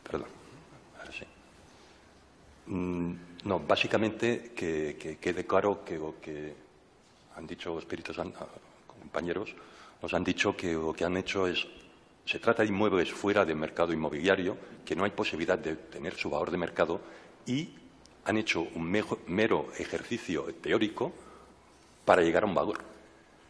Perdón. Ahora sí. Mm, no, básicamente que, quede claro que lo que han dicho los espíritus compañeros, nos han dicho que lo que han hecho es se trata de inmuebles fuera del mercado inmobiliario, que no hay posibilidad de tener su valor de mercado y han hecho un mero ejercicio teórico para llegar a un valor.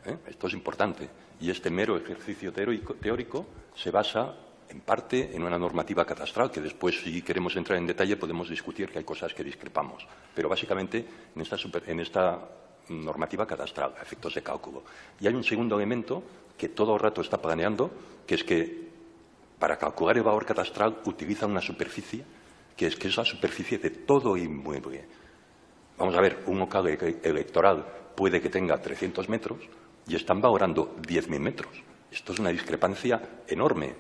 ¿eh? Esto es importante. Y este mero ejercicio teórico, se basa en parte en una normativa catastral, que después, si queremos entrar en detalle, podemos discutir que hay cosas que discrepamos. Pero básicamente en esta, en esta normativa cadastral, efectos de cálculo. Y hay un segundo elemento que todo el rato está planeando, que es que para calcular el valor catastral utiliza una superficie que es que es la superficie de todo inmueble. Vamos a ver, un local electoral puede que tenga 300 metros y están valorando 10.000 metros. Esto es una discrepancia enorme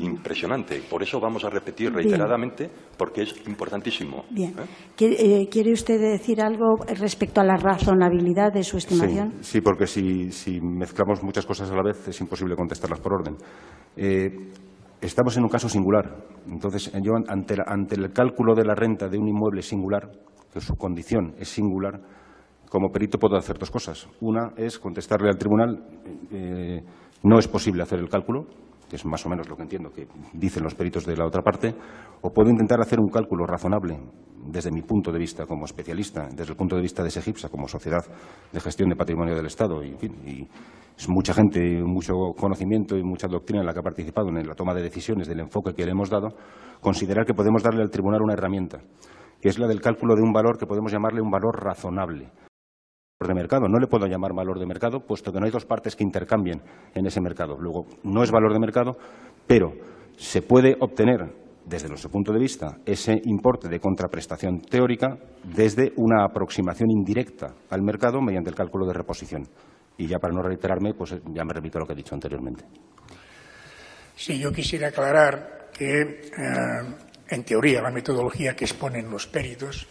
impresionante. Por eso vamos a repetir reiteradamente, porque es importantísimo. Bien. ¿eh? Eh, ¿Quiere usted decir algo respecto a la razonabilidad de su estimación? Sí, porque si, mezclamos muchas cosas a la vez es imposible contestarlas por orden. Eh, estamos en un caso singular. Entonces, yo ante, ante, el cálculo de la renta de un inmueble singular, que su condición es singular, como perito puedo hacer dos cosas. Una es contestarle al tribunal, no es posible hacer el cálculo, que es más o menos lo que entiendo que dicen los peritos de la otra parte, o puedo intentar hacer un cálculo razonable desde mi punto de vista como especialista, desde el punto de vista de SEGIPSA como sociedad de gestión de patrimonio del Estado. Y, y es mucha gente, mucho conocimiento y mucha doctrina en la que ha participado en la toma de decisiones del enfoque que le hemos dado, considerar que podemos darle al tribunal una herramienta, que es la del cálculo de un valor que podemos llamarle un valor razonable de mercado. No le puedo llamar valor de mercado, puesto que no hay dos partes que intercambien en ese mercado. Luego, no es valor de mercado, pero se puede obtener, desde nuestro punto de vista, ese importe de contraprestación teórica desde una aproximación indirecta al mercado mediante el cálculo de reposición. Y ya para no reiterarme, pues ya me repito lo que he dicho anteriormente. Sí, yo quisiera aclarar que, eh, en teoría, la metodología que exponen los peritos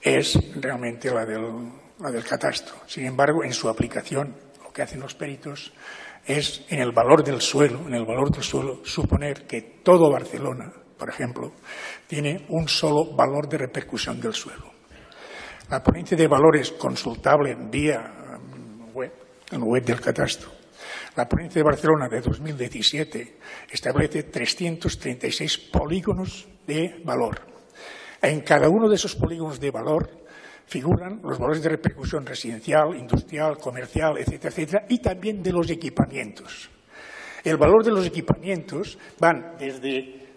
es realmente la del la del catastro. Sin embargo, en su aplicación, lo que hacen los peritos es, en el valor del suelo, en el valor del suelo, suponer que todo Barcelona, por ejemplo, tiene un solo valor de repercusión del suelo. La ponencia de valores consultable vía um, web, en web del catastro. La ponencia de Barcelona de 2017 establece 336 polígonos de valor. En cada uno de esos polígonos de valor figuran los valores de repercusión residencial, industrial, comercial, etcétera, etcétera, y también de los equipamientos. El valor de los equipamientos van desde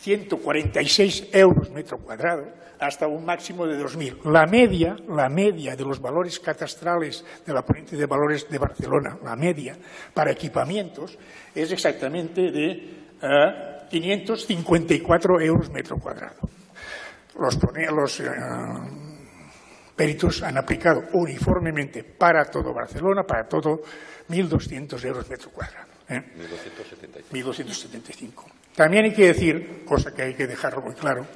146 euros metro cuadrado hasta un máximo de 2.000. La media, la media de los valores catastrales de la ponente de valores de Barcelona, la media para equipamientos es exactamente de 554 eh, euros metro cuadrado los, los eh, peritos han aplicado uniformemente para todo Barcelona, para todo 1.200 euros metro cuadrado. ¿eh? 1.275. También hay que decir, cosa que hay que dejarlo muy claro,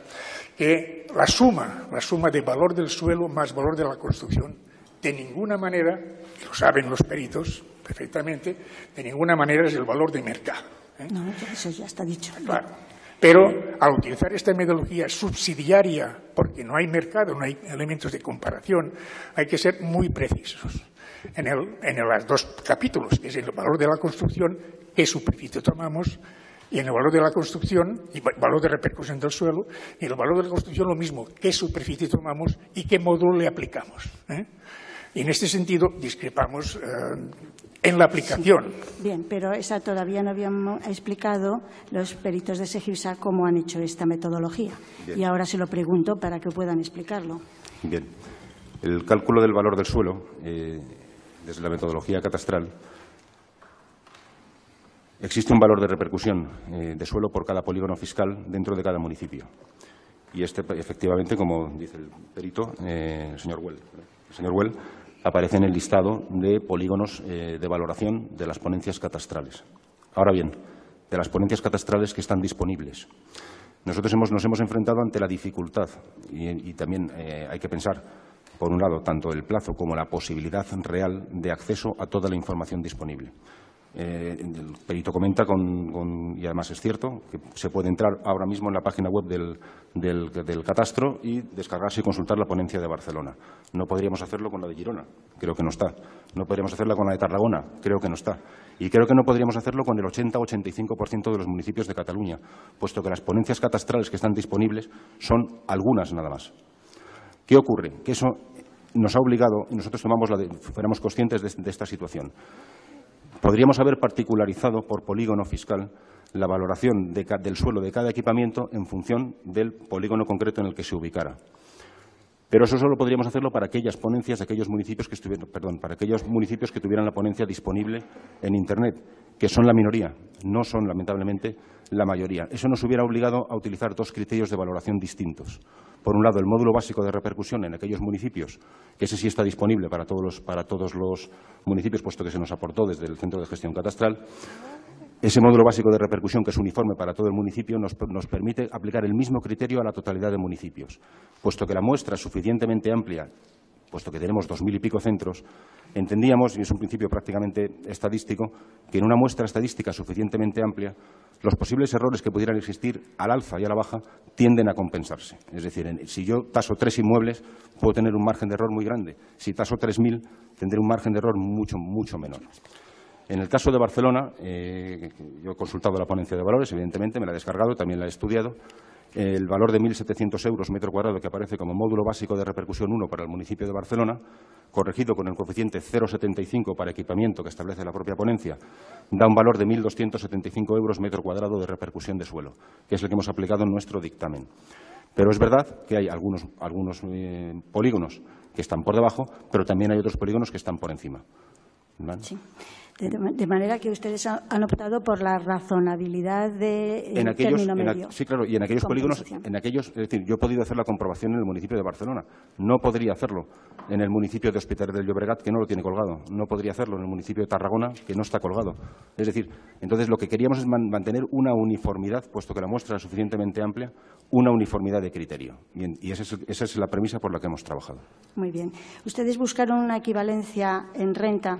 que la suma, la suma de valor del suelo más valor de la construcción, de ninguna manera, lo saben los peritos perfectamente, de ninguna manera es el valor de mercado. ¿eh? No, eso ya está dicho. Claro. Pero al utilizar esta metodología subsidiaria, porque no hay mercado, no hay elementos de comparación, hay que ser muy precisos en, los dos capítulos, que es el valor de la construcción, qué superficie tomamos, y en el valor de la construcción, y valor de repercusión del suelo, y en el valor de la construcción lo mismo, qué superficie tomamos y qué módulo le aplicamos. ¿eh? Y en este sentido discrepamos eh, en la aplicación. Bien, pero esa todavía no habíamos explicado los peritos de SEGIPSA cómo han hecho esta metodología. Y ahora se lo pregunto para que puedan explicarlo. Bien. El cálculo del valor del suelo, eh, desde la metodología catastral, existe un valor de repercusión eh, de suelo por cada polígono fiscal dentro de cada municipio. Y este, efectivamente, como dice el perito, eh, el señor Well, el señor Well aparece en el listado de polígonos eh, de valoración de las ponencias catastrales. Ahora bien, de las ponencias catastrales que están disponibles. nosotros nos hemos enfrentado ante la dificultad y, también eh, hay que pensar, por un lado, tanto el plazo como la posibilidad real de acceso a toda la información disponible. Eh, el perito comenta, con, y además es cierto, que se puede entrar ahora mismo en la página web del, del, catastro y descargarse y consultar la ponencia de Barcelona. No podríamos hacerlo con la de Girona, creo que no está. No podríamos hacerla con la de Tarragona, creo que no está. Y creo que no podríamos hacerlo con el 80-85% de los municipios de Cataluña, puesto que las ponencias catastrales que están disponibles son algunas nada más. ¿Qué ocurre? Que eso nos ha obligado, y nosotros tomamos la de, fuéramos conscientes de esta situación, Podríamos haber particularizado por polígono fiscal la valoración del suelo de cada equipamiento en función del polígono concreto en el que se ubicara. Pero eso solo podríamos hacerlo para aquellas ponencias aquellos municipios que estuvieran, perdón, para aquellos municipios que tuvieran la ponencia disponible en Internet, que son la minoría, no son lamentablemente la mayoría. Eso nos hubiera obligado a utilizar dos criterios de valoración distintos. Por un lado, el módulo básico de repercusión en aquellos municipios, que ese sí está disponible para todos los, para todos los municipios, puesto que se nos aportó desde el Centro de Gestión Catastral, ese módulo básico de repercusión, que es uniforme para todo el municipio, nos, permite aplicar el mismo criterio a la totalidad de municipios. Puesto que la muestra es suficientemente amplia, puesto que tenemos dos mil y pico centros, entendíamos, y es un principio prácticamente estadístico, que en una muestra estadística suficientemente amplia, los posibles errores que pudieran existir al alza y a la baja tienden a compensarse. Es decir, si yo taso tres inmuebles, puedo tener un margen de error muy grande. Si taso tres mil, tendré un margen de error mucho, mucho menor. En el caso de Barcelona, eh, yo he consultado la ponencia de valores, evidentemente, me la he descargado, también la he estudiado. El valor de 1.700 euros metro cuadrado que aparece como módulo básico de repercusión 1 para el municipio de Barcelona, corregido con el coeficiente 0,75 para equipamiento que establece la propia ponencia, da un valor de 1.275 euros metro cuadrado de repercusión de suelo, que es el que hemos aplicado en nuestro dictamen. Pero es verdad que hay algunos, eh, polígonos que están por debajo, pero también hay otros polígonos que están por encima. De, manera que ustedes han optado por la razonabilidad de en término medio. sí, claro, y en aquellos polígonos, en aquellos, es decir, yo he podido hacer la comprobación en el municipio de Barcelona. No podría hacerlo en el municipio de Hospitalet del Llobregat, que no lo tiene colgado. No podría hacerlo en el municipio de Tarragona, que no está colgado. Es decir, entonces lo que queríamos es mantener una uniformidad, puesto que la muestra es suficientemente amplia, una uniformidad de criterio. Y, esa, es, esa es la premisa por la que hemos trabajado. Muy bien. Ustedes buscaron una equivalencia en renta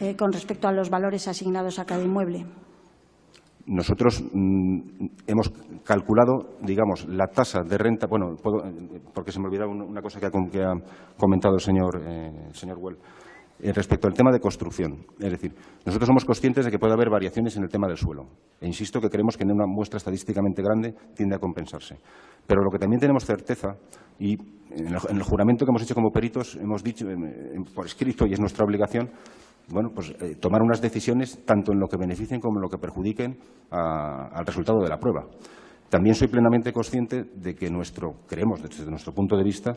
eh, con respecto a los valores asignados a cada inmueble? Nosotros mm, hemos calculado, digamos, la tasa de renta, bueno, porque se me olvidaba una cosa que ha, comentado el señor, eh, señor Well, eh, respecto al tema de construcción. Es decir, nosotros somos conscientes de que puede haber variaciones en el tema del suelo. E insisto que creemos que en una muestra estadísticamente grande tiende a compensarse. Pero lo que también tenemos certeza, y en el, juramento que hemos hecho como peritos, hemos dicho por escrito, y es nuestra obligación, bueno, pues, eh, tomar unas decisiones tanto en lo que beneficien como en lo que perjudiquen al resultado de la prueba. También soy plenamente consciente de que nuestro, creemos desde nuestro punto de vista,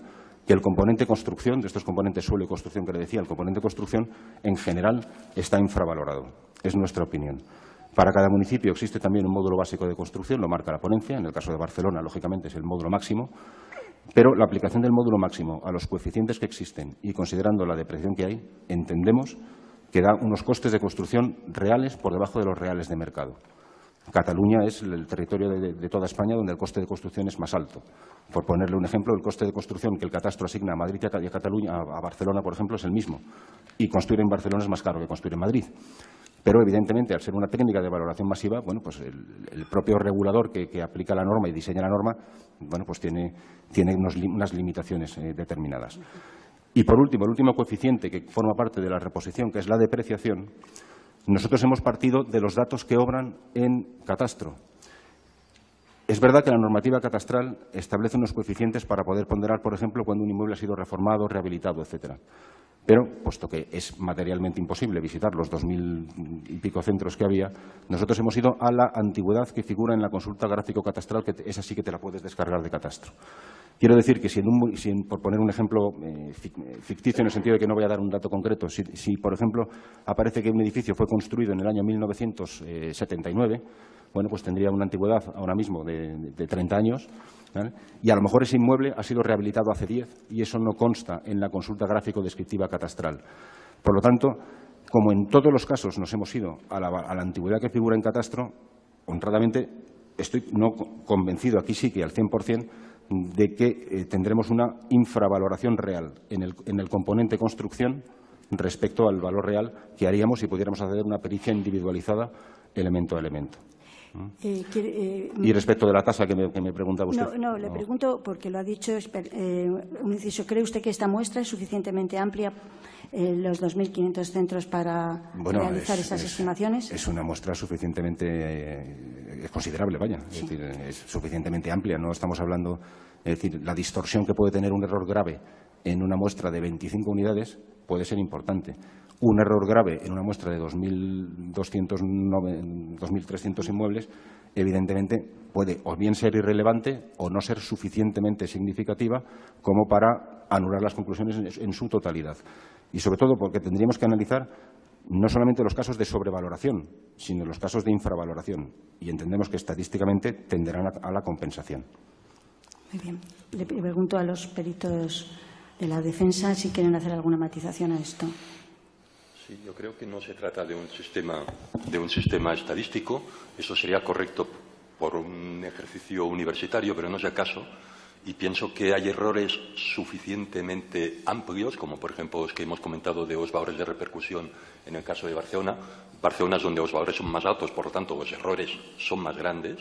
que el componente construcción, de estos componentes suelo y construcción que le decía, el componente construcción en general está infravalorado. Es nuestra opinión. Para cada municipio existe también un módulo básico de construcción, lo marca la ponencia. En el caso de Barcelona, lógicamente, es el módulo máximo. Pero la aplicación del módulo máximo a los coeficientes que existen y considerando la depreciación que hay, entendemos que da unos costes de construcción reales por debajo de los reales de mercado. Cataluña es el territorio de, toda España donde el coste de construcción es más alto. Por ponerle un ejemplo, el coste de construcción que el catastro asigna a Madrid y a Cataluña, a Barcelona, por ejemplo, es el mismo. Y construir en Barcelona es más caro que construir en Madrid. Pero, evidentemente, al ser una técnica de valoración masiva, bueno, pues el, propio regulador que, aplica la norma y diseña la norma, bueno, pues tiene, unas limitaciones eh, determinadas. Y por último, el último coeficiente que forma parte de la reposición, que es la depreciación, nosotros hemos partido de los datos que obran en catastro. Es verdad que la normativa catastral establece unos coeficientes para poder ponderar, por ejemplo, cuando un inmueble ha sido reformado, rehabilitado, etcétera. Pero, puesto que es materialmente imposible visitar los dos mil y pico centros que había, nosotros hemos ido a la antigüedad que figura en la consulta gráfico-catastral, que esa sí que te la puedes descargar de catastro. Quiero decir que, si, por poner un ejemplo eh, eh, ficticio en el sentido de que no voy a dar un dato concreto, si, por ejemplo, aparece que un edificio fue construido en el año 1979, bueno, pues tendría una antigüedad ahora mismo de, de 30 años, y a lo mejor ese inmueble ha sido rehabilitado hace 10 y eso no consta en la consulta gráfico-descriptiva catastral. Por lo tanto, como en todos los casos nos hemos ido a la, antigüedad que figura en catastro, honradamente estoy no convencido, aquí sí que al 100%, de que eh, tendremos una infravaloración real en el, en el componente construcción respecto al valor real que haríamos si pudiéramos hacer una pericia individualizada elemento a elemento. Eh, eh, y respecto de la tasa que me, preguntaba usted. No, no, le pregunto porque lo ha dicho eh, un inciso. ¿Cree usted que esta muestra es suficientemente amplia, los 2.500 centros, para realizar esas estimaciones? Es una muestra suficientemente considerable, vaya. Es decir, es suficientemente amplia. No estamos hablando, es decir, la distorsión que puede tener un error grave en una muestra de 25 unidades puede ser importante un error grave en una muestra de 2.300 inmuebles, evidentemente puede o bien ser irrelevante o no ser suficientemente significativa como para anular las conclusiones en, su totalidad. Y sobre todo porque tendríamos que analizar no solamente los casos de sobrevaloración, sino los casos de infravaloración. Y entendemos que estadísticamente tenderán a, la compensación. Muy bien. Le pregunto a los peritos de la defensa si quieren hacer alguna matización a esto yo creo que no se trata de un sistema, de un sistema estadístico. Eso sería correcto por un ejercicio universitario, pero no es el caso. Y pienso que hay errores suficientemente amplios, como por ejemplo los que hemos comentado de los valores de repercusión en el caso de Barcelona. Barcelona es donde los valores son más altos, por lo tanto los errores son más grandes.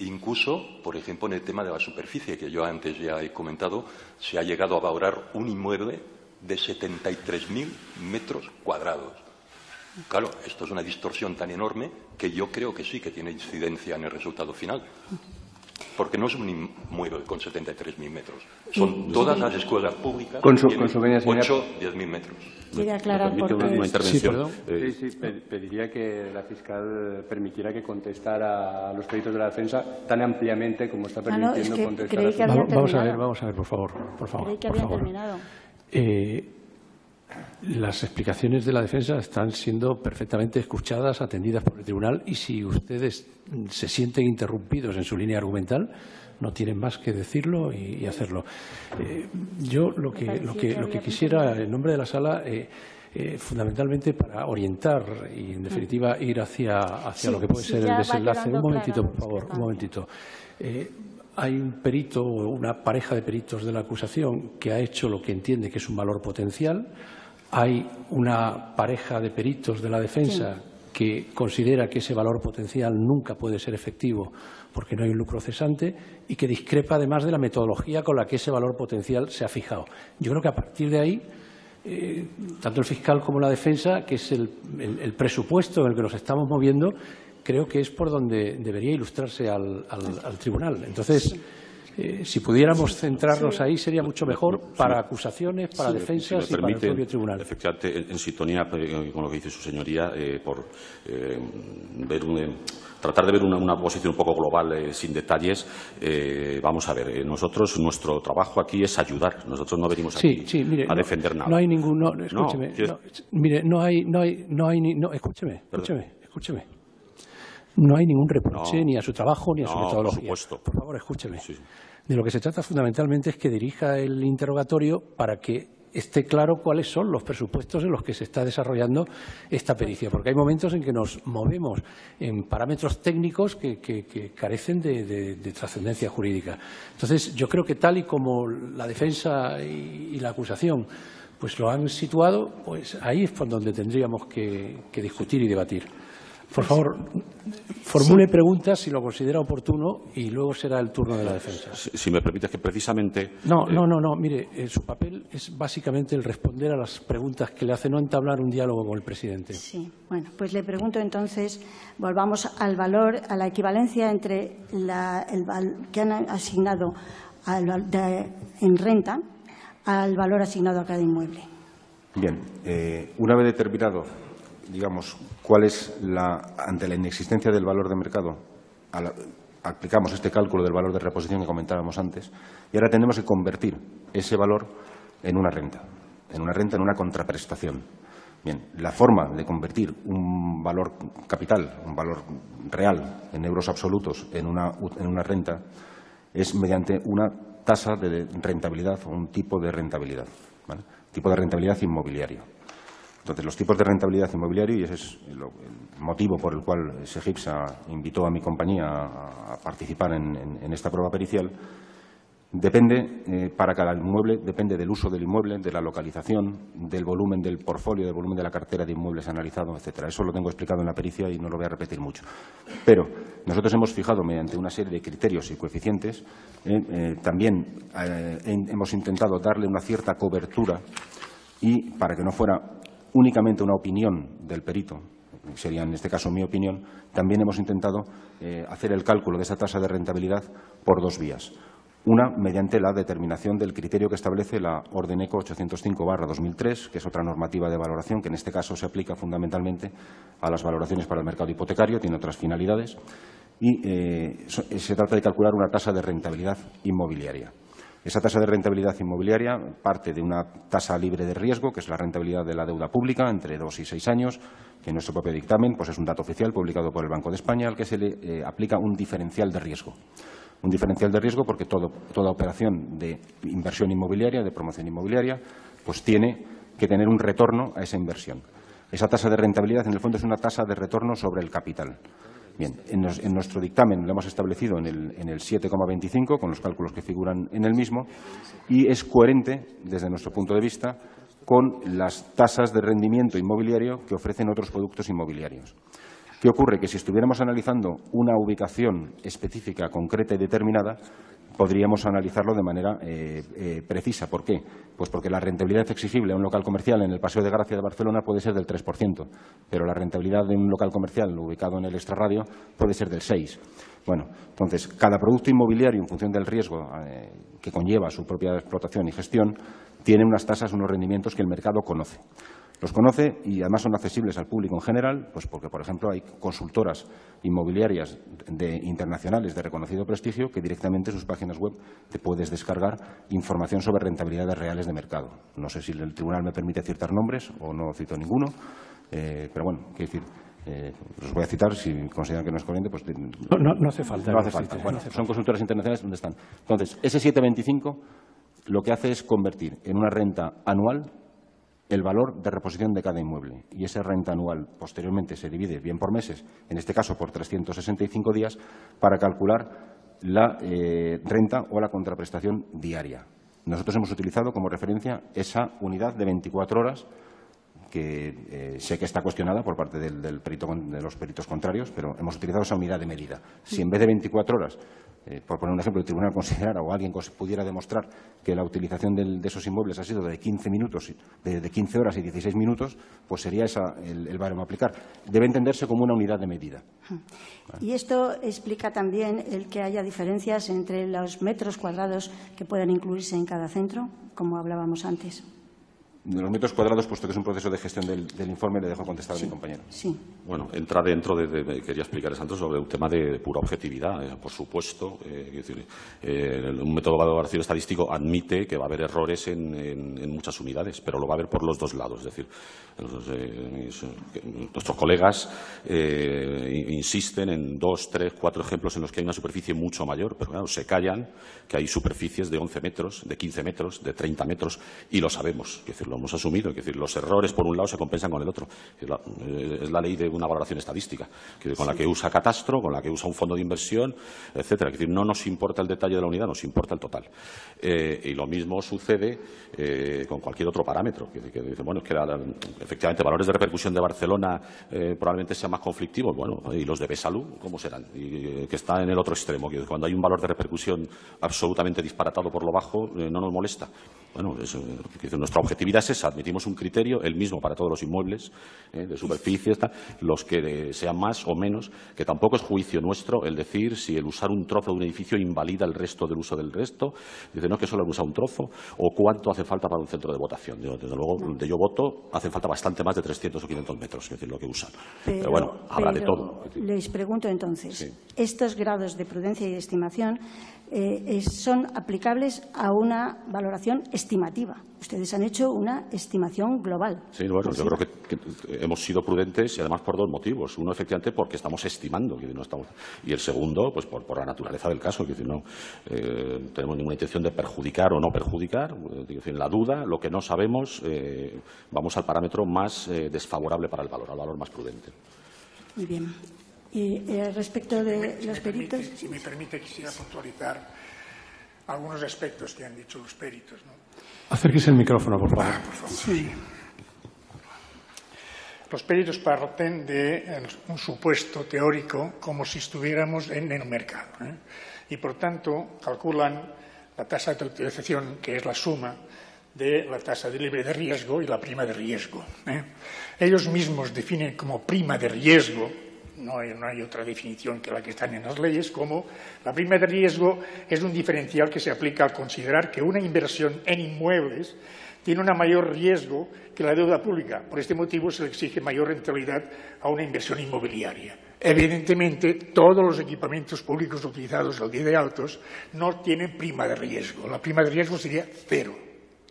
Incluso, por ejemplo, en el tema de la superficie, que yo antes ya he comentado, se ha llegado a valorar un inmueble de 73.000 metros cuadrados. Claro, esto es una distorsión tan enorme que yo creo que sí que tiene incidencia en el resultado final. Porque no es un inmueble con 73.000 metros. Son todas las escuelas públicas con su, con su 8, 10.000 metros. Quiere aclarar por una, una intervención. Sí, sí, pediría que la fiscal permitiera que contestara a los pedidos de la defensa tan ampliamente como está permitiendo ah, no, es que contestar. Que vamos a ver, vamos a ver, por favor. Por favor creí que había terminado. Eh, las explicaciones de la defensa están siendo perfectamente escuchadas, atendidas por el tribunal y si ustedes se sienten interrumpidos en su línea argumental, no tienen más que decirlo y, hacerlo. Eh, yo lo que, lo que, lo que quisiera, en nombre de la sala, eh, fundamentalmente para orientar y, en definitiva, ir hacia, hacia lo que puede ser el desenlace. Un momentito, por favor, un momentito hay un perito o una pareja de peritos de la acusación que ha hecho lo que entiende que es un valor potencial. Hay una pareja de peritos de la defensa que considera que ese valor potencial nunca puede ser efectivo porque no hay un lucro cesante y que discrepa además de la metodología con la que ese valor potencial se ha fijado. Yo creo que a partir de ahí, eh, tanto el fiscal como la defensa, que es el presupuesto en el que nos estamos moviendo, creo que es por donde debería ilustrarse al, tribunal. Entonces, eh, si pudiéramos centrarnos ahí sería mucho mejor para acusaciones, para defensas y para el propio tribunal. Efectivamente, en, sintonía eh, con lo que dice su señoría, eh, por ver tratar de ver una, posición un poco global sin detalles. vamos a ver, nosotros, nuestro trabajo aquí es ayudar. Nosotros no venimos aquí a defender nada. No hay ningún. escúcheme. mire, no hay. No hay, no hay no, escúcheme, escúcheme, escúcheme. No hay ningún reproche ni a su trabajo ni a su metodología. Por, por favor, escúcheme. De lo que se trata fundamentalmente es que dirija el interrogatorio para que esté claro cuáles son los presupuestos en los que se está desarrollando esta pericia, porque hay momentos en que nos movemos en parámetros técnicos que, carecen de, trascendencia jurídica. Entonces, yo creo que tal y como la defensa y, la acusación pues lo han situado, pues ahí es por donde tendríamos que discutir y debatir. Por favor, formule preguntas si lo considera oportuno y luego será el turno de la defensa. Si, me permite que precisamente. No, no, no, no. Mire, eh, su papel es básicamente el responder a las preguntas que le hace, no entablar un diálogo con el presidente. Sí. Bueno, pues le pregunto entonces, volvamos al valor, a la equivalencia entre el que han asignado en renta al valor asignado a cada inmueble. Bien, eh, una vez determinado digamos, cuál es la, ante la inexistencia del valor de mercado, aplicamos este cálculo del valor de reposición que comentábamos antes, y ahora tenemos que convertir ese valor en una renta, en una renta, en una contraprestación. Bien, la forma de convertir un valor capital, un valor real, en euros absolutos, en una, en una renta, es mediante una tasa de rentabilidad o un tipo de rentabilidad, tipo de rentabilidad inmobiliario. Entonces, los tipos de rentabilidad inmobiliaria, y ese es el, motivo por el cual SEGIPSA invitó a mi compañía a, participar en esta prueba pericial, Depende, eh, para cada inmueble, depende del uso del inmueble, de la localización, del volumen del portfolio, del volumen de la cartera de inmuebles analizado, etcétera. Eso lo tengo explicado en la pericia y no lo voy a repetir mucho. Pero nosotros hemos fijado, mediante una serie de criterios y coeficientes, eh, eh, también hemos intentado darle una cierta cobertura y, para que no fuera únicamente una opinión del perito, sería en este caso mi opinión, también hemos intentado hacer el cálculo de esa tasa de rentabilidad por dos vías. Una, mediante la determinación del criterio que establece la Orden ECO 805-2003, que es otra normativa de valoración que en este caso se aplica fundamentalmente a las valoraciones para el mercado hipotecario, tiene otras finalidades, y eh, se trata de calcular una tasa de rentabilidad inmobiliaria. Esa tasa de rentabilidad inmobiliaria parte de una tasa libre de riesgo, que es la rentabilidad de la deuda pública entre dos y seis años, que en nuestro propio dictamen pues es un dato oficial publicado por el Banco de España, al que se le eh, aplica un diferencial de riesgo un diferencial de riesgo porque toda operación de inversión inmobiliaria, de promoción inmobiliaria, pues tiene que tener un retorno a esa inversión. Esa tasa de rentabilidad, en el fondo, es una tasa de retorno sobre el capital. Bien, en, nuestro dictamen lo hemos establecido en el, en el 7,25, con los cálculos que figuran en el mismo, y es coherente, desde nuestro punto de vista, con las tasas de rendimiento inmobiliario que ofrecen otros productos inmobiliarios. ¿Qué ocurre? Que si estuviéramos analizando una ubicación específica, concreta y determinada, podríamos analizarlo de manera eh, eh, precisa. ¿Por qué? Pues porque la rentabilidad exigible a un local comercial en el Paseo de Gracia de Barcelona puede ser del 3%, pero la rentabilidad de un local comercial ubicado en el extrarradio puede ser del 6%. Bueno, entonces, cada producto inmobiliario, en función del riesgo eh, que conlleva su propia explotación y gestión, tiene unas tasas, unos rendimientos que el mercado conoce. Los conoce y además son accesibles al público en general, pues porque, por ejemplo, hay consultoras inmobiliarias internacionales de reconocido prestigio que directamente en sus páginas web te puedes descargar información sobre rentabilidades reales de mercado. No sé si el tribunal me permite citar nombres o no cito ninguno, eh, pero bueno, quiero decir, eh, los voy a citar si consideran que no es corriente. Pues, no, hace falta. No hace falta. Bueno, son consultoras internacionales donde están. Entonces, ese 725 lo que hace es convertir en una renta anual el valor de reposición de cada inmueble y esa renta anual posteriormente se divide bien por meses, en este caso por 365 días, para calcular la eh, renta o la contraprestación diaria. Nosotros hemos utilizado como referencia esa unidad de 24 horas que eh, sé que está cuestionada por parte del, de los peritos contrarios, pero hemos utilizado esa unidad de medida. Si en vez de 24 horas eh, por poner un ejemplo, el tribunal considerara o alguien pudiera demostrar que la utilización de esos inmuebles ha sido de 15 minutos, de, 15 horas y 16 minutos, pues sería esa el, el baremo a aplicar. Debe entenderse como una unidad de medida. Y esto explica también el que haya diferencias entre los metros cuadrados que puedan incluirse en cada centro, como hablábamos antes de los metros cuadrados, puesto que es un proceso de gestión del, informe, le dejo contestar a mi compañero. Sí. Bueno, entra dentro de, quería explicar antes sobre un tema de pura objetividad. Eh, por supuesto, eh, decir, eh, un método de valoración estadístico admite que va a haber errores en, muchas unidades, pero lo va a haber por los dos lados. Es decir, nuestros colegas insisten en dos, tres, cuatro ejemplos en los que hay una superficie mucho mayor, pero claro, se callan que hay superficies de 11 metros, de 15 metros, de 30 metros, y lo sabemos. Es decir, hemos asumido. Es decir, los errores por un lado se compensan con el otro. Es la, ley de una valoración estadística, con la que usa catastro, con la que usa un fondo de inversión, etcétera. Es decir, no nos importa el detalle de la unidad, nos importa el total. Eh, y lo mismo sucede eh, con cualquier otro parámetro. Que, dice, bueno, es que efectivamente valores de repercusión de Barcelona eh, probablemente sean más conflictivos. Bueno, y los de Besalú, ¿cómo serán? Y, que está en el otro extremo, que cuando hay un valor de repercusión absolutamente disparatado por lo bajo, no nos molesta. Bueno, nuestra objetividad es esa. Admitimos un criterio, el mismo para todos los inmuebles, ¿eh? de superficie, los que sean más o menos, que tampoco es juicio nuestro el decir si el usar un trozo de un edificio invalida el resto del uso del resto. Dice, no es que solo usa un trozo, o cuánto hace falta para un centro de votación. desde luego, donde yo voto, hace falta bastante más de 300 o 500 metros, es decir, lo que usan. Pero, bueno, habla de todo. Les pregunto entonces, estos grados de prudencia y de estimación eh, son aplicables a una valoración estimativa. Ustedes han hecho una estimación global. Sí, bueno, yo creo que, hemos sido prudentes y además por dos motivos. Uno, efectivamente, porque estamos estimando. no estamos, y el segundo, pues por, la naturaleza del caso. Que no eh, tenemos ninguna intención de perjudicar o no perjudicar. En la duda, lo que no sabemos, eh, vamos al parámetro más eh, desfavorable para el valor, al valor más prudente. Muy bien. Y respecto de los peritos. si me permite, quisiera puntualizar algunos aspectos que han dicho los peritos. ¿no? Acérquese el micrófono, por favor. Sí. Los peritos parten de un supuesto teórico como si estuviéramos en el mercado. ¿eh? Y, por tanto, calculan la tasa de utilización, que es la suma de la tasa de libre de riesgo y la prima de riesgo. ¿eh? Ellos mismos definen como prima de riesgo no hay, otra definición que la que están en las leyes, como la prima de riesgo es un diferencial que se aplica al considerar que una inversión en inmuebles tiene un mayor riesgo que la deuda pública. Por este motivo se le exige mayor rentabilidad a una inversión inmobiliaria. Evidentemente, todos los equipamientos públicos utilizados al día de autos no tienen prima de riesgo. La prima de riesgo sería cero.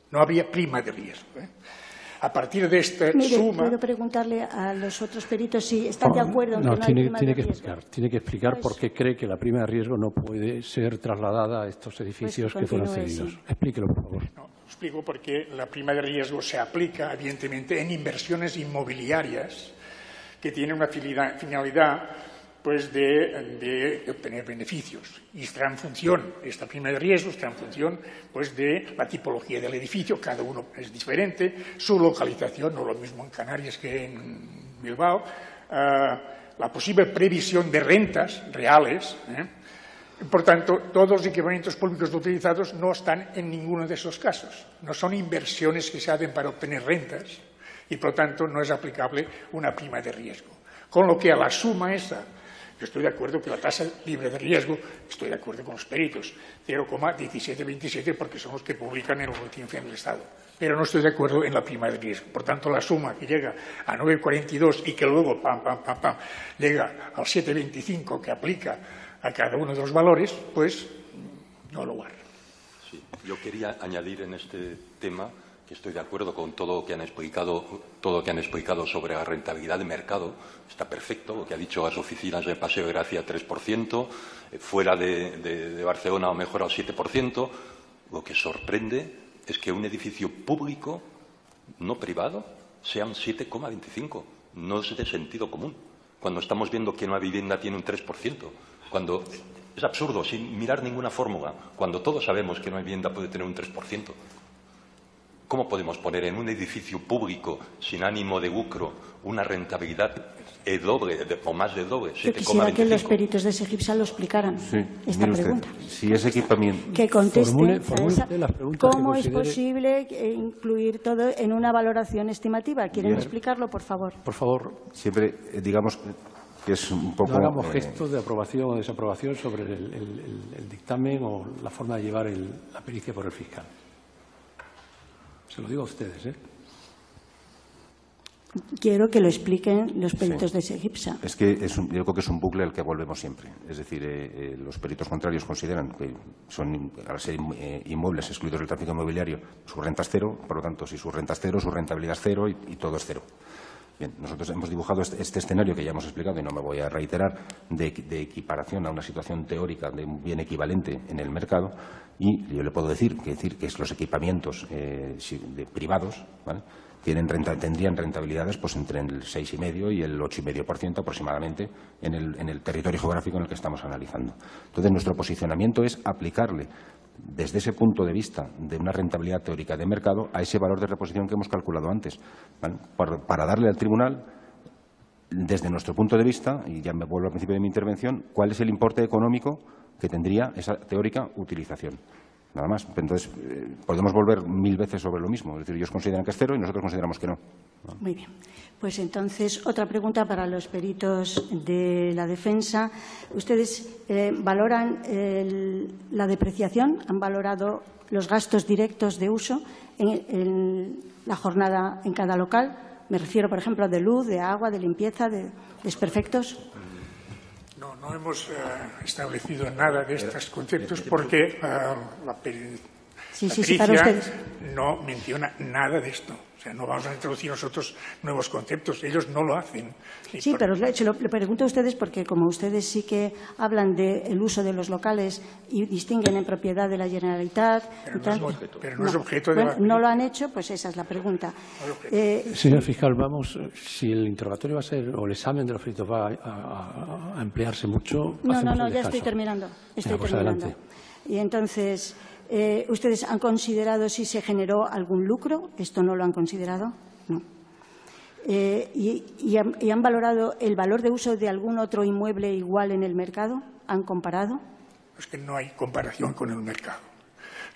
No habría prima de riesgo. ¿eh? A partir de esta suma. ¿Puedo preguntarle a los otros peritos si están de acuerdo en no, que no tiene, hay prima tiene de que explicar, tiene que explicar pues por qué cree que la prima de riesgo no puede ser trasladada a estos pues edificios que fueron cedidos. Explíquelo, por favor. No, explico porque la prima de riesgo se aplica, evidentemente, en inversiones inmobiliarias que tienen una finalidad pues de, obtener beneficios. Y está en función, esta prima de riesgo está en función pues de la tipología del edificio, cada uno es diferente, su localización, no lo mismo en Canarias que en Bilbao, eh, la posible previsión de rentas reales. ¿eh? Por tanto, todos los equipamientos públicos utilizados no están en ninguno de esos casos. No son inversiones que se hacen para obtener rentas y, por tanto, no es aplicable una prima de riesgo. Con lo que a la suma esa yo estoy de acuerdo que la tasa libre de riesgo, estoy de acuerdo con los peritos, 0,1727 porque son los que publican en el boletín del Estado. Pero no estoy de acuerdo en la prima de riesgo. Por tanto, la suma que llega a 9,42 y que luego pam, pam, pam, pam, llega al 7,25 que aplica a cada uno de los valores, pues no lo guardo. Sí, yo quería añadir en este tema estoy de acuerdo con todo lo que han explicado, todo lo que han explicado sobre la rentabilidad de mercado. Está perfecto lo que ha dicho las oficinas de Paseo de Gracia 3%, eh, fuera de, Barcelona mejor al 7%. Lo que sorprende es que un edificio público, no privado, sea un 7,25. No es de sentido común. Cuando estamos viendo que una vivienda tiene un 3%, cuando es absurdo, sin mirar ninguna fórmula, cuando todos sabemos que una vivienda puede tener un 3%. ¿Cómo podemos poner en un edificio público sin ánimo de lucro una rentabilidad doble o más de doble? Yo quisiera que los peritos de Segipsa lo explicaran, esta pregunta. si ese equipamiento... Que conteste cómo es posible incluir todo en una valoración estimativa. ¿Quieren explicarlo, por favor? Por favor. Siempre, eh, digamos que es un poco... No hagamos eh, gestos de aprobación o desaprobación sobre el, dictamen o la forma de llevar la pericia por el fiscal. Se lo digo a ustedes, ¿eh? Quiero que lo expliquen los peritos de Segipsa. Es que es yo creo que es un bucle al que volvemos siempre. Es decir, eh, eh, los peritos contrarios consideran que son, al ser eh, inmuebles excluidos del tráfico inmobiliario, su renta es cero. Por lo tanto, si su renta es cero, su rentabilidad es cero y, todo es cero. Bien, nosotros hemos dibujado este, este, escenario que ya hemos explicado y no me voy a reiterar, de, equiparación a una situación teórica de un bien equivalente en el mercado y yo le puedo decir que, decir que los equipamientos eh, privados Tienen tendrían rentabilidades pues, entre el 6,5 y el 8,5% aproximadamente en el, en el territorio geográfico en el que estamos analizando. Entonces, nuestro posicionamiento es aplicarle desde ese punto de vista de una rentabilidad teórica de mercado a ese valor de reposición que hemos calculado antes, para, darle al tribunal desde nuestro punto de vista, y ya me vuelvo al principio de mi intervención, cuál es el importe económico que tendría esa teórica utilización. Nada más. Entonces, eh, podemos volver mil veces sobre lo mismo. Es decir, ellos consideran que es cero y nosotros consideramos que no. Muy bien. Pues entonces, otra pregunta para los peritos de la defensa. ¿Ustedes eh, valoran la depreciación? ¿Han valorado los gastos directos de uso en, la jornada en cada local? Me refiero, por ejemplo, de luz, de agua, de limpieza, de desperfectos. No hemos eh, establecido nada de estos conceptos porque eh, Sí, sí, sí, para ustedes. no menciona nada de esto. O sea, no vamos a introducir nosotros nuevos conceptos, ellos no lo hacen. Sí, pero le, lo, le, pregunto a ustedes porque como ustedes sí que hablan del uso de los locales y distinguen en propiedad de la Generalitat... Pero, no, es, objeto, pero no, es objeto de bueno, No lo han hecho, pues esa es la pregunta. eh, Señor fiscal, vamos, si el interrogatorio va a ser, o el examen de los peritos va a, a, a emplearse mucho... No, no, no, ya estoy terminando. Estoy pues terminando. Adelante. Y entonces... Eh, ¿Ustedes han considerado si se generó algún lucro? ¿Esto no lo han considerado? No. Eh, y, y, han, ¿Y han valorado el valor de uso de algún otro inmueble igual en el mercado? ¿Han comparado? Es que no hay comparación con el mercado.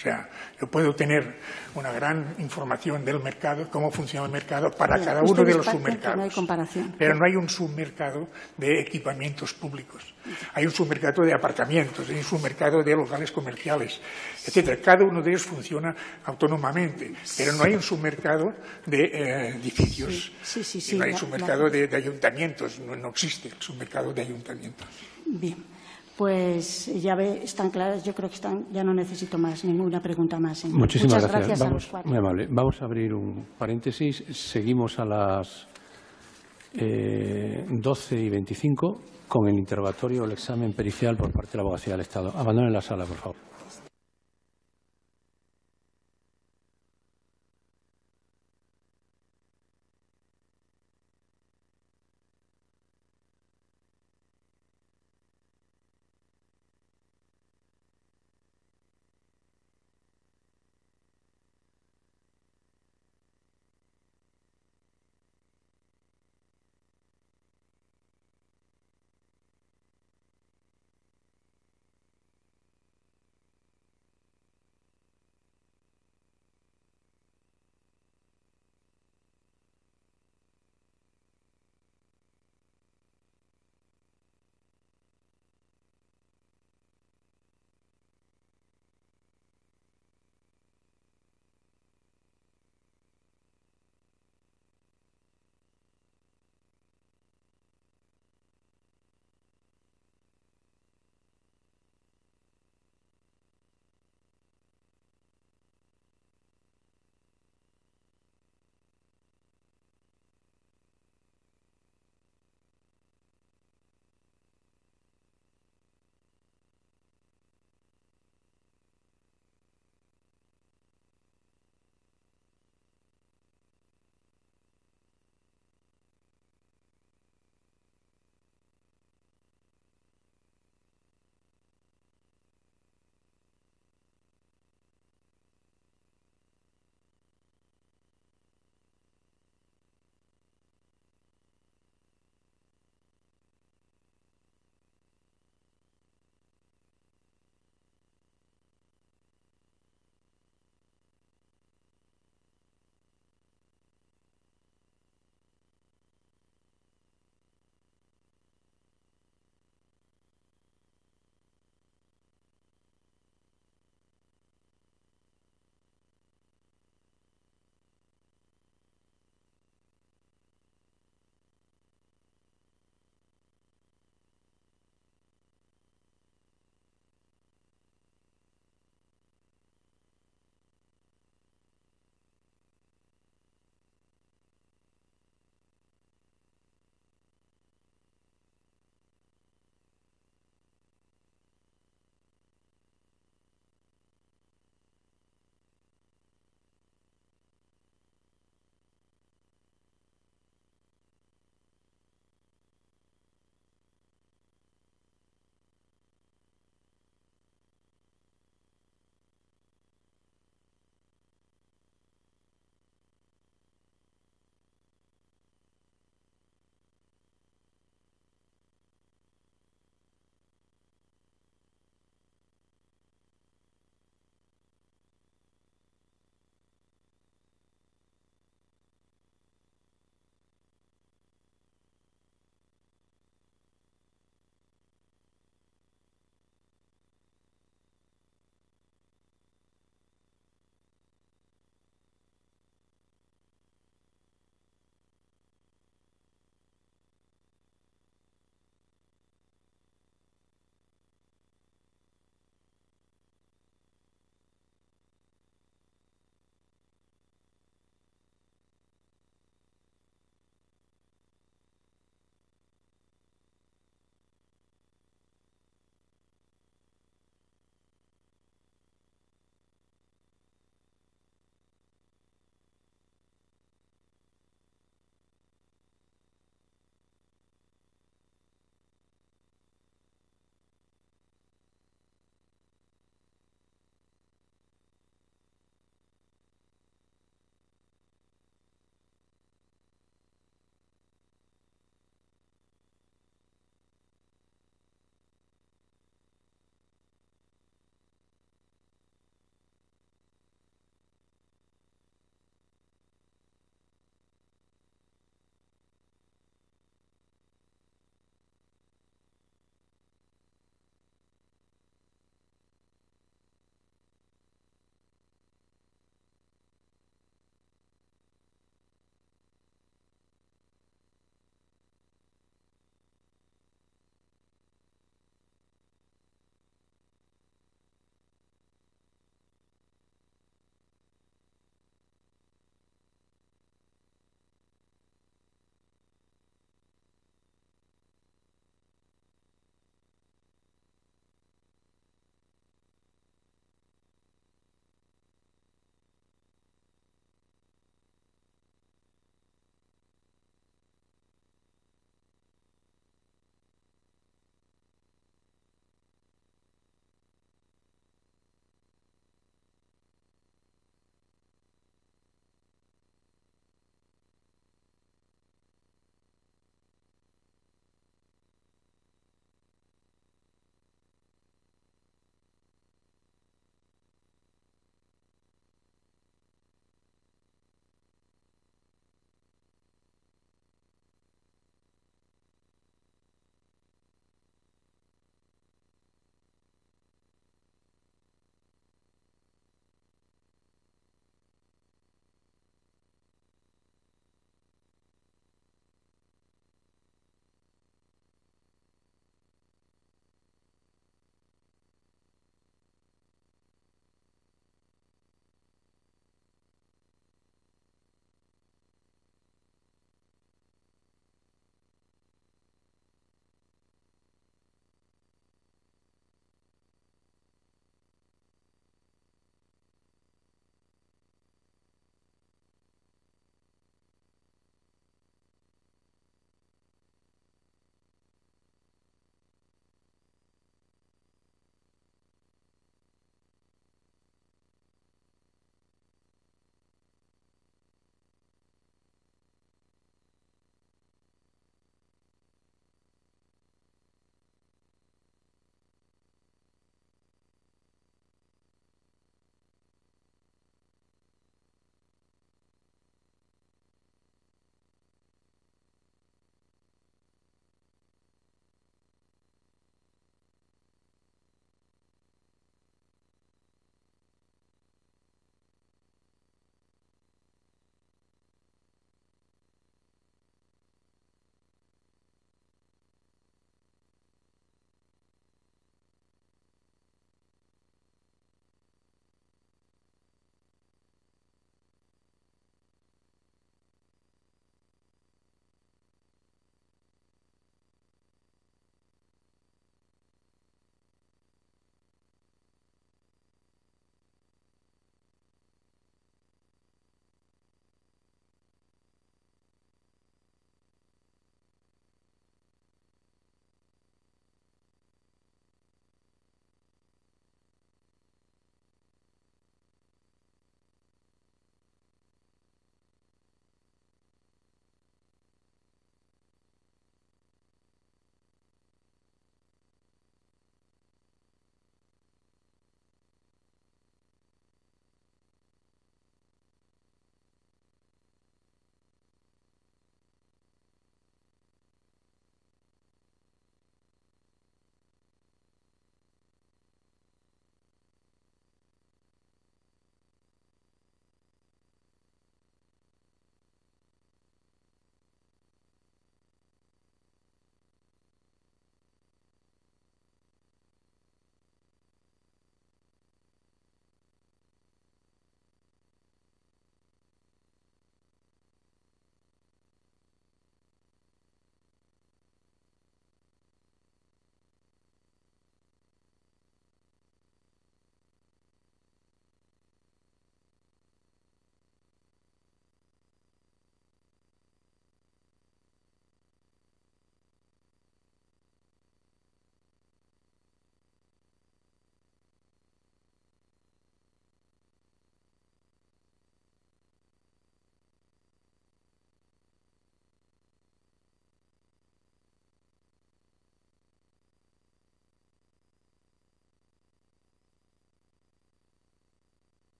O sea, yo puedo tener una gran información del mercado, cómo funciona el mercado para cada uno de los submercados. No hay comparación. Pero no hay un submercado de equipamientos públicos. Hay un submercado de aparcamientos, hay un submercado de locales comerciales, etcétera. Cada uno de ellos funciona autónomamente, pero no hay un submercado de eh, edificios. Sí, sí, sí, no hay un submercado de, de, ayuntamientos, no, no existe el submercado de ayuntamientos. Bien pues ya ve, están claras. Yo creo que están, ya no necesito más, ninguna pregunta más. Señor. Muchísimas Muchas gracias. gracias Vamos, muy amable. Vamos a abrir un paréntesis. Seguimos a las eh, 12 y 25 con el interrogatorio o el examen pericial por parte de la Abogacía del Estado. Abandonen la sala, por favor.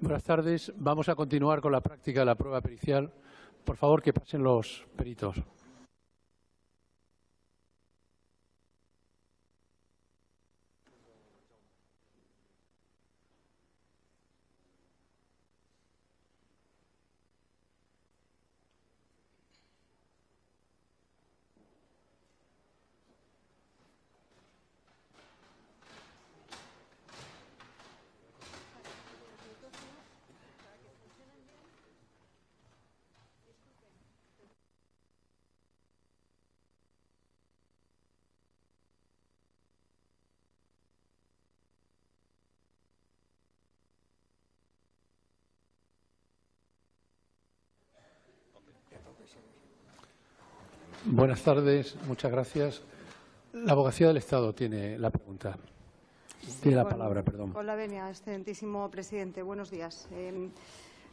Buenas tardes. Vamos a continuar con la práctica de la prueba pericial. Por favor, que pasen los peritos. Buenas tardes, muchas gracias. La abogacía del Estado tiene la pregunta. Tiene la palabra, perdón. Con la venia, excelentísimo presidente. Buenos días. Em,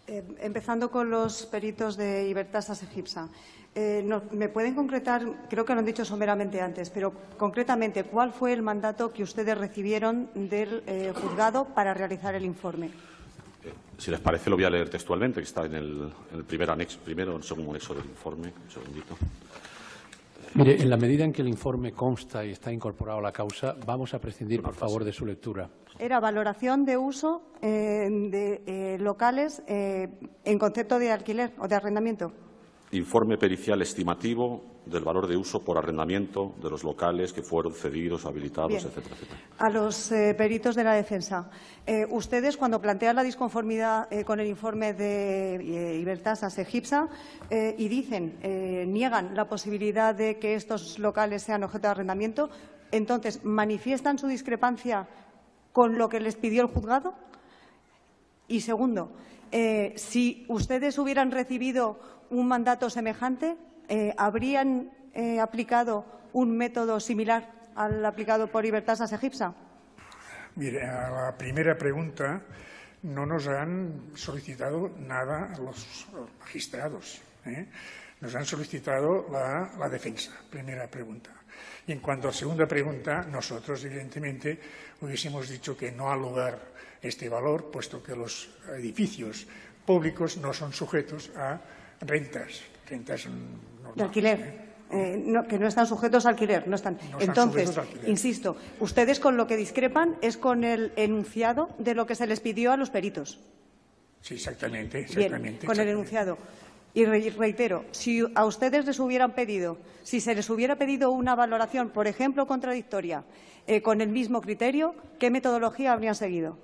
em, empezando con los peritos de Ibertasas Egipsa. Eh, ¿Me pueden concretar, creo que lo han dicho someramente antes, pero concretamente, cuál fue el mandato que ustedes recibieron del eh, juzgado para realizar el informe? Eh, si les parece, lo voy a leer textualmente, que está en el, primer anexo, primero, en el segundo anexo del informe. Un segundito. Mire, en la medida en que el informe consta y está incorporado a la causa, vamos a prescindir, por favor, de su lectura. Era valoración de uso eh, de eh, locales eh, en concepto de alquiler o de arrendamiento informe pericial estimativo del valor de uso por arrendamiento de los locales que fueron cedidos, habilitados, etcétera, etcétera. A los eh, peritos de la defensa. Eh, ustedes, cuando plantean la disconformidad eh, con el informe de Ibertasas Egipsa y dicen, niegan la posibilidad de que estos locales sean objeto de arrendamiento, entonces, ¿manifiestan su discrepancia con lo que les pidió el juzgado? Y segundo, si ustedes hubieran recibido un mandato semejante? Eh, ¿Habrían eh, aplicado un método similar al aplicado por Ibertasas Egipsa? Mire, a la primera pregunta no nos han solicitado nada los magistrados. ¿eh? Nos han solicitado la, defensa, primera pregunta. Y en cuanto a segunda pregunta, nosotros, evidentemente, hubiésemos dicho que no ha este valor, puesto que los edificios públicos no son sujetos a rentas, rentas de alquiler. ¿eh? Eh, que no están sujetos a alquiler. No están. Entonces, insisto, ustedes con lo que discrepan es con el enunciado de lo que se les pidió a los peritos. Sí, exactamente. exactamente con el enunciado. Y reitero, si a ustedes les hubieran pedido, si se les hubiera pedido una valoración, por ejemplo, contradictoria, eh, con el mismo criterio, ¿qué metodología habrían seguido?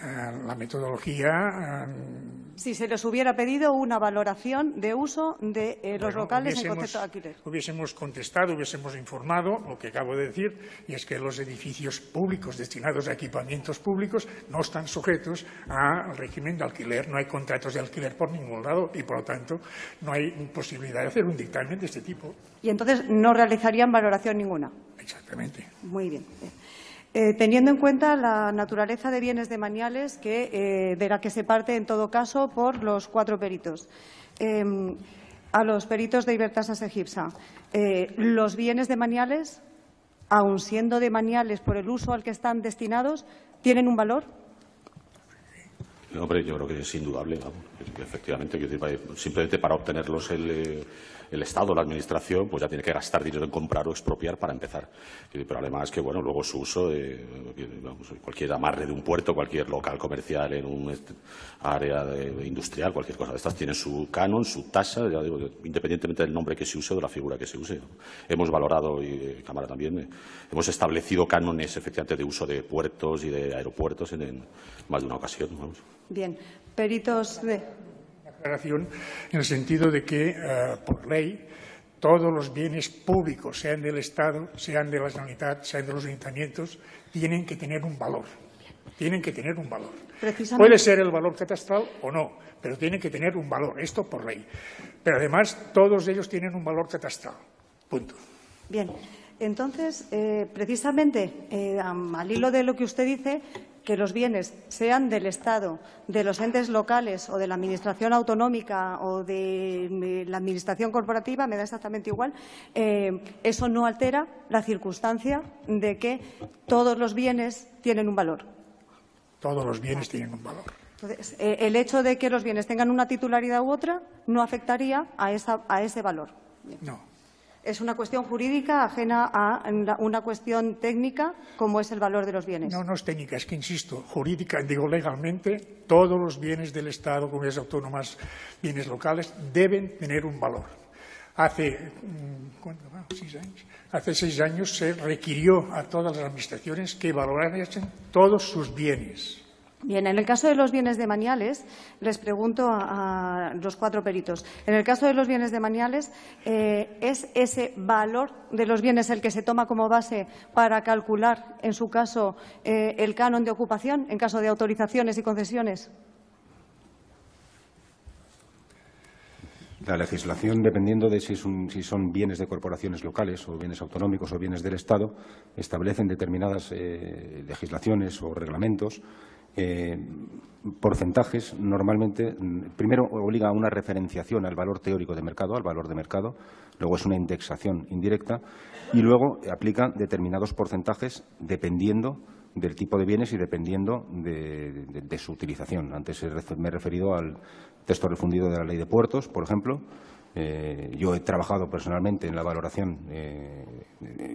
La metodología. si se les hubiera pedido una valoración de uso de eh, los locales en concepto de alquiler. Hubiésemos contestado, hubiésemos informado lo que acabo de decir, y es que los edificios públicos destinados a equipamientos públicos no están sujetos al régimen de alquiler. No hay contratos de alquiler por ningún lado y, por lo tanto, no hay posibilidad de hacer un dictamen de este tipo. Y entonces no realizarían valoración ninguna. Exactamente. Muy bien. Eh, teniendo en cuenta la naturaleza de bienes demaniales que, eh, de la que se parte en todo caso por los cuatro peritos. Em, a los peritos de Ibertasas Egipsa, eh, los bienes demaniales, aun siendo demaniales por el uso al que están destinados, ¿tienen un valor? Hombre, yo creo que es indudable, efectivamente, simplemente para obtenerlos el el Estado, la Administración, pues ya tiene que gastar dinero en comprar o expropiar para empezar. Pero además que, bueno, luego su uso, de, cualquier amarre de un puerto, cualquier local comercial en un área industrial, cualquier cosa de estas, tiene su canon, su tasa, independientemente del nombre que se use o de la figura que se use. Hemos valorado, y eh, Cámara también, eh, hemos establecido cánones efectivamente de uso de puertos y de aeropuertos en, más de una ocasión. Bien. Peritos de en el sentido de que, eh, por ley, todos los bienes públicos, sean del Estado, sean de la Generalitat, sean de los ayuntamientos, tienen que tener un valor. Tienen que tener un valor. Puede ser el valor catastral o no, pero tienen que tener un valor. Esto por ley. Pero además, todos ellos tienen un valor catastral. Punto. Bien. Entonces, eh, precisamente, eh, al hilo de lo que usted dice, que los bienes sean del Estado, de los entes locales o de la Administración autonómica o de la Administración corporativa, me da exactamente igual, eh, eso no altera la circunstancia de que todos los bienes tienen un valor. Todos los bienes tienen un valor. Entonces, eh, el hecho de que los bienes tengan una titularidad u otra no afectaría a, a ese valor. No. Es una cuestión jurídica ajena a una cuestión técnica como es el valor de los bienes. No, no es técnica, es que, insisto, jurídica, digo legalmente, todos los bienes del Estado, comunidades autónomas, bienes locales, deben tener un valor. Hace, mm, ¿Seis años? Hace seis años se requirió a todas las administraciones que valoraran todos sus bienes Bien, en el caso de los bienes demaniales, les pregunto a, los cuatro peritos. En el caso de los bienes demaniales, eh, ¿es ese valor de los bienes el que se toma como base para calcular, en su caso, eh, el canon de ocupación en caso de autorizaciones y concesiones? La legislación, dependiendo de si, son bienes de corporaciones locales o bienes autonómicos o bienes del Estado, establecen determinadas eh, legislaciones o reglamentos eh, porcentajes. Normalmente, primero obliga a una referenciación al valor teórico de mercado, al valor de mercado, luego es una indexación indirecta y luego aplica determinados porcentajes dependiendo del tipo de bienes y dependiendo de, su utilización. Antes me he referido al texto refundido de la ley de puertos, por ejemplo. Eh, yo he trabajado personalmente en la valoración eh,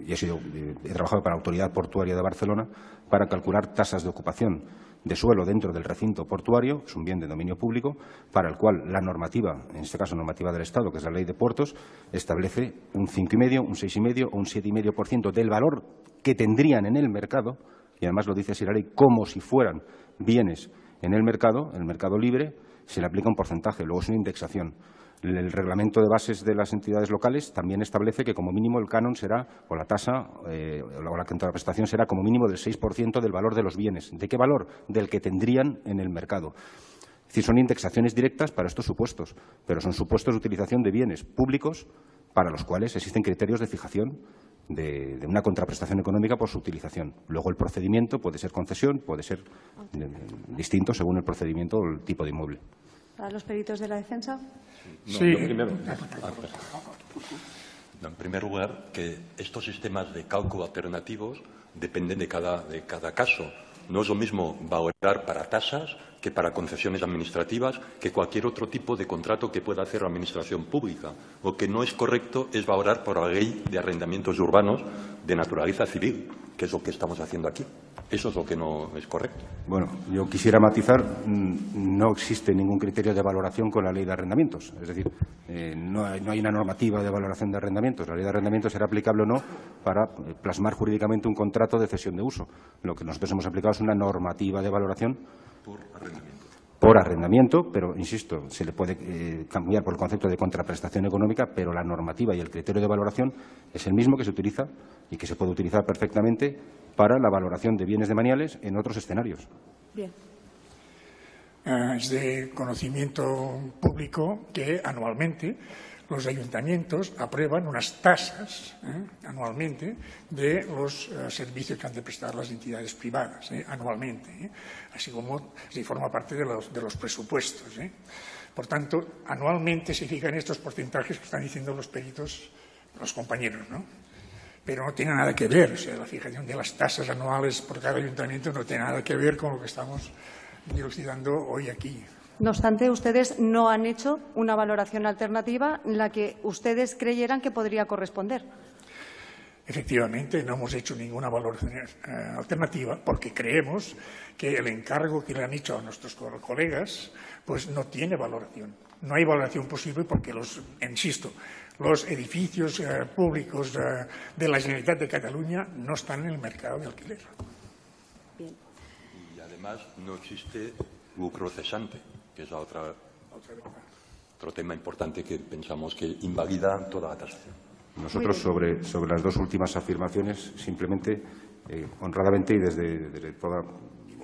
y he, sido, he trabajado para la Autoridad Portuaria de Barcelona para calcular tasas de ocupación de suelo dentro del recinto portuario, es un bien de dominio público, para el cual la normativa, en este caso normativa del Estado, que es la ley de puertos, establece un 5,5, un 6,5 o un 7,5% del valor que tendrían en el mercado, y además lo dice ley, como si fueran bienes en el mercado, en el mercado libre, se le aplica un porcentaje, luego es una indexación. El reglamento de bases de las entidades locales también establece que como mínimo el canon será, o la tasa, eh, o la prestación será como mínimo del 6% del valor de los bienes. ¿De qué valor? Del que tendrían en el mercado. Es decir, son indexaciones directas para estos supuestos, pero son supuestos de utilización de bienes públicos para los cuales existen criterios de fijación de, una contraprestación económica por su utilización. Luego el procedimiento puede ser concesión, puede ser eh, distinto según el procedimiento o el tipo de inmueble. ¿Para los peritos de la defensa? sí. en primer lugar, que estos sistemas de cálculo alternativos dependen de cada, de cada caso. No es lo mismo valorar para tasas que para concesiones administrativas, que cualquier otro tipo de contrato que pueda hacer la Administración pública. Lo que no es correcto es valorar por la ley de arrendamientos urbanos de naturaleza civil, que es lo que estamos haciendo aquí. Eso es lo que no es correcto. Bueno, yo quisiera matizar, mm, no existe ningún criterio de valoración con la ley de arrendamientos. Es decir, eh, no, hay, una normativa de valoración de arrendamientos. La ley de arrendamientos será aplicable o no para eh, plasmar jurídicamente un contrato de cesión de uso. Lo que nosotros hemos aplicado es una normativa de valoración por arrendamiento por arrendamiento, pero, insisto, se le puede eh, cambiar por el concepto de contraprestación económica, pero la normativa y el criterio de valoración es el mismo que se utiliza y que se puede utilizar perfectamente para la valoración de bienes demaniales en otros escenarios. Bien. Ah, es de conocimiento público que anualmente los ayuntamientos aprueban unas tasas ¿eh? anualmente de los eh, servicios que han de prestar las entidades privadas, ¿eh? anualmente, así como se forma parte de los, de los presupuestos. Por tanto, anualmente se fijan estos porcentajes que están diciendo los peritos, los compañeros, ¿no? Pero no tiene nada que ver, o sea, la fijación de las tasas anuales por cada ayuntamiento no tiene nada que ver con lo que estamos dilucidando hoy aquí. No obstante, ustedes no han hecho una valoración alternativa en la que ustedes creyeran que podría corresponder. Efectivamente, no hemos hecho ninguna valoración eh, alternativa porque creemos que el encargo que le han hecho a nuestros colegas pues no tiene valoración. No hay valoración posible porque, los, insisto, los edificios eh, públicos eh, de la Generalitat de Cataluña no están en el mercado de alquiler. Bien. Y además no existe lucro cesante que es otra, otro tema importante que pensamos que invalida toda la tasación. Nosotros sobre, sobre las dos últimas afirmaciones, simplemente, eh, honradamente y desde, desde toda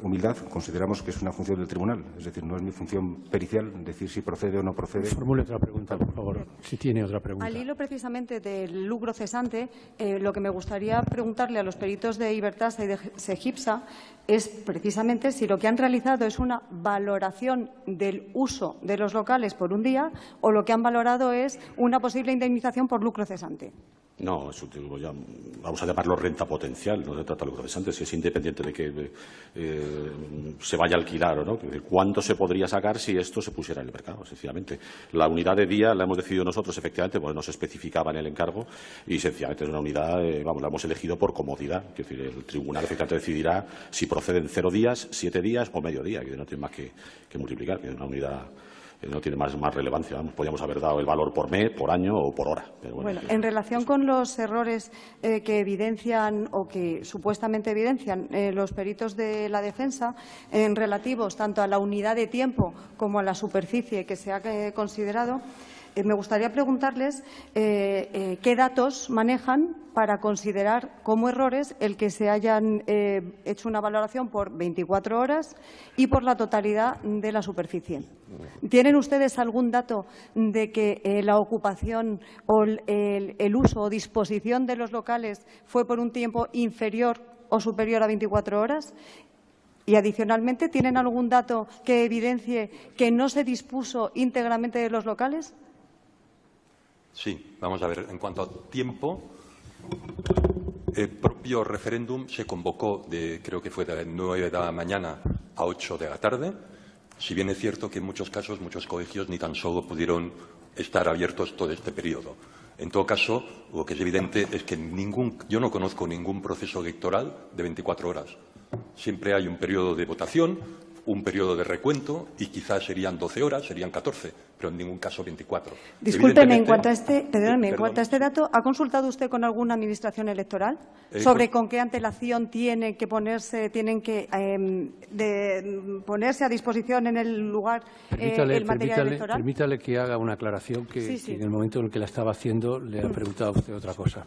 humildad, consideramos que es una función del tribunal. Es decir, no es mi función pericial decir si procede o no procede. Formule otra pregunta, por favor, si tiene otra pregunta. Al hilo precisamente del lucro cesante, eh, lo que me gustaría preguntarle a los peritos de Ibertasa y de Segipsa es precisamente si lo que han realizado es una valoración del uso de los locales por un día o lo que han valorado es una posible indemnización por lucro cesante. No, vamos a llamarlo renta potencial, no se trata de lo que antes, si es independiente de que eh, se vaya a alquilar o no. ¿Cuánto se podría sacar si esto se pusiera en el mercado, sencillamente? La unidad de día la hemos decidido nosotros, efectivamente, porque no se especificaba en el encargo y sencillamente es una unidad, eh, vamos, la hemos elegido por comodidad. Es decir, el tribunal efectivamente decidirá si proceden cero días, siete días o medio día, que no tiene más que, que multiplicar, es una unidad no tiene más, más relevancia. Podríamos haber dado el valor por mes, por año o por hora. bueno, en relación con los errores eh, que evidencian o que supuestamente evidencian eh, los peritos de la defensa en relativos tanto a la unidad de tiempo como a la superficie que se ha eh, considerado, eh, me gustaría preguntarles eh, eh, qué datos manejan para considerar como errores el que se hayan hecho una valoración por 24 horas y por la totalidad de la superficie. ¿Tienen ustedes algún dato de que la ocupación o el, uso o disposición de los locales fue por un tiempo inferior o superior a 24 horas? Y, adicionalmente, ¿tienen algún dato que evidencie que no se dispuso íntegramente de los locales? Sí, vamos a ver. En cuanto a tiempo, el propio referéndum se convocó de, creo que fue de 9 de la mañana a 8 de la tarde. Si bien es cierto que en muchos casos muchos colegios ni tan solo pudieron estar abiertos todo este periodo. En todo caso, lo que es evidente es que ningún, yo no conozco ningún proceso electoral de 24 horas. Siempre hay un periodo de votación, un periodo de recuento y quizás serían 12 horas, serían 14, pero en ningún caso 24. Discúlpeme, en cuanto a este, en cuanto a este dato, ¿ha consultado usted con alguna administración electoral eh, sobre pues con qué antelación tiene que ponerse, tienen que em, ponerse a disposición en el lugar eh, el material electoral? Permítale que haga una aclaración que, en el momento en el que la estaba haciendo le ha preguntado a usted otra cosa.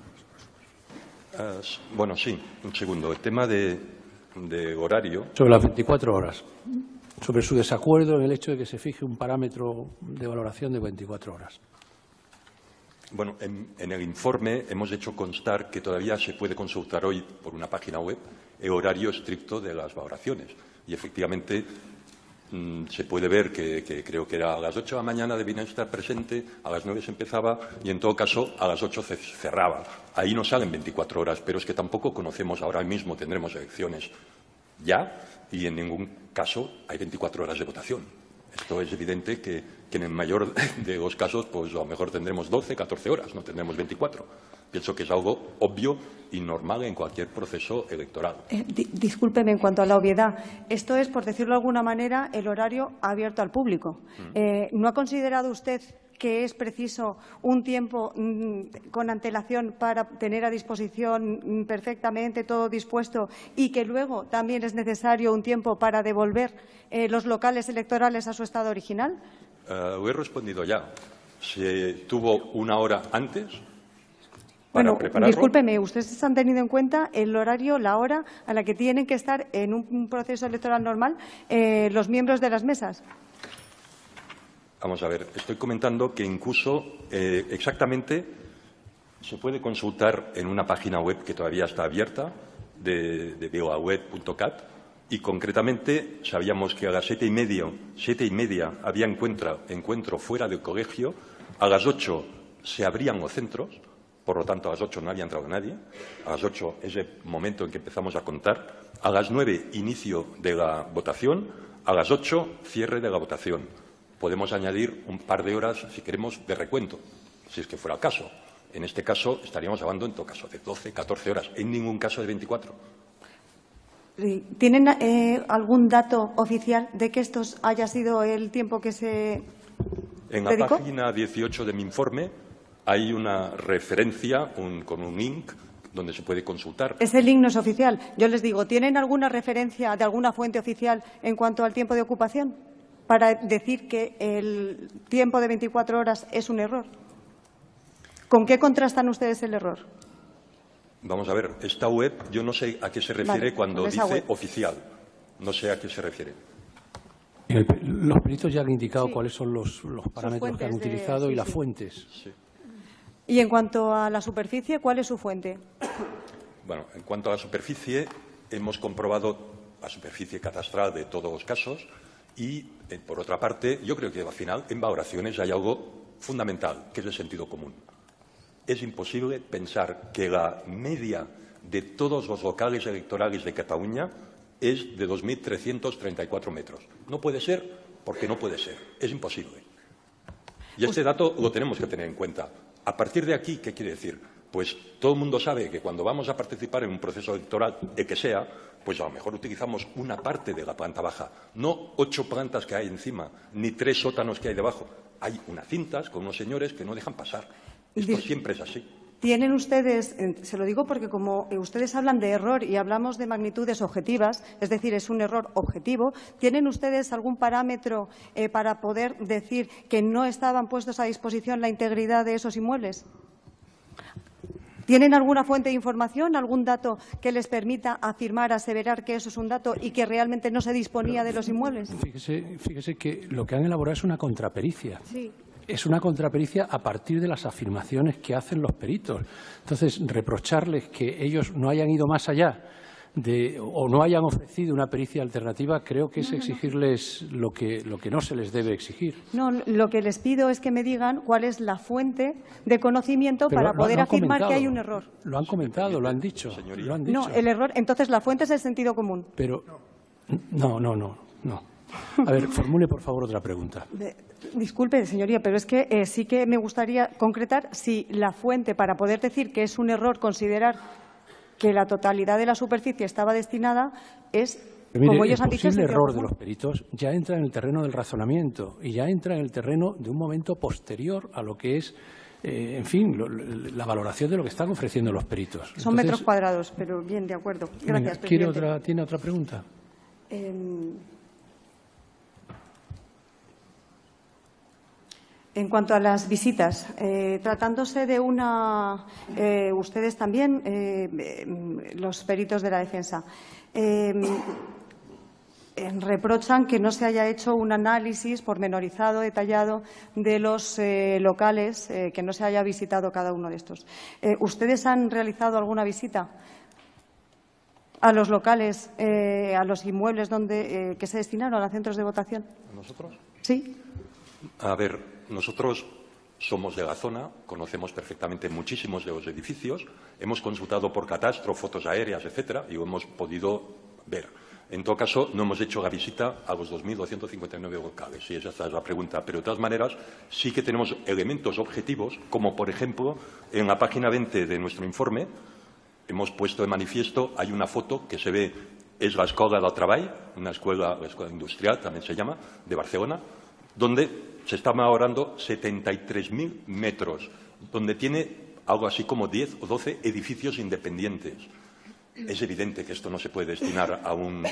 Ah, bueno, sí, un segundo. El tema de, de horario. Sobre las 24 horas. Sobre su desacuerdo en el hecho de que se fije un parámetro de valoración de 24 horas. Bueno, en, el informe hemos hecho constar que todavía se puede consultar hoy por una página web el horario estricto de las valoraciones. Y efectivamente mm, se puede ver que, creo que era a las 8 de la mañana debía estar presente, a las 9 se empezaba y en todo caso a las 8 se cerraba. Ahí no salen 24 horas, pero es que tampoco conocemos ahora mismo, tendremos elecciones ya y en ningún caso hay 24 horas de votación. Esto es evidente que, en el mayor de los casos, pues a lo mejor tendremos 12, 14 horas, no tendremos 24. Pienso que es algo obvio y normal en cualquier proceso electoral. Eh, discúlpeme, en cuanto a la obviedad, esto es, por decirlo de alguna manera, el horario abierto al público. Mm. Eh, ¿No ha considerado usted que es preciso un tiempo mm, con antelación para tener a disposición mm, perfectamente todo dispuesto y que luego también es necesario un tiempo para devolver eh, los locales electorales a su estado original? Uh, lo he respondido ya. Se tuvo una hora antes bueno, discúlpeme, ¿ustedes han tenido en cuenta el horario, la hora a la que tienen que estar en un proceso electoral normal eh, los miembros de las mesas? Vamos a ver, estoy comentando que incluso eh, exactamente se puede consultar en una página web que todavía está abierta de, de y concretamente sabíamos que a las siete y, medio, siete y media había encuentro, encuentro fuera del colegio, a las ocho se abrían los centros, por lo tanto a las ocho no había entrado nadie, a las ocho es el momento en que empezamos a contar, a las nueve inicio de la votación, a las ocho cierre de la votación podemos añadir un par de horas, si queremos, de recuento, si es que fuera el caso. En este caso estaríamos hablando, en todo caso, de 12, 14 horas, en ningún caso de 24. ¿Tienen eh, algún dato oficial de que esto haya sido el tiempo que se En la página 18 de mi informe hay una referencia con un link donde se puede consultar. Ese link no es oficial. Yo les digo, ¿tienen alguna referencia de alguna fuente oficial en cuanto al tiempo de ocupación? Para decir que el tiempo de 24 horas es un error. ¿Con qué contrastan ustedes el error? Vamos a ver, esta web yo no sé a qué se refiere cuando dice oficial. No sé a qué se refiere. los peritos ya han indicado cuáles son los, parámetros que han utilizado y las fuentes. Y en cuanto a la superficie, ¿cuál es su fuente? Bueno, en cuanto a la superficie, hemos comprobado la superficie catastral de todos los casos y, eh, por otra parte, yo creo que al final en valoraciones hay algo fundamental, que es el sentido común. es imposible pensar que la media de todos los locales electorales de Cataluña es de 2.334 metros. No puede ser porque no puede ser. Es imposible. Y este dato lo tenemos que tener en cuenta. A partir de aquí, ¿qué quiere decir? Pues todo el mundo sabe que cuando vamos a participar en un proceso electoral, de que sea, pues a lo mejor utilizamos una parte de la planta baja, no ocho plantas que hay encima, ni tres sótanos que hay debajo. Hay unas cintas con unos señores que no dejan pasar. Esto siempre es así. Tienen ustedes, se lo digo porque como ustedes hablan de error y hablamos de magnitudes objetivas, es decir, es un error objetivo, ¿tienen ustedes algún parámetro eh, para poder decir que no estaban puestos a disposición la integridad de esos inmuebles? ¿Tienen alguna fuente de información, algún dato que les permita afirmar, aseverar que eso es un dato y que realmente no se disponía de los inmuebles? Fíjese, fíjese que lo que han elaborado es una contrapericia. Sí es una contrapericia a partir de las afirmaciones que hacen los peritos. Entonces, reprocharles que ellos no hayan ido más allá de, o no hayan ofrecido una pericia alternativa, creo que es exigirles lo que, lo que no se les debe exigir. No, lo que les pido es que me digan cuál es la fuente de conocimiento para poder afirmar que hay un error. Lo han comentado, lo han dicho. Lo han dicho. No, el error, entonces la fuente es el sentido común. Pero, no, no, no, no. A ver, formule por favor otra pregunta. disculpe, señoría, pero es que eh, sí que me gustaría concretar si la fuente para poder decir que es un error considerar que la totalidad de la superficie estaba destinada es como ellos el han dicho, error de los peritos ya entra en el terreno del razonamiento y ya entra en el terreno de un momento posterior a lo que es eh, en fin, la valoración de lo que están ofreciendo los peritos. Son metros cuadrados, pero bien, de acuerdo. Gracias, ¿quiere otra, ¿Tiene otra pregunta? Em, En cuanto a las visitas, eh, tratándose de una, eh, ustedes también, eh, los peritos de la defensa, reprochan que no se haya hecho un análisis pormenorizado, detallado de los locales, que no se haya visitado cada uno de estos. ¿Ustedes han realizado alguna visita a los locales, a los inmuebles donde, que se destinaron a centros de votación? ¿Nosotros? Sí. A ver, nosotros somos de la zona, conocemos perfectamente muchísimos de los edificios, hemos consultado por catastro, fotos aéreas, etcétera, y hemos podido ver. En todo caso, no hemos hecho la visita a los 2.259 locales, si esa es la pregunta. Pero, de todas maneras, sí que tenemos elementos objetivos, como, por ejemplo, en la página 20 de nuestro informe, hemos puesto de manifiesto, hay una foto que se ve, es la Escuela del Treball, una escuela, la escuela industrial también se llama, de Barcelona, donde se están ahorrando 73.000 metros, donde tiene algo así como 10 o 12 edificios independientes. Es evidente que esto no se puede destinar a un...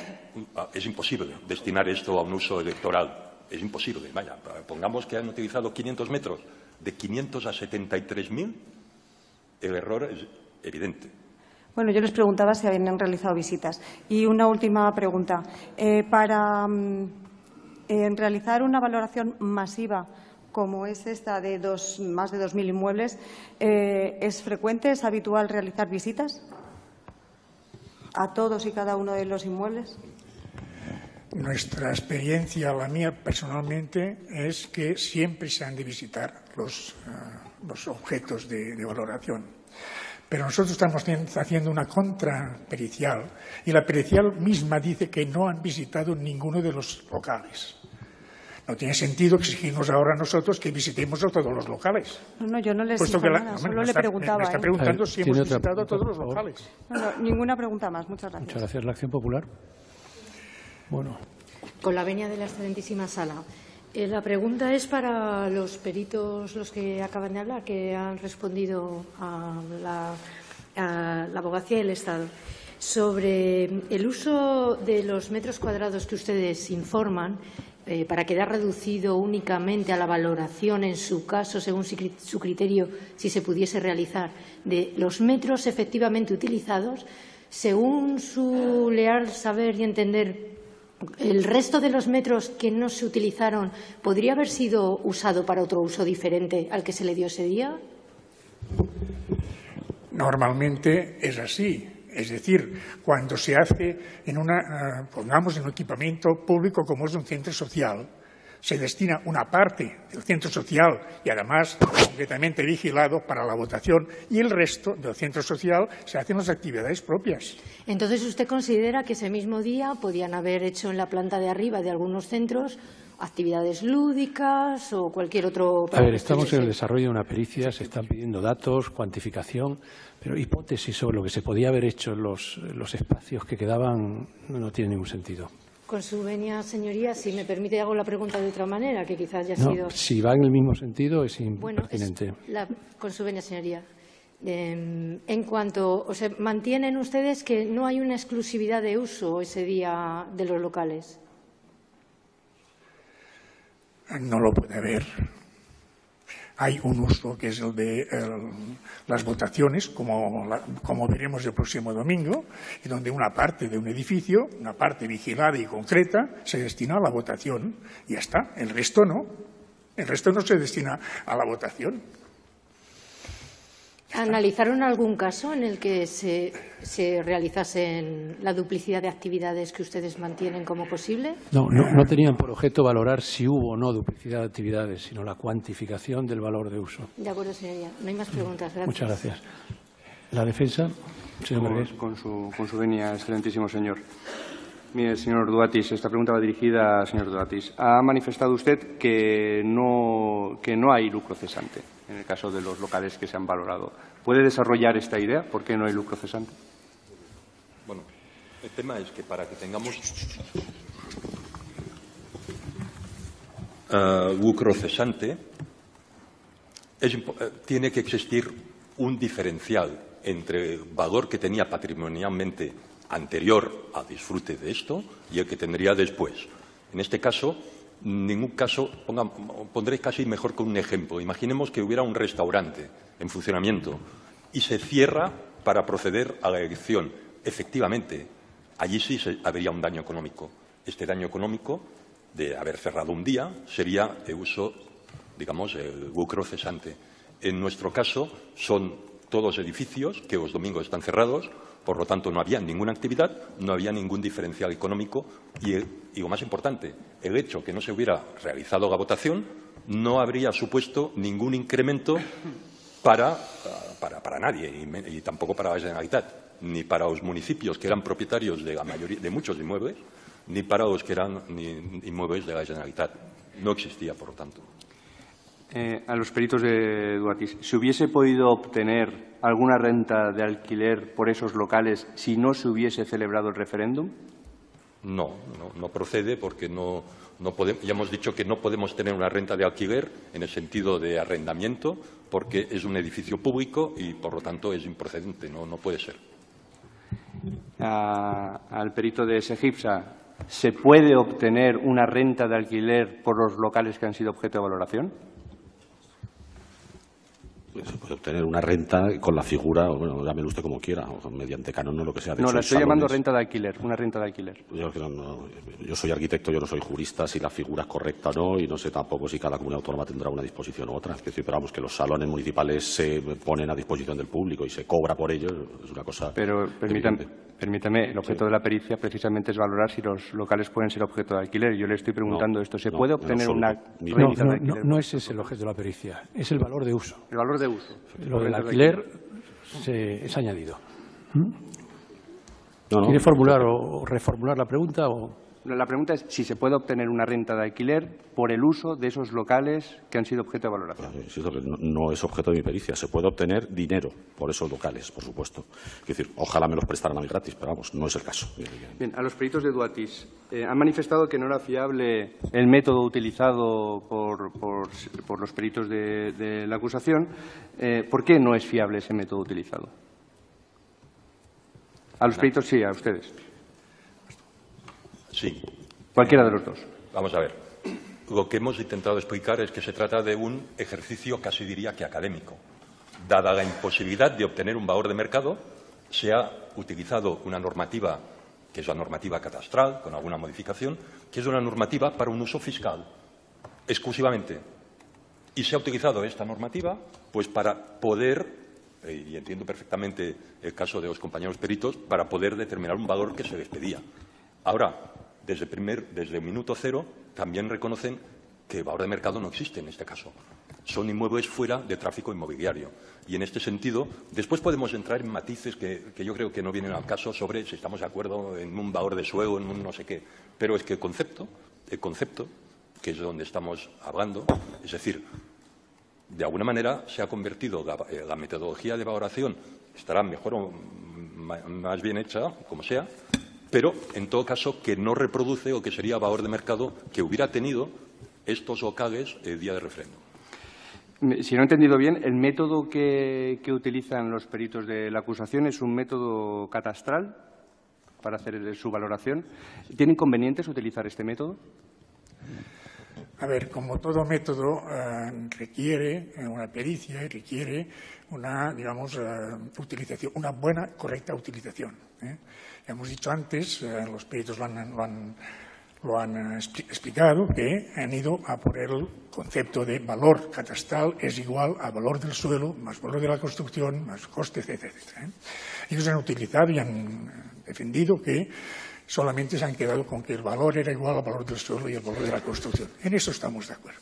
es imposible destinar esto a un uso electoral. Es imposible. Vaya, pongamos que han utilizado 500 metros. De 500 a 73.000, el error es evidente. Bueno, yo les preguntaba si habían realizado visitas. Y una última pregunta. Eh, para mm, en realizar una valoración masiva como es esta de más de 2.000 inmuebles, eh, ¿es frecuente, es habitual realizar visitas a todos y cada uno de los inmuebles? Nuestra experiencia, la mía personalmente, es que siempre se han de visitar los, eh, objetos de, de valoración. Pero nosotros estamos haciendo una contrapericial y la pericial misma dice que no han visitado ninguno de los locales. No tiene sentido exigirnos ahora nosotros que visitemos a todos los locales. No, no yo no les Puesto nada, solo le preguntaba. Me, está ¿eh? preguntando si hemos visitado a todos los locales. No, no, ninguna pregunta más. Muchas gracias. Muchas gracias. La Acción Popular. Bueno. Con la venia de la excelentísima sala. Eh, la pregunta es para los peritos, los que acaban de hablar, que han respondido a la, a la abogacía del Estado. Sobre el uso de los metros cuadrados que ustedes informan, eh, para quedar reducido únicamente a la valoración, en su caso, según su criterio, si se pudiese realizar, de los metros efectivamente utilizados, según su leal saber y entender, el resto de los metros que no se utilizaron podría haber sido usado para otro uso diferente al que se le dio ese día. Normalmente es así. Es decir, cuando se hace en una, eh, pongamos en un equipamiento público como es un centro social, se destina una parte del centro social y además completamente vigilado para la votación y el resto del centro social se hacen las actividades propias. Entonces, ¿usted considera que ese mismo día podían haber hecho en la planta de arriba de algunos centros actividades lúdicas o cualquier otro... A ver, estamos en el desarrollo de una pericia, se están pidiendo datos, cuantificación, pero hipótesis sobre lo que se podía haber hecho en los, los espacios que quedaban no tiene ningún sentido. Con su venia, señoría, si me permite, hago la pregunta de otra manera, que quizás ya ha sido. Si va en el mismo sentido, es impertinente. con su venia, señoría. Em, en cuanto. O sea, ¿mantienen ustedes que no hay una exclusividad de uso ese día de los locales? No lo puede haber hay un uso que es el de las votaciones, como, como veremos el próximo domingo, y donde una parte de un edificio, una parte vigilada y concreta, se destina a la votación. Y ya está. El resto no. El resto no se destina a la votación. ¿Analizaron algún caso en el que se, se realizasen la duplicidad de actividades que ustedes mantienen como posible? No, no, tenían por objeto valorar si hubo o no duplicidad de actividades, sino la cuantificación del valor de uso. De acuerdo, señoría. No hay más preguntas. Gracias. Muchas gracias. ¿La defensa? Señor con, su, con su venia, excelentísimo señor. Mire, señor Duatis, esta pregunta va dirigida al señor Duatis. Ha manifestado usted que no, que no hay lucro cesante en el caso de los locales que se han valorado. ¿Puede desarrollar esta idea? ¿Por qué no hay lucro cesante? Bueno, el tema es que para que tengamos uh, lucro cesante, eh, tiene que existir un diferencial entre el valor que tenía patrimonialmente anterior al disfrute de esto y el que tendría después. En este caso, ningún caso, pondré casi mejor que un ejemplo. Imaginemos que hubiera un restaurante en funcionamiento y se cierra para proceder a la elección. Efectivamente, allí sí habría un daño económico. Este daño económico de haber cerrado un día sería de uso, digamos, el lucro cesante. En nuestro caso son todos edificios que los domingos están cerrados, por lo tanto, no había ninguna actividad, no había ningún diferencial económico y, lo más importante, el hecho que no se hubiera realizado la votación no habría supuesto ningún incremento para, nadie y, tampoco para la Generalitat, ni para los municipios que eran propietarios de, la mayoría, de muchos inmuebles, ni para los que eran inmuebles de la Generalitat. No existía, por lo tanto. Eh, a los peritos de Duatis, ¿se hubiese podido obtener alguna renta de alquiler por esos locales si no se hubiese celebrado el referéndum? No, no, procede porque no, podemos, ya hemos dicho que no podemos tener una renta de alquiler en el sentido de arrendamiento porque es un edificio público y, por lo tanto, es improcedente, no, no puede ser. al perito de Segipsa, ¿se puede obtener una renta de alquiler por los locales que han sido objeto de valoración? Pues se puede obtener una renta con la figura, bueno, llámelo usted como quiera, mediante canon o lo que sea. no, la estoy llamando renta de alquiler, una renta de alquiler. Yo, yo, soy arquitecto, yo no soy jurista, si la figura es correcta o no, y no sé tampoco si cada comunidad autónoma tendrá una disposición u otra. Es decir, pero vamos, que los salones municipales se ponen a disposición del público y se cobra por ello, es una cosa. Pero permítame, permítame el objeto de la pericia precisamente es valorar si los locales pueden ser objeto de alquiler. Yo le estoy preguntando esto, ¿se puede obtener una renta de alquiler? No, ese es el objeto de la pericia, es el valor de uso. El valor de uso. Lo del alquiler se, es añadido. ¿Quiere formular o reformular la pregunta? O? La pregunta es si se puede obtener una renta de alquiler por el uso de esos locales que han sido objeto de valoración. no, es objeto de mi pericia. Se puede obtener dinero por esos locales, por supuesto. Es decir, ojalá me los prestaran a mí gratis, pero vamos, no es el caso. Bien, a los peritos de Duatis. Eh, han manifestado que no era fiable el método utilizado por, los peritos de, la acusación. Eh, ¿Por qué no es fiable ese método utilizado? A los peritos sí, a ustedes. Sí. Cualquiera de los dos. Vamos a ver. Lo que hemos intentado explicar es que se trata de un ejercicio casi diría que académico. Dada la imposibilidad de obtener un valor de mercado, se ha utilizado una normativa, que es la normativa catastral, con alguna modificación, que es una normativa para un uso fiscal, exclusivamente. Y se ha utilizado esta normativa pues para poder, eh, y entiendo perfectamente el caso de los compañeros peritos, para poder determinar un valor que se les pedía. Ahora, desde, primer, minuto cero también reconocen que valor de mercado no existe en este caso. Son inmuebles fuera de tráfico inmobiliario. Y en este sentido, después podemos entrar en matices que, yo creo que no vienen al caso sobre si estamos de acuerdo en un valor de suelo, en un no sé qué. Pero es que el concepto, el concepto, que es de donde estamos hablando, es decir, de alguna manera se ha convertido la, eh, la metodología de valoración, estará mejor o más bien hecha, como sea, pero en todo caso que no reproduce o que sería valor de mercado que hubiera tenido estos locales el día de referéndum. Si no he entendido bien, el método que, utilizan los peritos de la acusación es un método catastral para hacer su valoración. ¿Tiene inconvenientes utilizar este método? A ver, como todo método eh, requiere eh, una pericia y requiere una, digamos, eh, utilización, una buena, correcta utilización. Ya hemos dicho antes, los peritos lo han han explicado, que han ido a por el concepto de valor catastral es igual a valor del suelo más valor de la construcción más costes, etc. ¿eh? Ellos han utilizado y han defendido que solamente se han quedado con que el valor era igual al valor del suelo y el valor de la construcción. En eso estamos de acuerdo.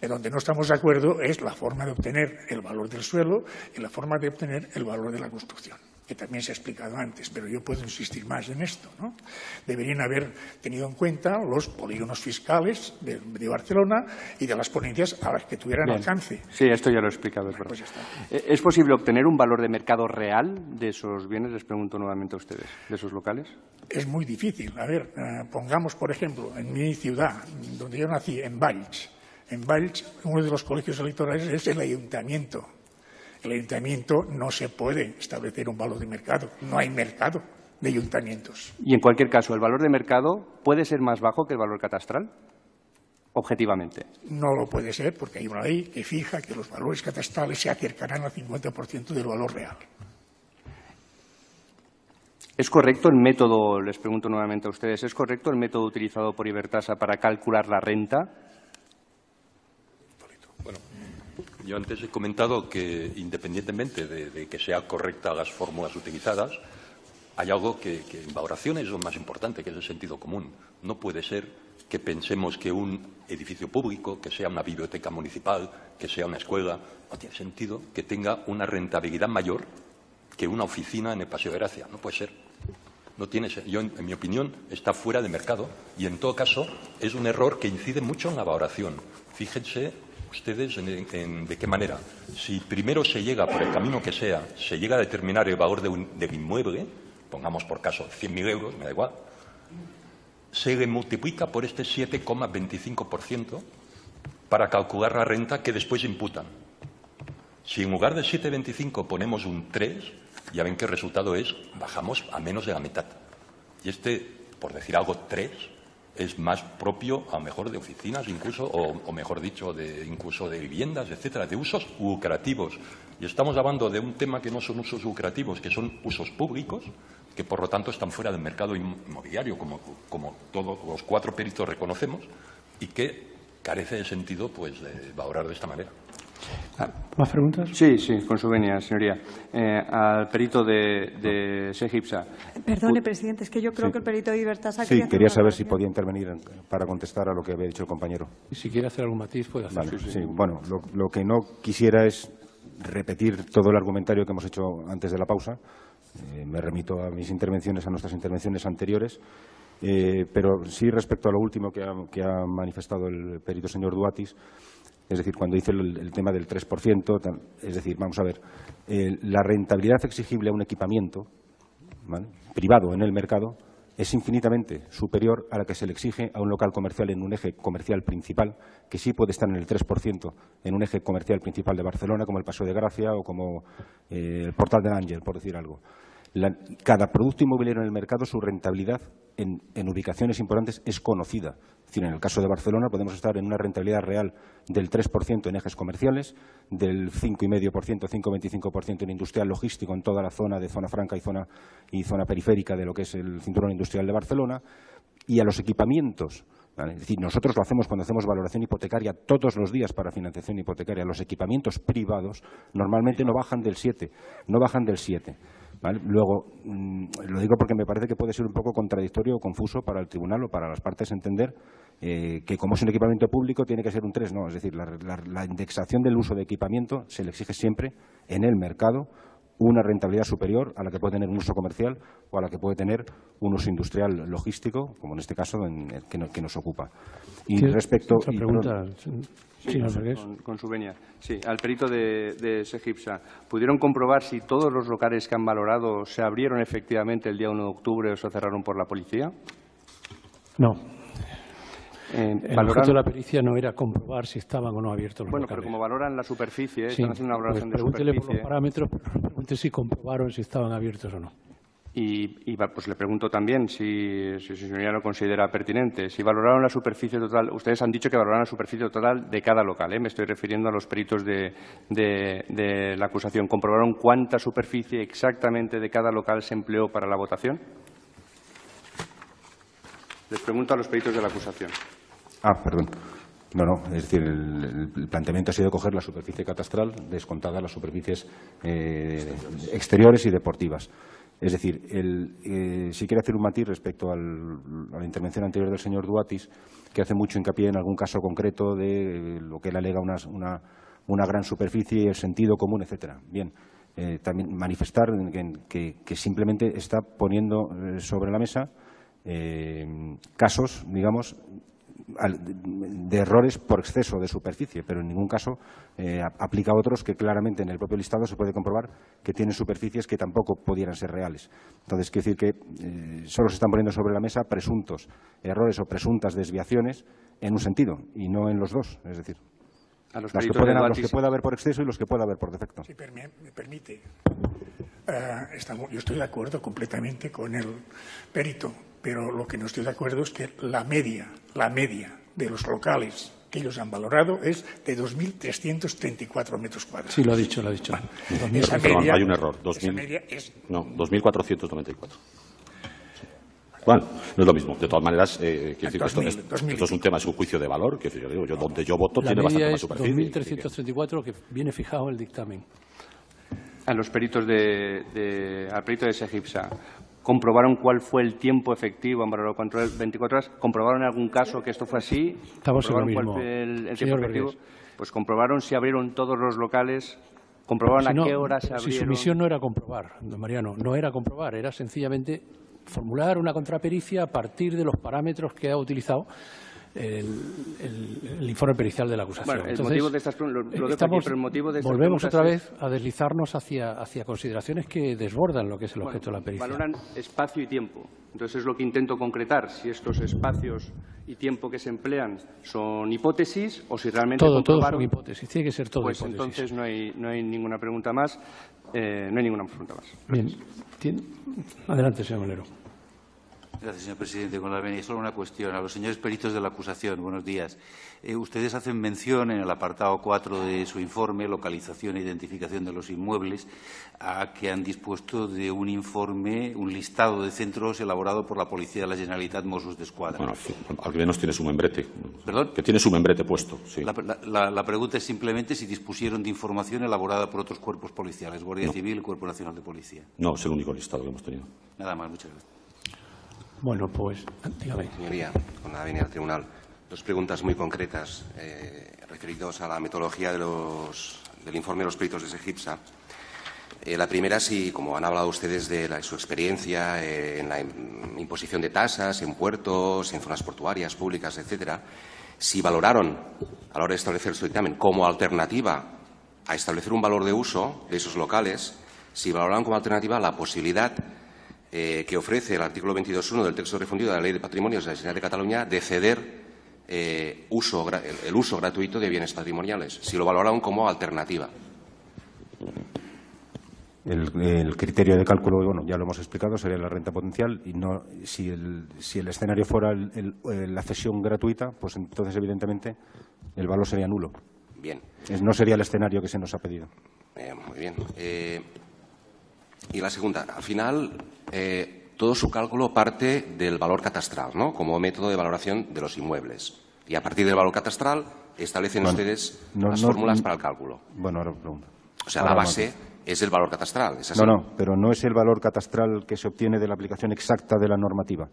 En donde no estamos de acuerdo es la forma de obtener el valor del suelo y la forma de obtener el valor de la construcción que también se ha explicado antes, pero yo puedo insistir más en esto. ¿no? Deberían haber tenido en cuenta los polígonos fiscales de, Barcelona y de las ponencias a las que tuvieran alcance. Sí, esto ya lo he explicado. Es, pues eh, ¿Es posible obtener un valor de mercado real de esos bienes? Les pregunto nuevamente a ustedes, de esos locales. Es muy difícil. A ver, eh, pongamos, por ejemplo, en mi ciudad, donde yo nací, en Valls. En Valls, uno de los colegios electorales es el ayuntamiento el ayuntamiento no se puede establecer un valor de mercado. No hay mercado de ayuntamientos. Y en cualquier caso, ¿el valor de mercado puede ser más bajo que el valor catastral? Objetivamente. No lo puede ser porque hay una ley que fija que los valores catastrales se acercarán al 50% del valor real. ¿Es correcto el método, les pregunto nuevamente a ustedes, ¿es correcto el método utilizado por Ibertasa para calcular la renta? Yo antes he comentado que, independientemente de, que sean correctas las fórmulas utilizadas, hay algo que, en valoración es lo más importante, que es el sentido común. No puede ser que pensemos que un edificio público, que sea una biblioteca municipal, que sea una escuela, no tiene sentido que tenga una rentabilidad mayor que una oficina en el Paseo de Gracia. No puede ser. No tiene, yo, en mi opinión, está fuera de mercado y, en todo caso, es un error que incide mucho en la valoración. Fíjense ustedes de qué manera. Si primero se llega, por el camino que sea, se llega a determinar el valor de del inmueble, pongamos por caso 100.000 euros, me da igual, se le multiplica por este 7,25% para calcular la renta que después imputan. Si en lugar de 7,25 ponemos un 3, ya ven que el resultado es, bajamos a menos de la mitad. Y este, por decir algo, 3, es más propio a mejor de oficinas incluso o, mejor dicho de incluso de viviendas etcétera de usos lucrativos. Y estamos hablando de un tema que no son usos lucrativos que son usos públicos que por lo tanto están fuera del mercado inmobiliario como, como todos los cuatro peritos reconocemos y que carece de sentido pues de valorar de esta manera ¿Más preguntas? Sí, sí, con su venia, señoría. Eh, al perito de, de Segipsa. Perdone, presidente, es que yo creo que el perito de Ibertasa... Sí, quería saber si podía intervenir para contestar a lo que había dicho el compañero. Y si quiere hacer algún matiz, puede hacerlo. sí, bueno, lo, que no quisiera es repetir todo el argumentario que hemos hecho antes de la pausa. Eh, me remito a mis intervenciones, a nuestras intervenciones anteriores. Eh, pero sí respecto a lo último que ha, que ha manifestado el perito señor Duatis, es decir, cuando dice el, tema del 3%, es decir, vamos a ver, eh, la rentabilidad exigible a un equipamiento privado en el mercado es infinitamente superior a la que se le exige a un local comercial en un eje comercial principal, que sí puede estar en el 3% en un eje comercial principal de Barcelona, como el Paso de Gracia o como eh, el Portal de Ángel, por decir algo cada producto inmobiliario en el mercado, su rentabilidad en, ubicaciones importantes es conocida. Es decir, en el caso de Barcelona podemos estar en una rentabilidad real del 3% en ejes comerciales, del 5,5%, 5,25% en industrial logístico en toda la zona de zona franca y zona, y zona periférica de lo que es el cinturón industrial de Barcelona, y a los equipamientos es decir, nosotros lo hacemos cuando hacemos valoración hipotecaria todos los días para financiación hipotecaria. Los equipamientos privados normalmente no bajan del 7, no bajan del 7. Luego, mm, lo digo porque me parece que puede ser un poco contradictorio o confuso para el tribunal o para las partes entender eh, que como es un equipamiento público tiene que ser un 3. No, es decir, la indexación del uso de equipamiento se le exige siempre en el mercado una rentabilidad superior a la que puede tener un uso comercial o a la que puede tener un uso industrial logístico, como en este caso en el que, nos ocupa. Y respecto... Otra pregunta, sí, con, su venia. Sí, al perito de, de Segipsa, ¿pudieron comprobar si todos los locales que han valorado se abrieron efectivamente el día 1 de octubre o se cerraron por la policía? No. Eh, el objeto de la pericia no era comprobar si estaban o no abiertos los Bueno, pero como valoran la superficie, están haciendo una valoración pues de superficie. por los parámetros, pero pregunte si comprobaron si estaban abiertos o no. Y, pues le pregunto también si, si su señoría lo considera pertinente. Si valoraron la superficie total, ustedes han dicho que valoraron la superficie total de cada local. ¿eh? Me estoy refiriendo a los peritos de, de la acusación. ¿Comprobaron cuánta superficie exactamente de cada local se empleó para la votación? Les pregunto a los peritos de la acusación. Ah, perdón. No, no, es decir, el, planteamiento ha sido coger la superficie catastral descontada las superficies eh, exteriores y deportivas. Es decir, eh, si quiere hacer un matiz respecto a la intervención anterior del señor Duatis, que hace mucho hincapié en algún caso concreto de lo que él alega una, una, gran superficie, el sentido común, etcétera. Bien, eh, también manifestar que, que, simplemente está poniendo sobre la mesa casos, digamos, de errores por exceso de superficie, pero en ningún caso eh, aplica a otros que claramente en el propio listado se puede comprobar que tienen superficies que tampoco pudieran ser reales. Entonces, quiere decir que eh, solo se están poniendo sobre la mesa presuntos errores o presuntas desviaciones en un sentido y no en los dos. Es decir, los, que, puede haber por exceso y los que puede haber por defecto. Si me permite. Eh, yo estoy de acuerdo completamente con el perito pero lo que no estoy de acuerdo es que la media, la media de los locales que ellos han valorado es de 2.334 metros cuadrados. Sí, lo ha dicho, lo ha dicho. hay un error. 2000, No, 2.494. Bueno, no es lo mismo. De todas maneras, eh, decir esto, es un tema, es un juicio de valor. Que yo digo, yo, donde yo voto tiene bastante más superficie. 2.334 que viene fijado el dictamen. A los peritos de, de al perito de Segipsa, comprobaron cuál fue el tiempo efectivo en valor control 24 horas, comprobaron en algún caso que esto fue así, Estamos en cuál fue el, tiempo efectivo, pues comprobaron si abrieron todos los locales, comprobaron a qué hora se abrieron. Si su misión no era comprobar, don Mariano, no era comprobar, era sencillamente formular una contrapericia a partir de los parámetros que ha utilizado el, informe pericial de la acusación. Bueno, el motivo de estas, lo, el motivo de volvemos otra vez a deslizarnos hacia, hacia consideraciones que desbordan lo que es el objeto de la pericia. Valoran espacio y tiempo. Entonces es lo que intento concretar, si estos espacios y tiempo que se emplean son hipótesis o si realmente todo, todo son hipótesis, tiene que ser todo pues entonces no hay, no hay ninguna pregunta más, eh, no hay ninguna pregunta más. Bien, adelante, señor Molero. Gracias, señor presidente. Con la venia, solo una cuestión. A los señores peritos de la acusación, buenos días. Eh, ustedes hacen mención en el apartado 4 de su informe, localización e identificación de los inmuebles, a que han dispuesto de un informe, un listado de centros elaborado por la Policía de la Generalitat Mossos de Escuadra. Bueno, al menos tiene su membrete. ¿Perdón? Que tiene su membrete puesto, sí. La, pregunta es simplemente si dispusieron de información elaborada por otros cuerpos policiales, Guardia Civil y Cuerpo Nacional de Policía. No, es el único listado que hemos tenido. Nada más, muchas gracias. Bueno, pues, dígame. Señoría, con la venia al tribunal, dos preguntas muy concretas eh, referidas a la metodología del informe de los peritos de SEGIPSA. Eh, la primera, si, como han hablado ustedes de su experiencia eh, en la imposición de tasas en puertos, en zonas portuarias, públicas, etcétera, si valoraron, a la hora de establecer su dictamen, como alternativa a establecer un valor de uso de esos locales, si valoraron como alternativa la posibilidad eh, que ofrece el artículo 22.1 del texto refundido de la Ley de Patrimonios de la Generalitat de Cataluña de ceder eh, el, uso gratuito de bienes patrimoniales, si lo valoraron como alternativa. El, criterio de cálculo, bueno, ya lo hemos explicado, sería la renta potencial y no si el, si el escenario fuera la cesión gratuita, pues entonces evidentemente el valor sería nulo. Bien. no sería el escenario que se nos ha pedido. Eh, muy bien. Y la segunda, al final, eh, todo su cálculo parte del valor catastral, ¿no? Como método de valoración de los inmuebles. Y a partir del valor catastral establecen ustedes las fórmulas para el cálculo. Bueno, ahora pregunto. O sea, la base es el valor catastral. no, no, pero no es el valor catastral que se obtiene de la aplicación exacta de la normativa.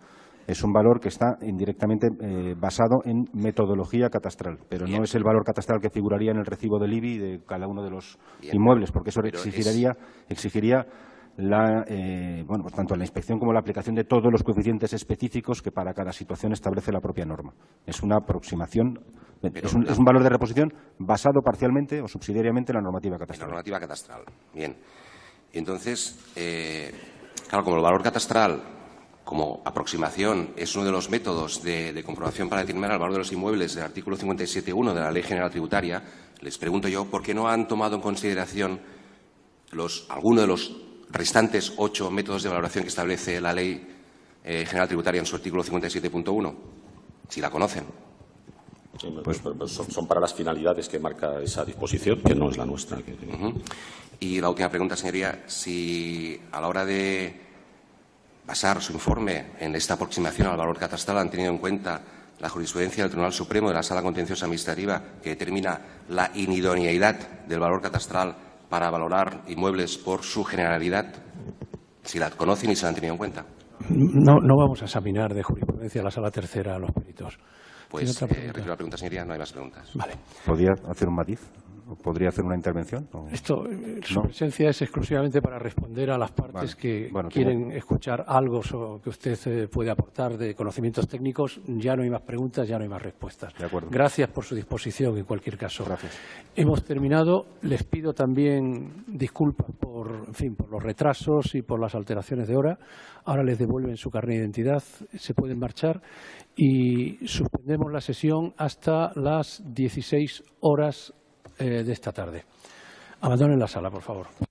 Es un valor que está indirectamente eh, basado en metodología catastral, pero no es el valor catastral que figuraría en el recibo del IBI de cada uno de los inmuebles, porque eso exigiría, exigiría la, eh, bueno, pues tanto la inspección como la aplicación de todos los coeficientes específicos que para cada situación establece la propia norma. Es una aproximación, es un, valor de reposición basado parcialmente o subsidiariamente en la normativa catastral. la normativa catastral, bien. Entonces, eh, claro, como el valor catastral como aproximación es uno de los métodos de, comprobación para determinar el valor de los inmuebles del artículo 57.1 de la Ley General Tributaria, les pregunto yo por qué no han tomado en consideración los, alguno de los restantes ocho métodos de valoración que establece la Ley eh, General Tributaria en su artículo 57.1, si la conocen. Pues, pues, pues son, para las finalidades que marca esa disposición, que no es la nuestra. Y la última pregunta, señoría, si a la hora de basar su informe en esta aproximación al valor catastral han tenido en cuenta la jurisprudencia del Tribunal Supremo de la Sala Contenciosa Administrativa que determina la inidoneidad del valor catastral para valorar inmuebles por su generalidad, si la conocen y se la han tenido en cuenta. No, no vamos a examinar de jurisprudencia la sala tercera a los peritos. Pues, eh, la pregunta, señoría, no hay más preguntas. Vale. ¿Podría hacer un matiz? ¿Podría hacer una intervención? Esto, eh, su presencia es exclusivamente para responder a las partes que quieren escuchar algo que usted eh, puede aportar de conocimientos técnicos. Ya no hay más preguntas, ya no hay más respuestas. Gracias por su disposición, en cualquier caso. Gracias. Hemos terminado. Les pido también disculpas por, en fin, por los retrasos y por las alteraciones de hora. Ahora les devuelven su carnet de identidad. Se pueden marchar y suspendemos la sesión hasta las 16 horas eh, de esta tarde. Abandonen la sala, por favor.